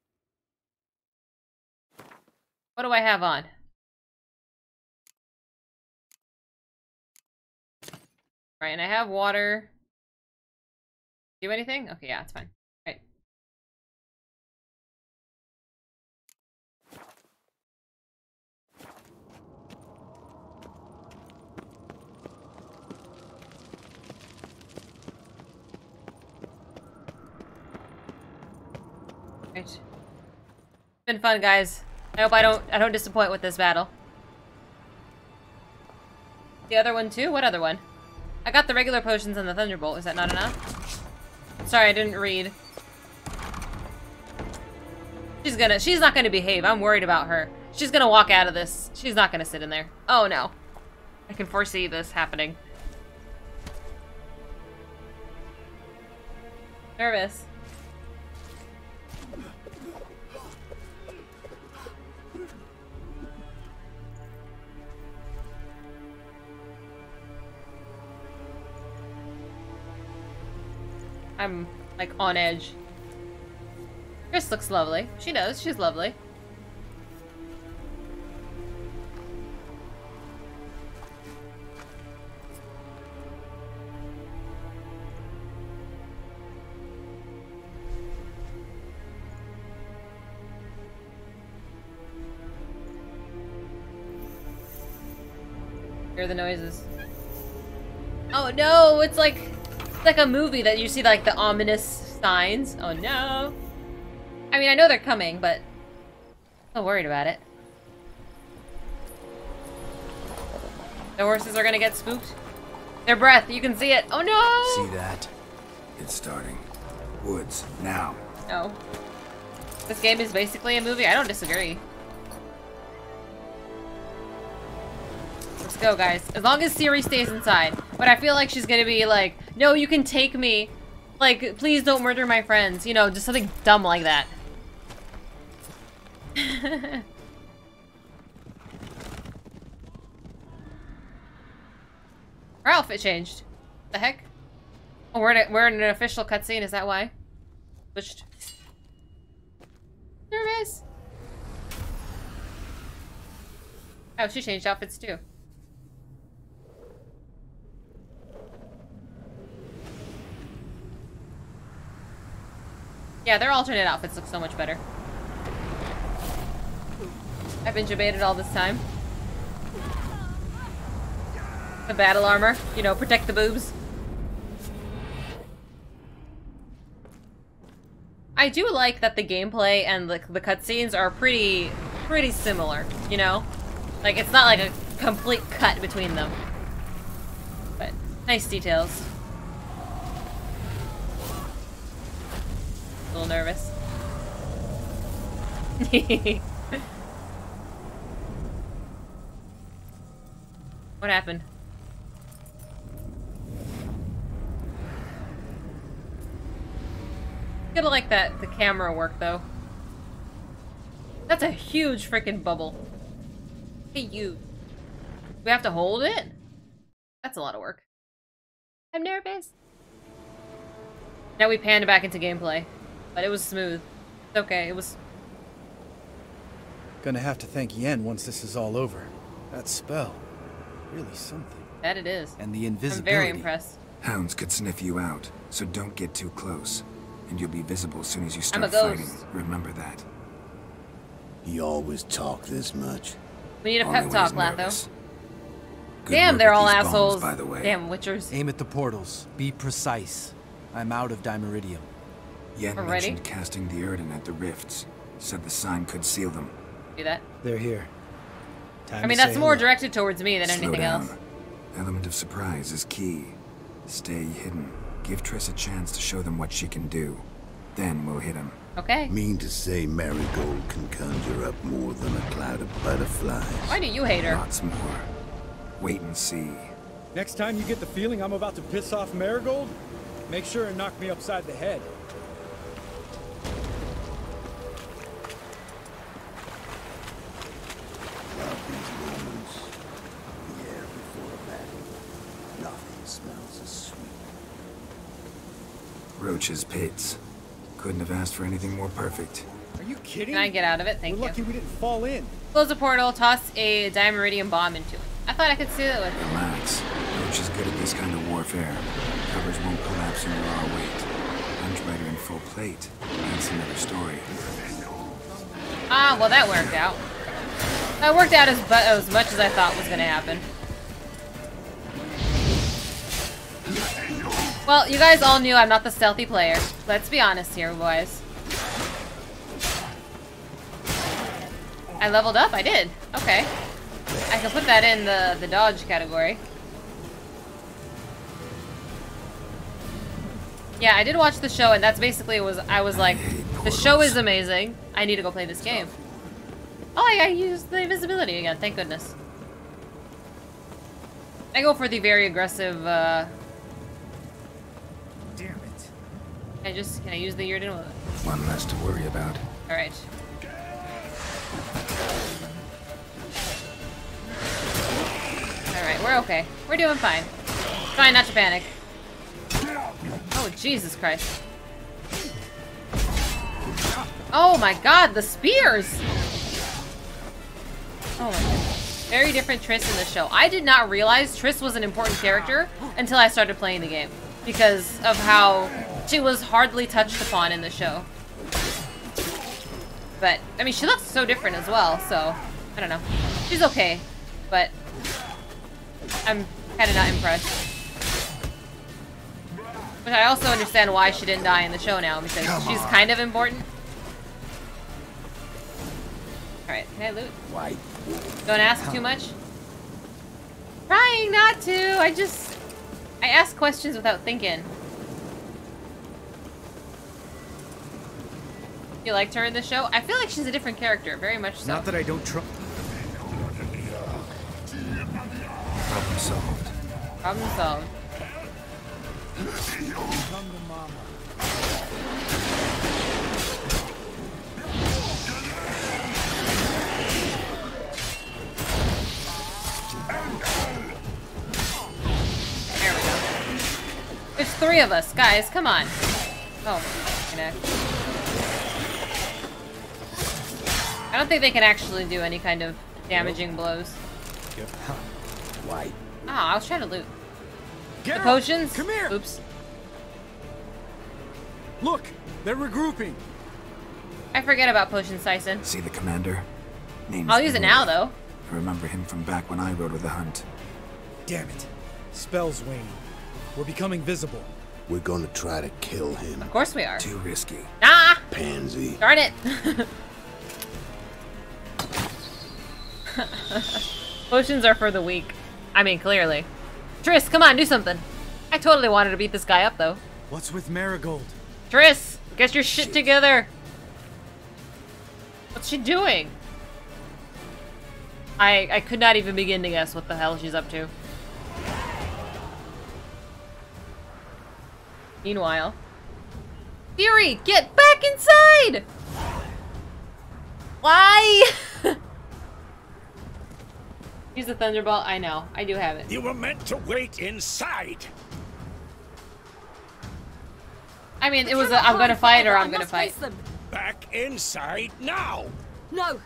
[SPEAKER 1] What do I have on? Right, and I have water. Do anything? Okay, yeah, it's fine. Right. Right. Been fun, guys. I hope I don't I don't disappoint with this battle. The other one too? What other one? I got the regular potions and the Thunderbolt. Is that not enough? Sorry, I didn't read. She's gonna- she's not gonna behave. I'm worried about her. She's gonna walk out of this. She's not gonna sit in there. Oh no. I can foresee this happening. Nervous. I'm, like, on edge. Triss looks lovely. She does. She's lovely. Hear the noises. Oh no, it's like like a movie that you see like the ominous signs. Oh no. I mean, I know they're coming, but I'm not worried about it. The horses are gonna get spooked. Their breath, you can see it. Oh no!
[SPEAKER 7] See that? It's starting. Woods, now.
[SPEAKER 1] No. This game is basically a movie. I don't disagree. Let's go, guys. As long as Ciri stays inside. But I feel like she's gonna be like, no, you can take me. Like, please don't murder my friends. You know, just something dumb like that. Her outfit changed. The heck? Oh, we're in, a, we're in an official cutscene, is that why? Switched. Nervous. Oh, she changed outfits too. Yeah, their alternate outfits look so much better. I've been debated all this time. The battle armor, you know, protect the boobs. I do like that the gameplay and the, the cutscenes are pretty, pretty similar, you know? Like, it's not like a complete cut between them. But, nice details. A little nervous. what happened? Gotta like that, the camera work though. That's a huge freaking bubble. Hey you. We have to hold it? That's a lot of work. I'm nervous. Now we panned back into gameplay. But it was smooth. It's okay, it was...
[SPEAKER 11] Gonna have to thank Yen once this is all over. That spell. Really something.
[SPEAKER 1] That it is.
[SPEAKER 11] And the invisibility.
[SPEAKER 1] I'm very impressed.
[SPEAKER 7] Hounds could sniff you out, so don't get too close. And you'll be visible as soon as you
[SPEAKER 1] I'm a
[SPEAKER 7] start
[SPEAKER 1] ghost.
[SPEAKER 7] fighting. Remember that.
[SPEAKER 14] You always talk this much?
[SPEAKER 1] We need a pep talk,
[SPEAKER 7] Letho. Good
[SPEAKER 1] Damn, they're all
[SPEAKER 7] these bombs,
[SPEAKER 1] assholes.
[SPEAKER 7] by the way.
[SPEAKER 1] Damn, witchers.
[SPEAKER 11] Aim at the portals. Be precise. I'm out of Dimeritium.
[SPEAKER 7] Yen
[SPEAKER 1] Already?
[SPEAKER 7] mentioned casting the Yrden at the rifts. Said the sign could seal them.
[SPEAKER 1] Do that.
[SPEAKER 11] They're here. Time
[SPEAKER 1] I mean, that's more
[SPEAKER 11] hello.
[SPEAKER 1] directed towards me than
[SPEAKER 7] Slow
[SPEAKER 1] anything
[SPEAKER 7] down.
[SPEAKER 1] else.
[SPEAKER 7] Element of surprise is key. Stay hidden. Give Triss a chance to show them what she can do. Then we'll hit him.
[SPEAKER 1] Okay.
[SPEAKER 14] Mean to say Marigold can conjure up more than a cloud of butterflies.
[SPEAKER 1] Why do you hate her?
[SPEAKER 7] Lots more. Wait and see.
[SPEAKER 30] Next time you get the feeling I'm about to piss off Marigold, make sure and knock me upside the head.
[SPEAKER 7] Roach's pits. Couldn't have asked for anything more perfect.
[SPEAKER 30] Are you kidding?
[SPEAKER 1] Can I get out of it? Thank
[SPEAKER 30] We're
[SPEAKER 1] you.
[SPEAKER 30] lucky we didn't fall in.
[SPEAKER 1] Close the portal, toss a dimeritium bomb into it. I thought I could see that with
[SPEAKER 7] Relax. Roach is good at this kind of warfare. Covers won't collapse under our weight. Punchrider in full plate. That's another story.
[SPEAKER 1] Ah, well that worked out. That worked out as, bu as much as I thought was gonna happen. Well, you guys all knew I'm not the stealthy player. Let's be honest here, boys. I leveled up? I did. Okay. I can put that in the, the dodge category. Yeah, I did watch the show, and that's basically it was I was like, the show is amazing. I need to go play this game. Oh, I, I used the invisibility again. Thank goodness. I go for the very aggressive. uh... I just can I use the Yrden?
[SPEAKER 7] One less to worry about.
[SPEAKER 1] All right. All right, we're okay. We're doing fine. Fine, not to panic. Oh Jesus Christ! Oh my God, the spears! Oh my God. Very different Triss in the show. I did not realize Triss was an important character until I started playing the game. Because of how she was hardly touched upon in the show. But, I mean, she looks so different as well, so, I don't know. She's okay, but I'm kind of not impressed. But I also understand why she didn't die in the show now, because
[SPEAKER 14] Come
[SPEAKER 1] she's
[SPEAKER 14] on.
[SPEAKER 1] kind of important. Alright, can I loot?
[SPEAKER 14] Why?
[SPEAKER 1] Don't ask too much. Trying not to. I just I ask questions without thinking. You liked her in the show? I feel like she's a different character, very much so.
[SPEAKER 30] Not that I don't trust.
[SPEAKER 7] Problem solved.
[SPEAKER 1] Problem solved.
[SPEAKER 30] Come to mama.
[SPEAKER 1] There we go. There's three of us, guys. Come on. Oh, fucking heck. I don't think they can actually do any kind of damaging blows.
[SPEAKER 14] Why?
[SPEAKER 1] Ah, I was trying to loot.
[SPEAKER 30] Get
[SPEAKER 1] the
[SPEAKER 30] up!
[SPEAKER 1] potions?
[SPEAKER 30] Come here!
[SPEAKER 1] Oops.
[SPEAKER 30] Look, they're regrouping.
[SPEAKER 1] I forget about potion Syson.
[SPEAKER 7] See the commander? Name's
[SPEAKER 1] I'll use it now, though.
[SPEAKER 7] I remember him from back when I rode with the hunt.
[SPEAKER 30] Damn it. Spells waning. We're becoming visible.
[SPEAKER 14] We're gonna try to kill him.
[SPEAKER 1] Of course we are.
[SPEAKER 7] Too risky.
[SPEAKER 1] Ah!
[SPEAKER 14] Pansy.
[SPEAKER 1] Darn it. Potions are for the weak. I mean, clearly. Triss, come on, do something. I totally wanted to beat this guy up, though.
[SPEAKER 30] What's with Marigold?
[SPEAKER 1] Triss, get your shit together. What's she doing? I I could not even begin to guess what the hell she's up to. Meanwhile, Fury, get back inside! Why? Use the Thunderbolt. I know. I do have it.
[SPEAKER 14] You were meant to wait inside.
[SPEAKER 1] I mean, it was a I'm gonna fight or I'm gonna fight. Them.
[SPEAKER 14] Back inside now.
[SPEAKER 10] No!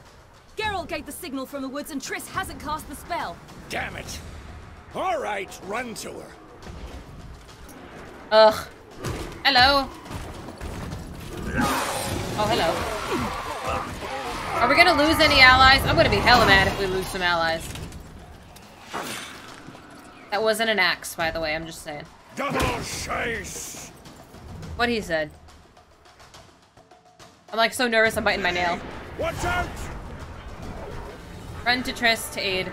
[SPEAKER 10] Geralt gave the signal from the woods and Triss hasn't cast the spell.
[SPEAKER 14] Damn it. All right, run to her.
[SPEAKER 1] Ugh. Hello. Oh, hello. Are we gonna lose any allies? I'm gonna be hella mad if we lose some allies. That wasn't an axe, by the way, I'm just saying.
[SPEAKER 14] Double chase.
[SPEAKER 1] What he said. I'm like so nervous I'm biting my nail.
[SPEAKER 14] Watch out.
[SPEAKER 1] Run to Triss to aid.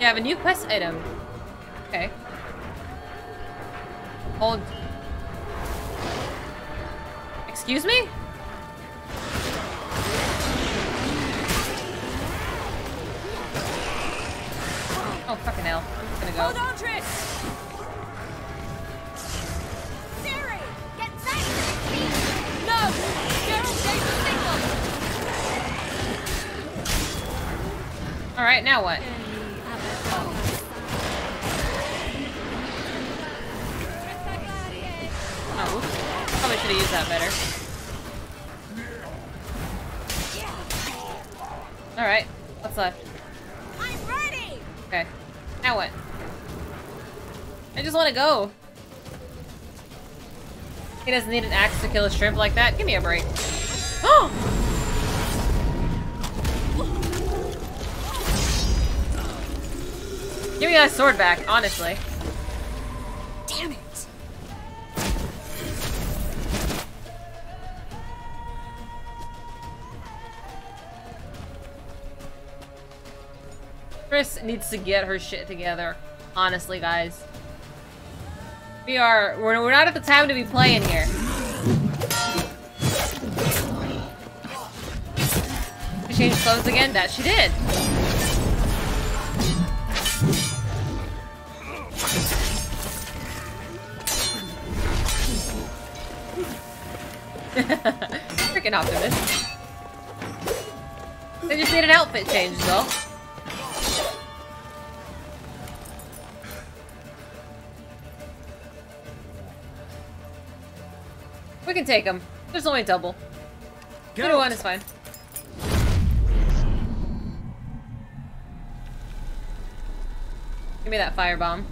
[SPEAKER 1] You have a new quest item. Okay. Hold. Excuse me? Oh, fucking hell. I'm gonna go.
[SPEAKER 10] Hold on, Triss!
[SPEAKER 22] Ciri, get back to the!
[SPEAKER 10] No! Geralt gave the signal!
[SPEAKER 1] Alright, now what? Oh, to use that better. Alright, what's left?
[SPEAKER 22] I'm ready!
[SPEAKER 1] Okay. Now what? I just want to go. He doesn't need an axe to kill a shrimp like that. Give me a break. Oh! Give me that sword back, honestly. Triss needs to get her shit together. Honestly, guys. We are- we're, we're not at the time to be playing here. She changed clothes again? That she did. Freaking optimist. They just need an outfit change, though. We can take them. There's only a double. Two to one is fine. Give me that firebomb.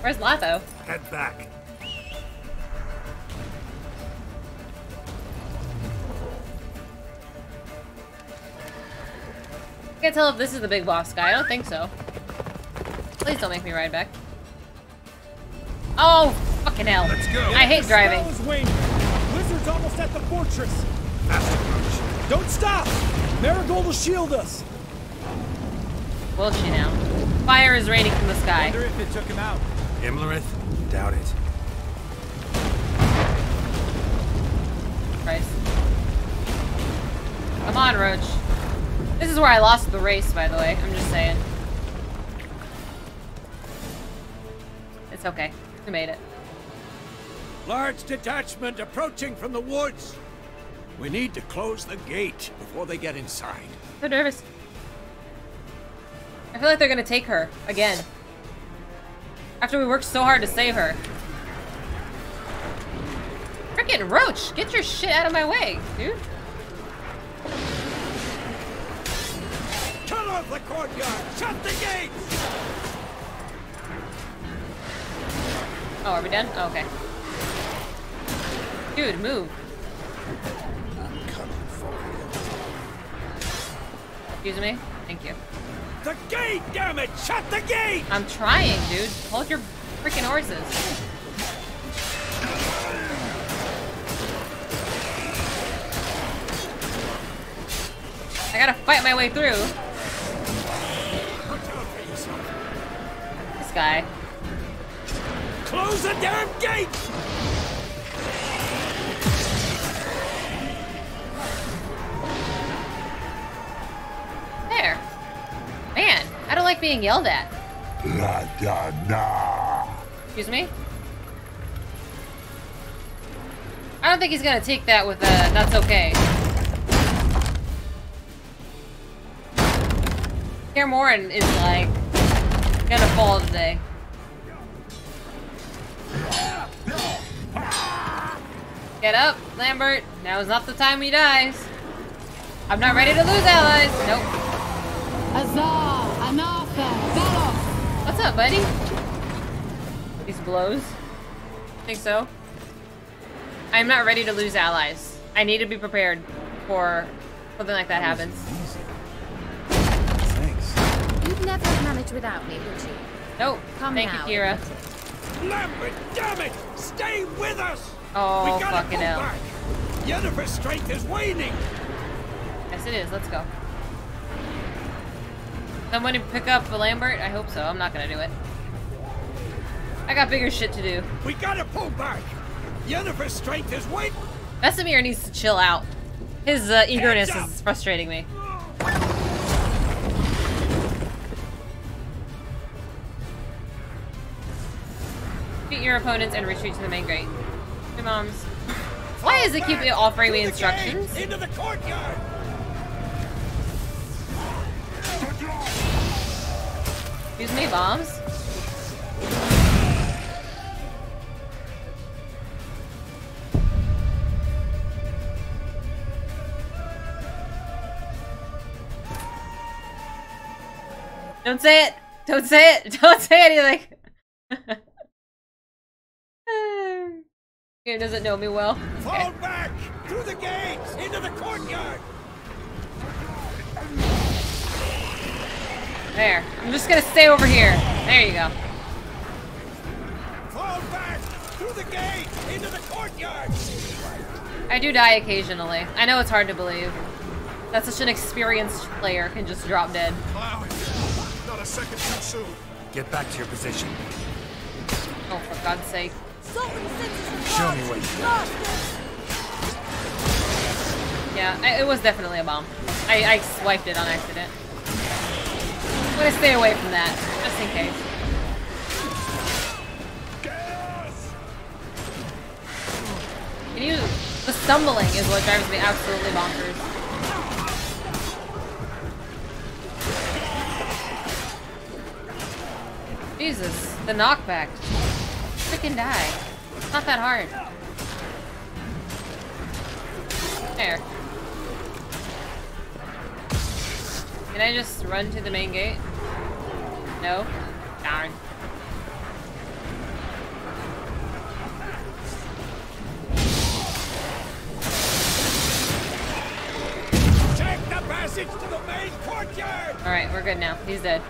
[SPEAKER 1] Where's Letho?
[SPEAKER 14] Head back.
[SPEAKER 1] I can't tell if this is the big boss guy. I don't think so. Please don't make me ride back. Oh, fucking hell. Let's
[SPEAKER 30] go.
[SPEAKER 1] I hate
[SPEAKER 30] The
[SPEAKER 1] driving.
[SPEAKER 30] spell is waning. Blizzard's almost at the fortress. Don't stop! Marigold will shield us.
[SPEAKER 1] Will she now? Fire is raining from the sky.
[SPEAKER 30] Wonder if it took him out.
[SPEAKER 7] Imlerith? Doubt it.
[SPEAKER 1] Christ. Come on, Roach. This is where I lost the race, by the way. I'm just saying. It's okay. We made it.
[SPEAKER 8] Large detachment approaching from the woods. We need to close the gate before they get inside.
[SPEAKER 1] So nervous. I feel like they're gonna take her again. After we worked so hard to save her. Frickin' Roach, get your shit out of my way, dude.
[SPEAKER 8] Cut off the courtyard! Shut the gates!
[SPEAKER 1] Oh, are we done? Oh, okay. Dude, move. I'm coming for you. Excuse me? Thank you.
[SPEAKER 8] The gate, damn it! Shut the gate!
[SPEAKER 1] I'm trying, dude. Hold your freaking horses. I gotta fight my way through. This guy.
[SPEAKER 8] Close the damn gate!
[SPEAKER 1] There. Man, I don't like being yelled at.
[SPEAKER 14] La da da.
[SPEAKER 1] Excuse me? I don't think he's gonna take that with a that's okay. Kaer Morhen is like gonna fall today. Get up, Lambert. Now is not the time he dies. I'm not ready to lose allies. Nope.
[SPEAKER 31] Huzzah! Anatha! Velos!
[SPEAKER 1] What's up, buddy? These blows? Think so? I'm not ready to lose allies. I need to be prepared for something like that happens.
[SPEAKER 28] You'd never have managed without me, would you?
[SPEAKER 1] Nope.
[SPEAKER 28] Come
[SPEAKER 1] Thank
[SPEAKER 28] now.
[SPEAKER 1] you, Keira.
[SPEAKER 8] Lambert, damn it! Stay with us!
[SPEAKER 1] Oh,
[SPEAKER 8] we gotta
[SPEAKER 1] fucking hell.
[SPEAKER 8] back. Yennefer's strength is waning.
[SPEAKER 1] Yes, it is. Let's go. Someone to pick up the Lambert? I hope so. I'm not gonna do it. I got bigger shit to do.
[SPEAKER 8] We gotta pull back. Yennefer's strength is waning.
[SPEAKER 1] Vesemir needs to chill out. His uh, eagerness is frustrating me. Beat your opponents and retreat to the main gate. Hey, moms. Why is it keep offering me instructions?
[SPEAKER 8] Into the courtyard.
[SPEAKER 1] Excuse Excuse me, bombs? Don't say it! Don't say it! Don't say anything! He doesn't know me well.
[SPEAKER 8] Fall back! Through the gates! Into the courtyard!
[SPEAKER 1] There. I'm just gonna stay over here. There you go.
[SPEAKER 8] Fall back! Through the gate! Into the courtyard!
[SPEAKER 1] I do die occasionally. I know it's hard to believe. That such an experienced player can just drop dead.
[SPEAKER 23] Not a second too soon.
[SPEAKER 7] Get back to your position.
[SPEAKER 1] Oh, for God's sake.
[SPEAKER 7] Show me what you got.
[SPEAKER 1] Yeah, I, it was definitely a bomb. I, I swiped it on accident. I'm gonna stay away from that, just in case. Can you... The stumbling is what drives me absolutely bonkers. Jesus, the knockback. Freaking die. It's not that hard. There. Can I just run to the main gate? No? Darn.
[SPEAKER 8] Take the passage to the main courtyard!
[SPEAKER 1] Alright, we're good now. He's dead.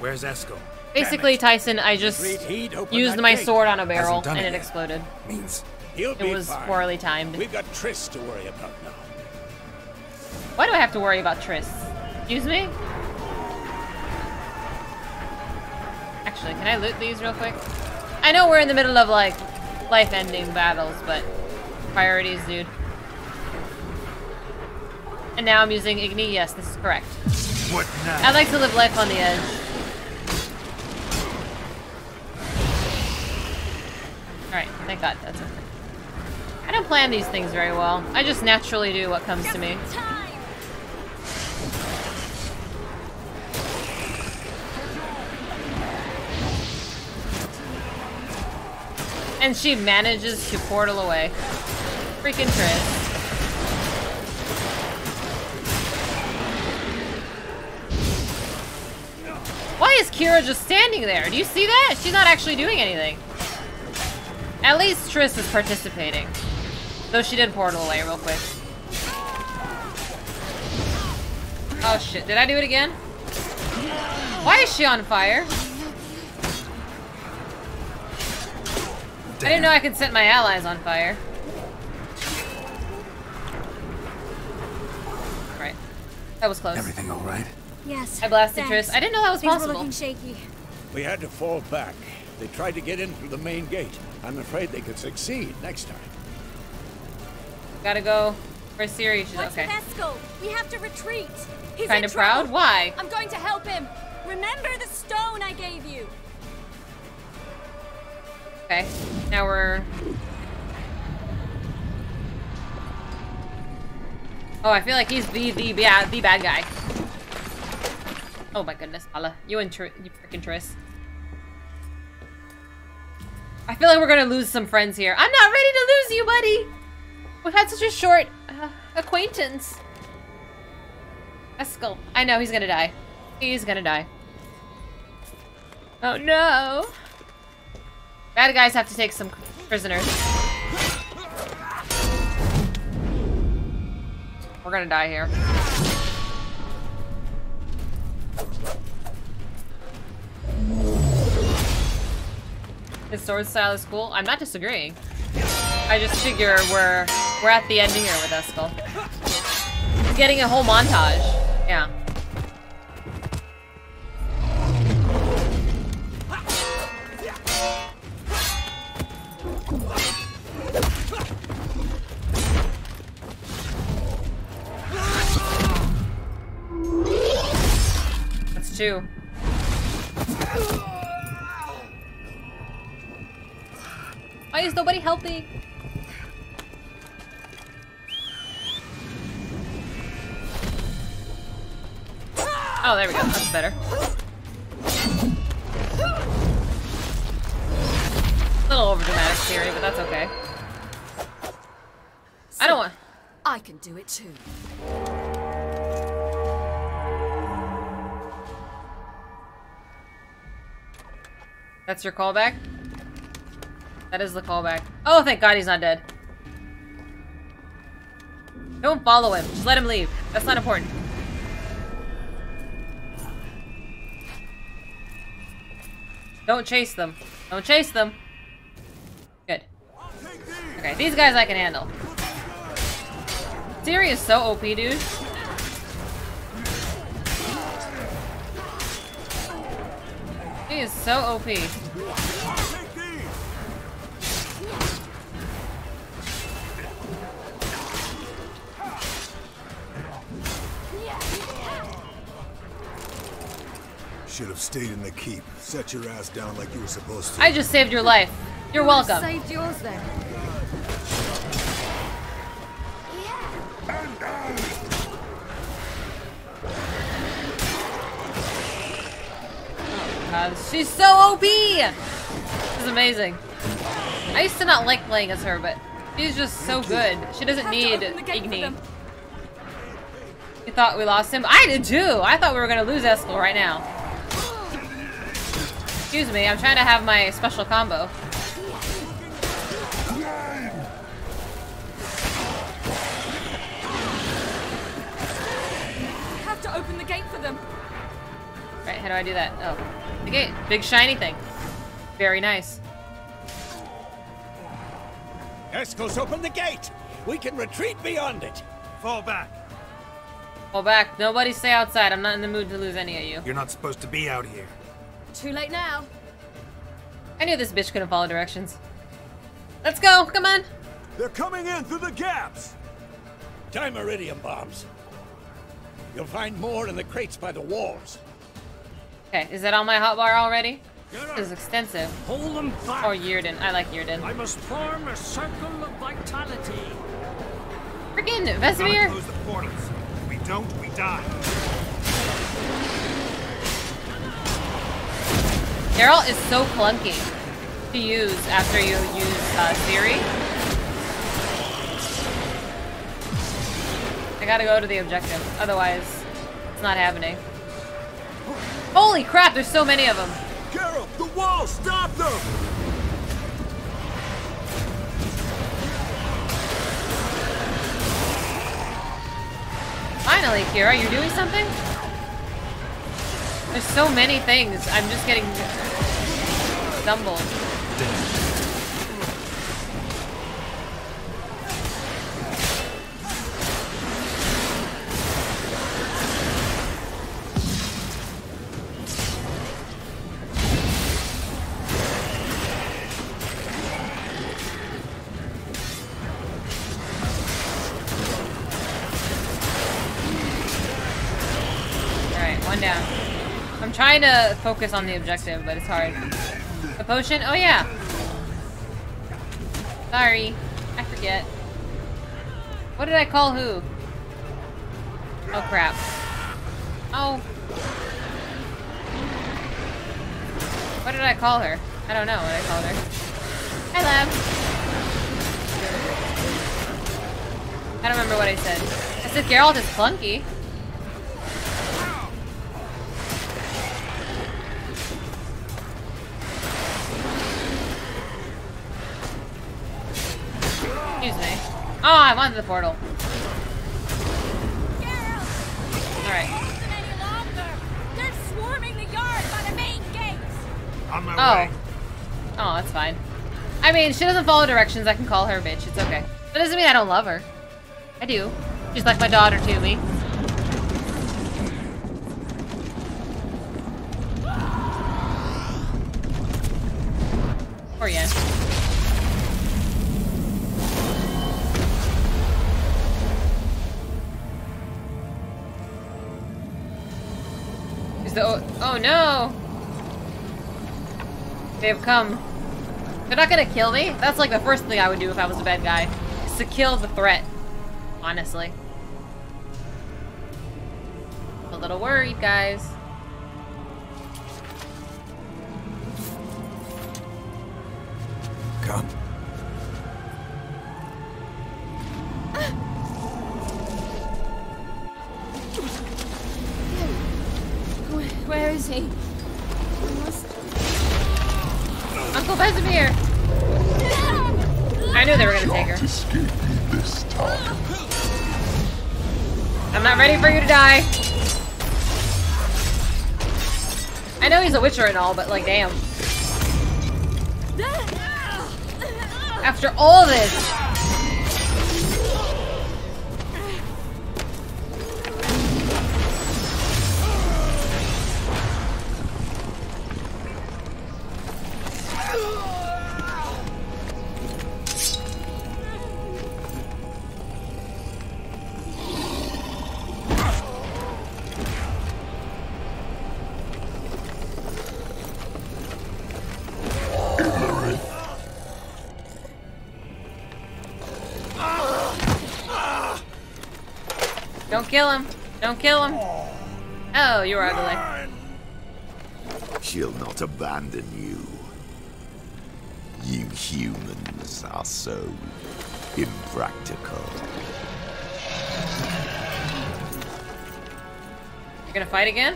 [SPEAKER 7] Where's Eskel?
[SPEAKER 1] Basically, Tyson, I just
[SPEAKER 8] Great heat, open
[SPEAKER 1] used my
[SPEAKER 8] gate.
[SPEAKER 1] sword on a barrel and
[SPEAKER 7] it
[SPEAKER 1] it
[SPEAKER 7] yet.
[SPEAKER 1] exploded.
[SPEAKER 7] Means
[SPEAKER 8] He'll
[SPEAKER 1] It
[SPEAKER 8] be
[SPEAKER 1] was
[SPEAKER 8] fine.
[SPEAKER 1] poorly timed.
[SPEAKER 8] We've got Triss to worry about now.
[SPEAKER 1] Why do I have to worry about Triss? Excuse me? Actually, can I loot these real quick? I know we're in the middle of, like, life-ending battles, but priorities, dude. And now I'm using Igni. Yes, this is correct.
[SPEAKER 7] what now?
[SPEAKER 1] I like to live life on the edge. Thank god, that's okay. I don't plan these things very well. I just naturally do what comes to me. And she manages to portal away. Freaking Triss. Why is Keira just standing there? Do you see that? She's not actually doing anything. At least Triss is participating. Though she did portal away real quick. Oh shit, did I do it again? Why is she on fire? I didn't know I could set my allies on fire. Right. That was close.
[SPEAKER 7] Everything all right?
[SPEAKER 32] Yes.
[SPEAKER 1] I blasted
[SPEAKER 32] thanks.
[SPEAKER 1] Triss. I didn't know that was
[SPEAKER 32] Things
[SPEAKER 1] possible.
[SPEAKER 32] were looking shaky.
[SPEAKER 8] We had to fall back. They tried to get in through the main gate. I'm afraid they could succeed next time.
[SPEAKER 1] Gotta go for Ciri. She's
[SPEAKER 22] What's
[SPEAKER 1] okay.
[SPEAKER 22] with Eskel? We have to retreat. He's
[SPEAKER 1] Kinda proud? Why?
[SPEAKER 22] I'm going to help him. Remember the stone I gave you.
[SPEAKER 1] Okay. Now we're. Oh, I feel like he's the the bad the bad guy. Oh my goodness, Paula, you and Tr you freaking Triss. I feel like we're gonna lose some friends here. I'm not ready to lose you, buddy. We've had such a short uh, acquaintance. Eskel. I know he's gonna die. He's gonna die. Oh no. Bad guys have to take some prisoners. We're gonna die here. His sword style is cool. I'm not disagreeing. I just figure we're we're at the ending here with Eskel. He's getting a whole montage. Yeah. That's two. Why is nobody helping? Oh, there we go. That's better. A little over dramatic theory, but that's okay. I don't want.
[SPEAKER 10] I can do it too.
[SPEAKER 1] That's your callback? That is the callback. Oh, thank God he's not dead. Don't follow him. Just let him leave. That's not important. Don't chase them. Don't chase them. Good. Okay, these guys I can handle. Ciri is so OP, dude. He is so OP.
[SPEAKER 5] Should have stayed in the keep. Set your ass down like you were supposed to.
[SPEAKER 1] I just saved your life. You're welcome.
[SPEAKER 10] Saved yours then.
[SPEAKER 1] Oh, God, she's so OP! This is amazing. I used to not like playing as her, but she's just so good. She doesn't need Igni. You thought we lost him? I did too! I thought we were gonna lose Eskel right now. Excuse me, I'm trying to have my special combo.
[SPEAKER 28] have to open the gate for them.
[SPEAKER 1] Right, how do I do that? Oh. The gate. Big shiny thing. Very nice.
[SPEAKER 14] Eskel's open the gate! We can retreat beyond it!
[SPEAKER 30] Fall back.
[SPEAKER 1] Fall back. Nobody stay outside. I'm not in the mood to lose any of you.
[SPEAKER 30] You're not supposed to be out here.
[SPEAKER 10] Too late now.
[SPEAKER 1] I knew this bitch couldn't follow directions. Let's go. Come on.
[SPEAKER 14] They're coming in through the gaps! Dimeritium bombs. You'll find more in the crates by the walls.
[SPEAKER 1] Okay, is that on my hotbar already? This is extensive.
[SPEAKER 21] Hold them back.
[SPEAKER 1] Or Yrden. I like Yrden.
[SPEAKER 21] I must form a circle of vitality.
[SPEAKER 1] Freaking
[SPEAKER 30] Gotta
[SPEAKER 1] Vesemir.
[SPEAKER 30] close the portals. If we don't, we die.
[SPEAKER 1] Geralt is so clunky to use after you use uh, Ciri. I gotta go to the objective, otherwise it's not happening. Holy crap, there's so many of them.
[SPEAKER 14] Geralt, the wall! Stop them!
[SPEAKER 1] Finally, Keira, you're doing something? There's so many things. I'm just getting stumbled. Alright, trying to focus on the objective, but it's hard. A potion? Oh yeah. Sorry. I forget. What did I call who? Oh crap. Oh. What did I call her? I don't know what I called her. Hi, Lab. I don't remember what I said. I said Geralt is clunky. Excuse me. Oh, I'm on the portal. Alright.
[SPEAKER 28] The yard by the main gates.
[SPEAKER 30] On my
[SPEAKER 1] Oh.
[SPEAKER 30] way.
[SPEAKER 1] Oh, that's fine. I mean, she doesn't follow directions. I can call her a bitch. It's okay. That doesn't mean I don't love her. I do. She's like my daughter to me. Or yeah. Is the oh, oh no! They have come. They're not gonna kill me. That's like the first thing I would do if I was a bad guy. Is to kill the threat. Honestly. A little worried, guys. I he's a witcher and all, but like, damn. After all this. Don't kill him. Oh, you are ugly.
[SPEAKER 33] She'll not abandon you. You humans are so impractical.
[SPEAKER 1] You're gonna fight again?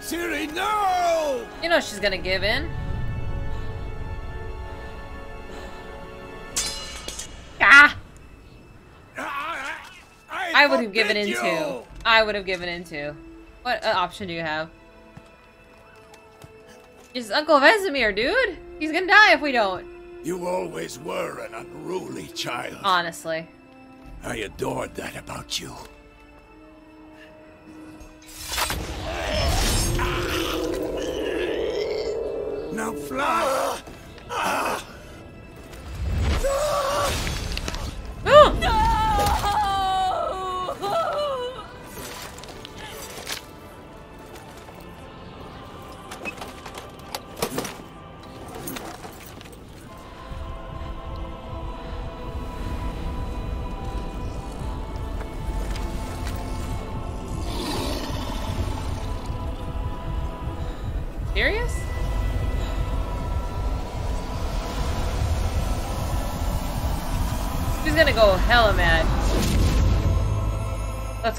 [SPEAKER 8] Ciri, no!
[SPEAKER 1] You know she's gonna give in. Given in too. I would have given in too. What uh, option do you have? It's Uncle Vesemir, dude. He's gonna die if we don't.
[SPEAKER 8] You always were an unruly child.
[SPEAKER 1] Honestly.
[SPEAKER 8] I adored that about you. Now fly!
[SPEAKER 1] Serious?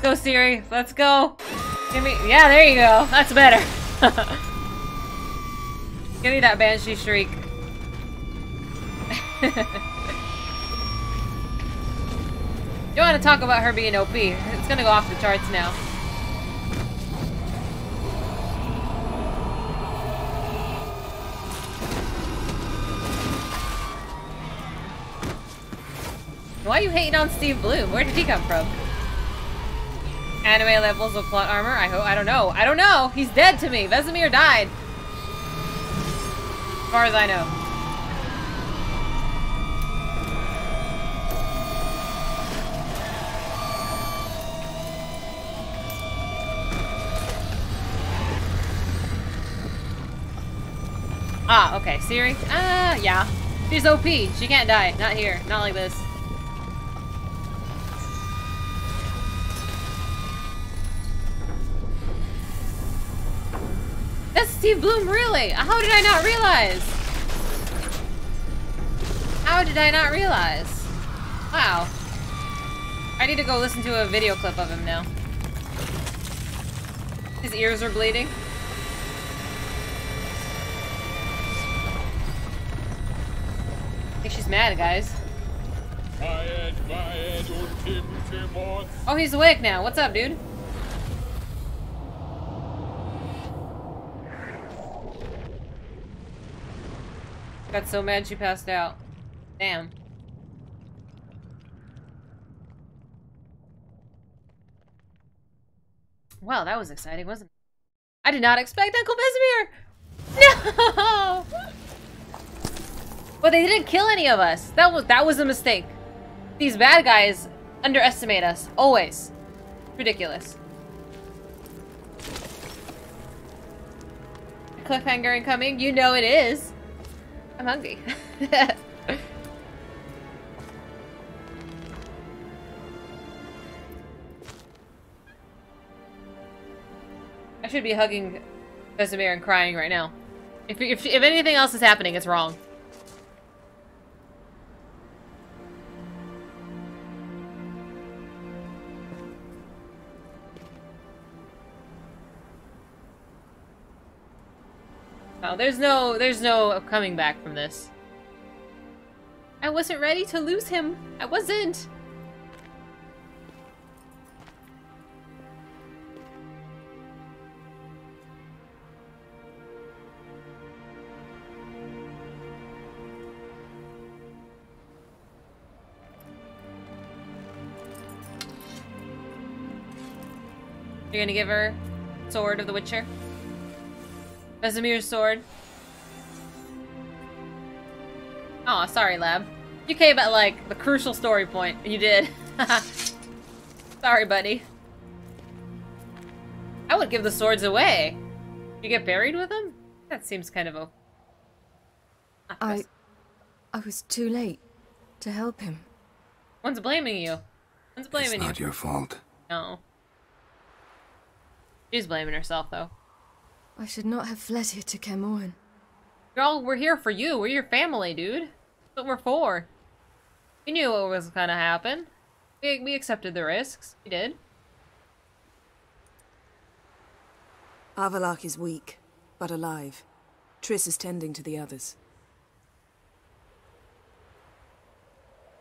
[SPEAKER 1] Go, Ciri. Let's go. Give me- yeah, there you go. That's better. Give me that Banshee Shriek. you want to talk about her being OP. It's gonna go off the charts now. Why are you hating on Steve Blum? Where did he come from? Anime levels of plot armor? I hope- I don't know. I don't know! He's dead to me! Vesemir died! As far as I know. Ah, okay. Ciri? Ah, yeah. She's OP. She can't die. Not here. Not like this. Steve Blum, really? How did I not realize? How did I not realize? Wow. I need to go listen to a video clip of him now. His ears are bleeding. I think she's mad, guys. Oh, he's awake now. What's up, dude? Got so mad she passed out. Damn. Wow, that was exciting, wasn't it? I did not expect Uncle Vesemir! No! But they didn't kill any of us. That was that was a mistake. These bad guys underestimate us. Always. Ridiculous. Cliffhanger incoming. You know it is. I'm hungry. I should be hugging Vesemir and crying right now. If, if, if anything else is happening, it's wrong. No, there's no, there's no coming back from this. I wasn't ready to lose him. I wasn't. You're gonna give her Sword of the Witcher? Vesemir's sword. Oh, sorry, Lab. You came at, like, the crucial story point. You did. sorry, buddy. I would give the swords away. You get buried with them? That seems kind of a...
[SPEAKER 10] I... I was too late to help him.
[SPEAKER 1] One's blaming you. One's blaming you.
[SPEAKER 7] it's
[SPEAKER 1] you.
[SPEAKER 7] not your fault.
[SPEAKER 1] No. She's blaming herself, though.
[SPEAKER 10] I should not have fled here to Kaer Morhen.
[SPEAKER 1] Girl, we're here for you. We're your family, dude. That's what we're for. We knew what was gonna happen. We, we accepted the risks. We did.
[SPEAKER 4] Avallac'h is weak, but alive. Triss is tending to the others.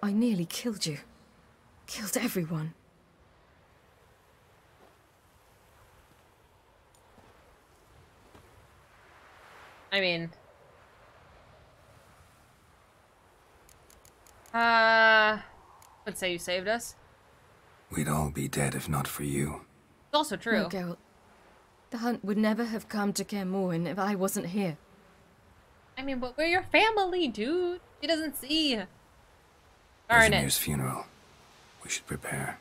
[SPEAKER 10] I nearly killed you. Killed everyone.
[SPEAKER 1] I mean... Uh... Let's say you saved us.
[SPEAKER 7] We'd all be dead if not for you.
[SPEAKER 1] It's also true.
[SPEAKER 10] No, Geralt. The hunt would never have come to Kaer Morhen if I wasn't here.
[SPEAKER 1] I mean, but we're your family, dude. She doesn't see. Darn it.
[SPEAKER 7] Vesemir's funeral. We should prepare.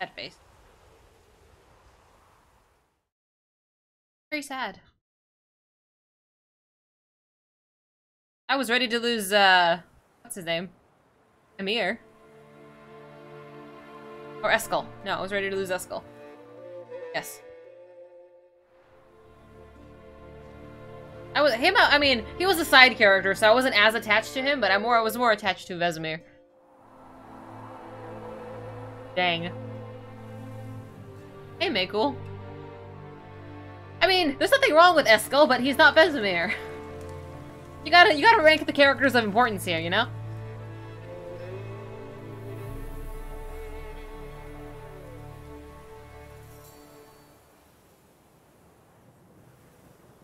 [SPEAKER 1] That face. Very sad. I was ready to lose, uh, what's his name? Amir. Or Eskel. No, I was ready to lose Eskel. Yes. I was him. I mean, he was a side character, so I wasn't as attached to him. But I more, I was more attached to Vesemir. Dang. Hey, Makul. I mean, there's nothing wrong with Eskel, but he's not Vesemir. You gotta, you gotta rank the characters of importance here, you know?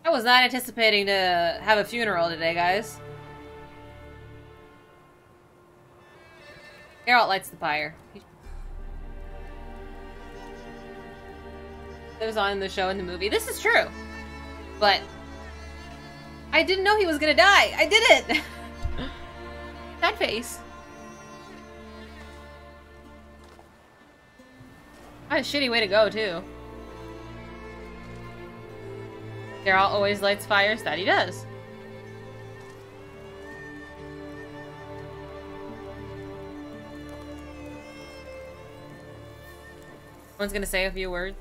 [SPEAKER 1] I was not anticipating to have a funeral today, guys. Geralt lights the fire. It was on the show in the movie. This is true. But I didn't know he was gonna die. I didn't. that face. What a shitty way to go, too. Geralt always lights fires. That he does. Someone's gonna say a few words.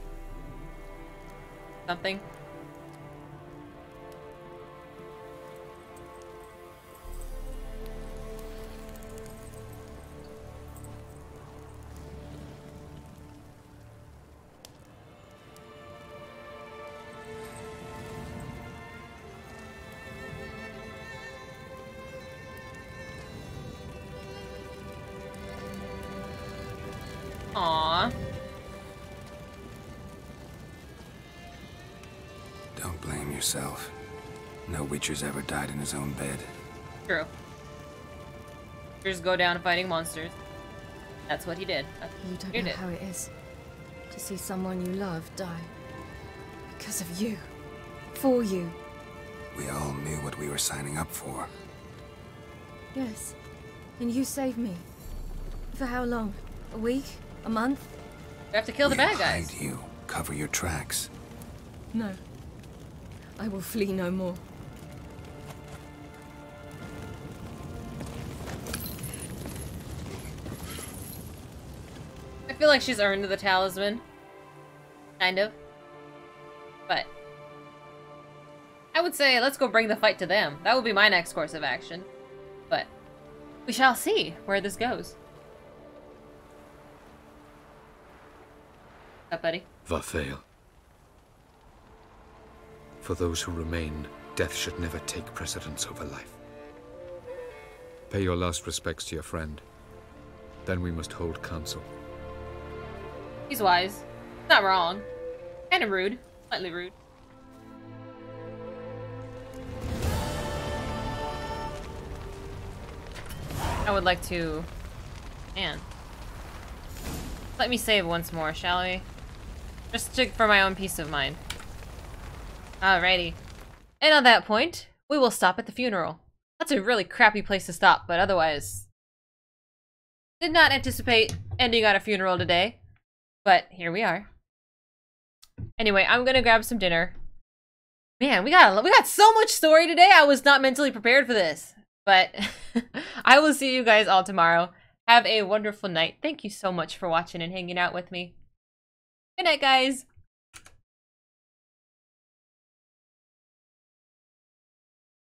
[SPEAKER 1] Something.
[SPEAKER 7] Don't blame yourself. No Witcher's ever died in his own bed.
[SPEAKER 1] True. Just go down fighting monsters. That's what he did. That's
[SPEAKER 10] You don't
[SPEAKER 1] he
[SPEAKER 10] know
[SPEAKER 1] did.
[SPEAKER 10] how it is to see someone you love die. Because of you. For you.
[SPEAKER 7] We all knew what we were signing up for.
[SPEAKER 10] Yes. And you saved me. For how long? A week? A month?
[SPEAKER 1] We have to kill the
[SPEAKER 7] We'll
[SPEAKER 1] bad guys.
[SPEAKER 7] hide you. Cover your tracks.
[SPEAKER 10] No. I will flee no more.
[SPEAKER 1] I feel like she's earned the talisman. Kind of. But. I would say let's go bring the fight to them. That would be my next course of action. But we shall see where this goes. What's up, buddy?
[SPEAKER 7] Vafail. For those who remain, death should never take precedence over life. Pay your last respects to your friend. Then we must hold council.
[SPEAKER 1] He's wise. Not wrong. Kind of rude. Slightly rude. I would like to... Man. Let me save once more, shall we? Just to, for my own peace of mind. Alrighty. And on that point, we will stop at the funeral. That's a really crappy place to stop, but otherwise... Did not anticipate ending on a funeral today. But here we are. Anyway, I'm gonna grab some dinner. Man, we got we got so much story today. I was not mentally prepared for this. But I will see you guys all tomorrow. Have a wonderful night. Thank you so much for watching and hanging out with me. Good night, guys.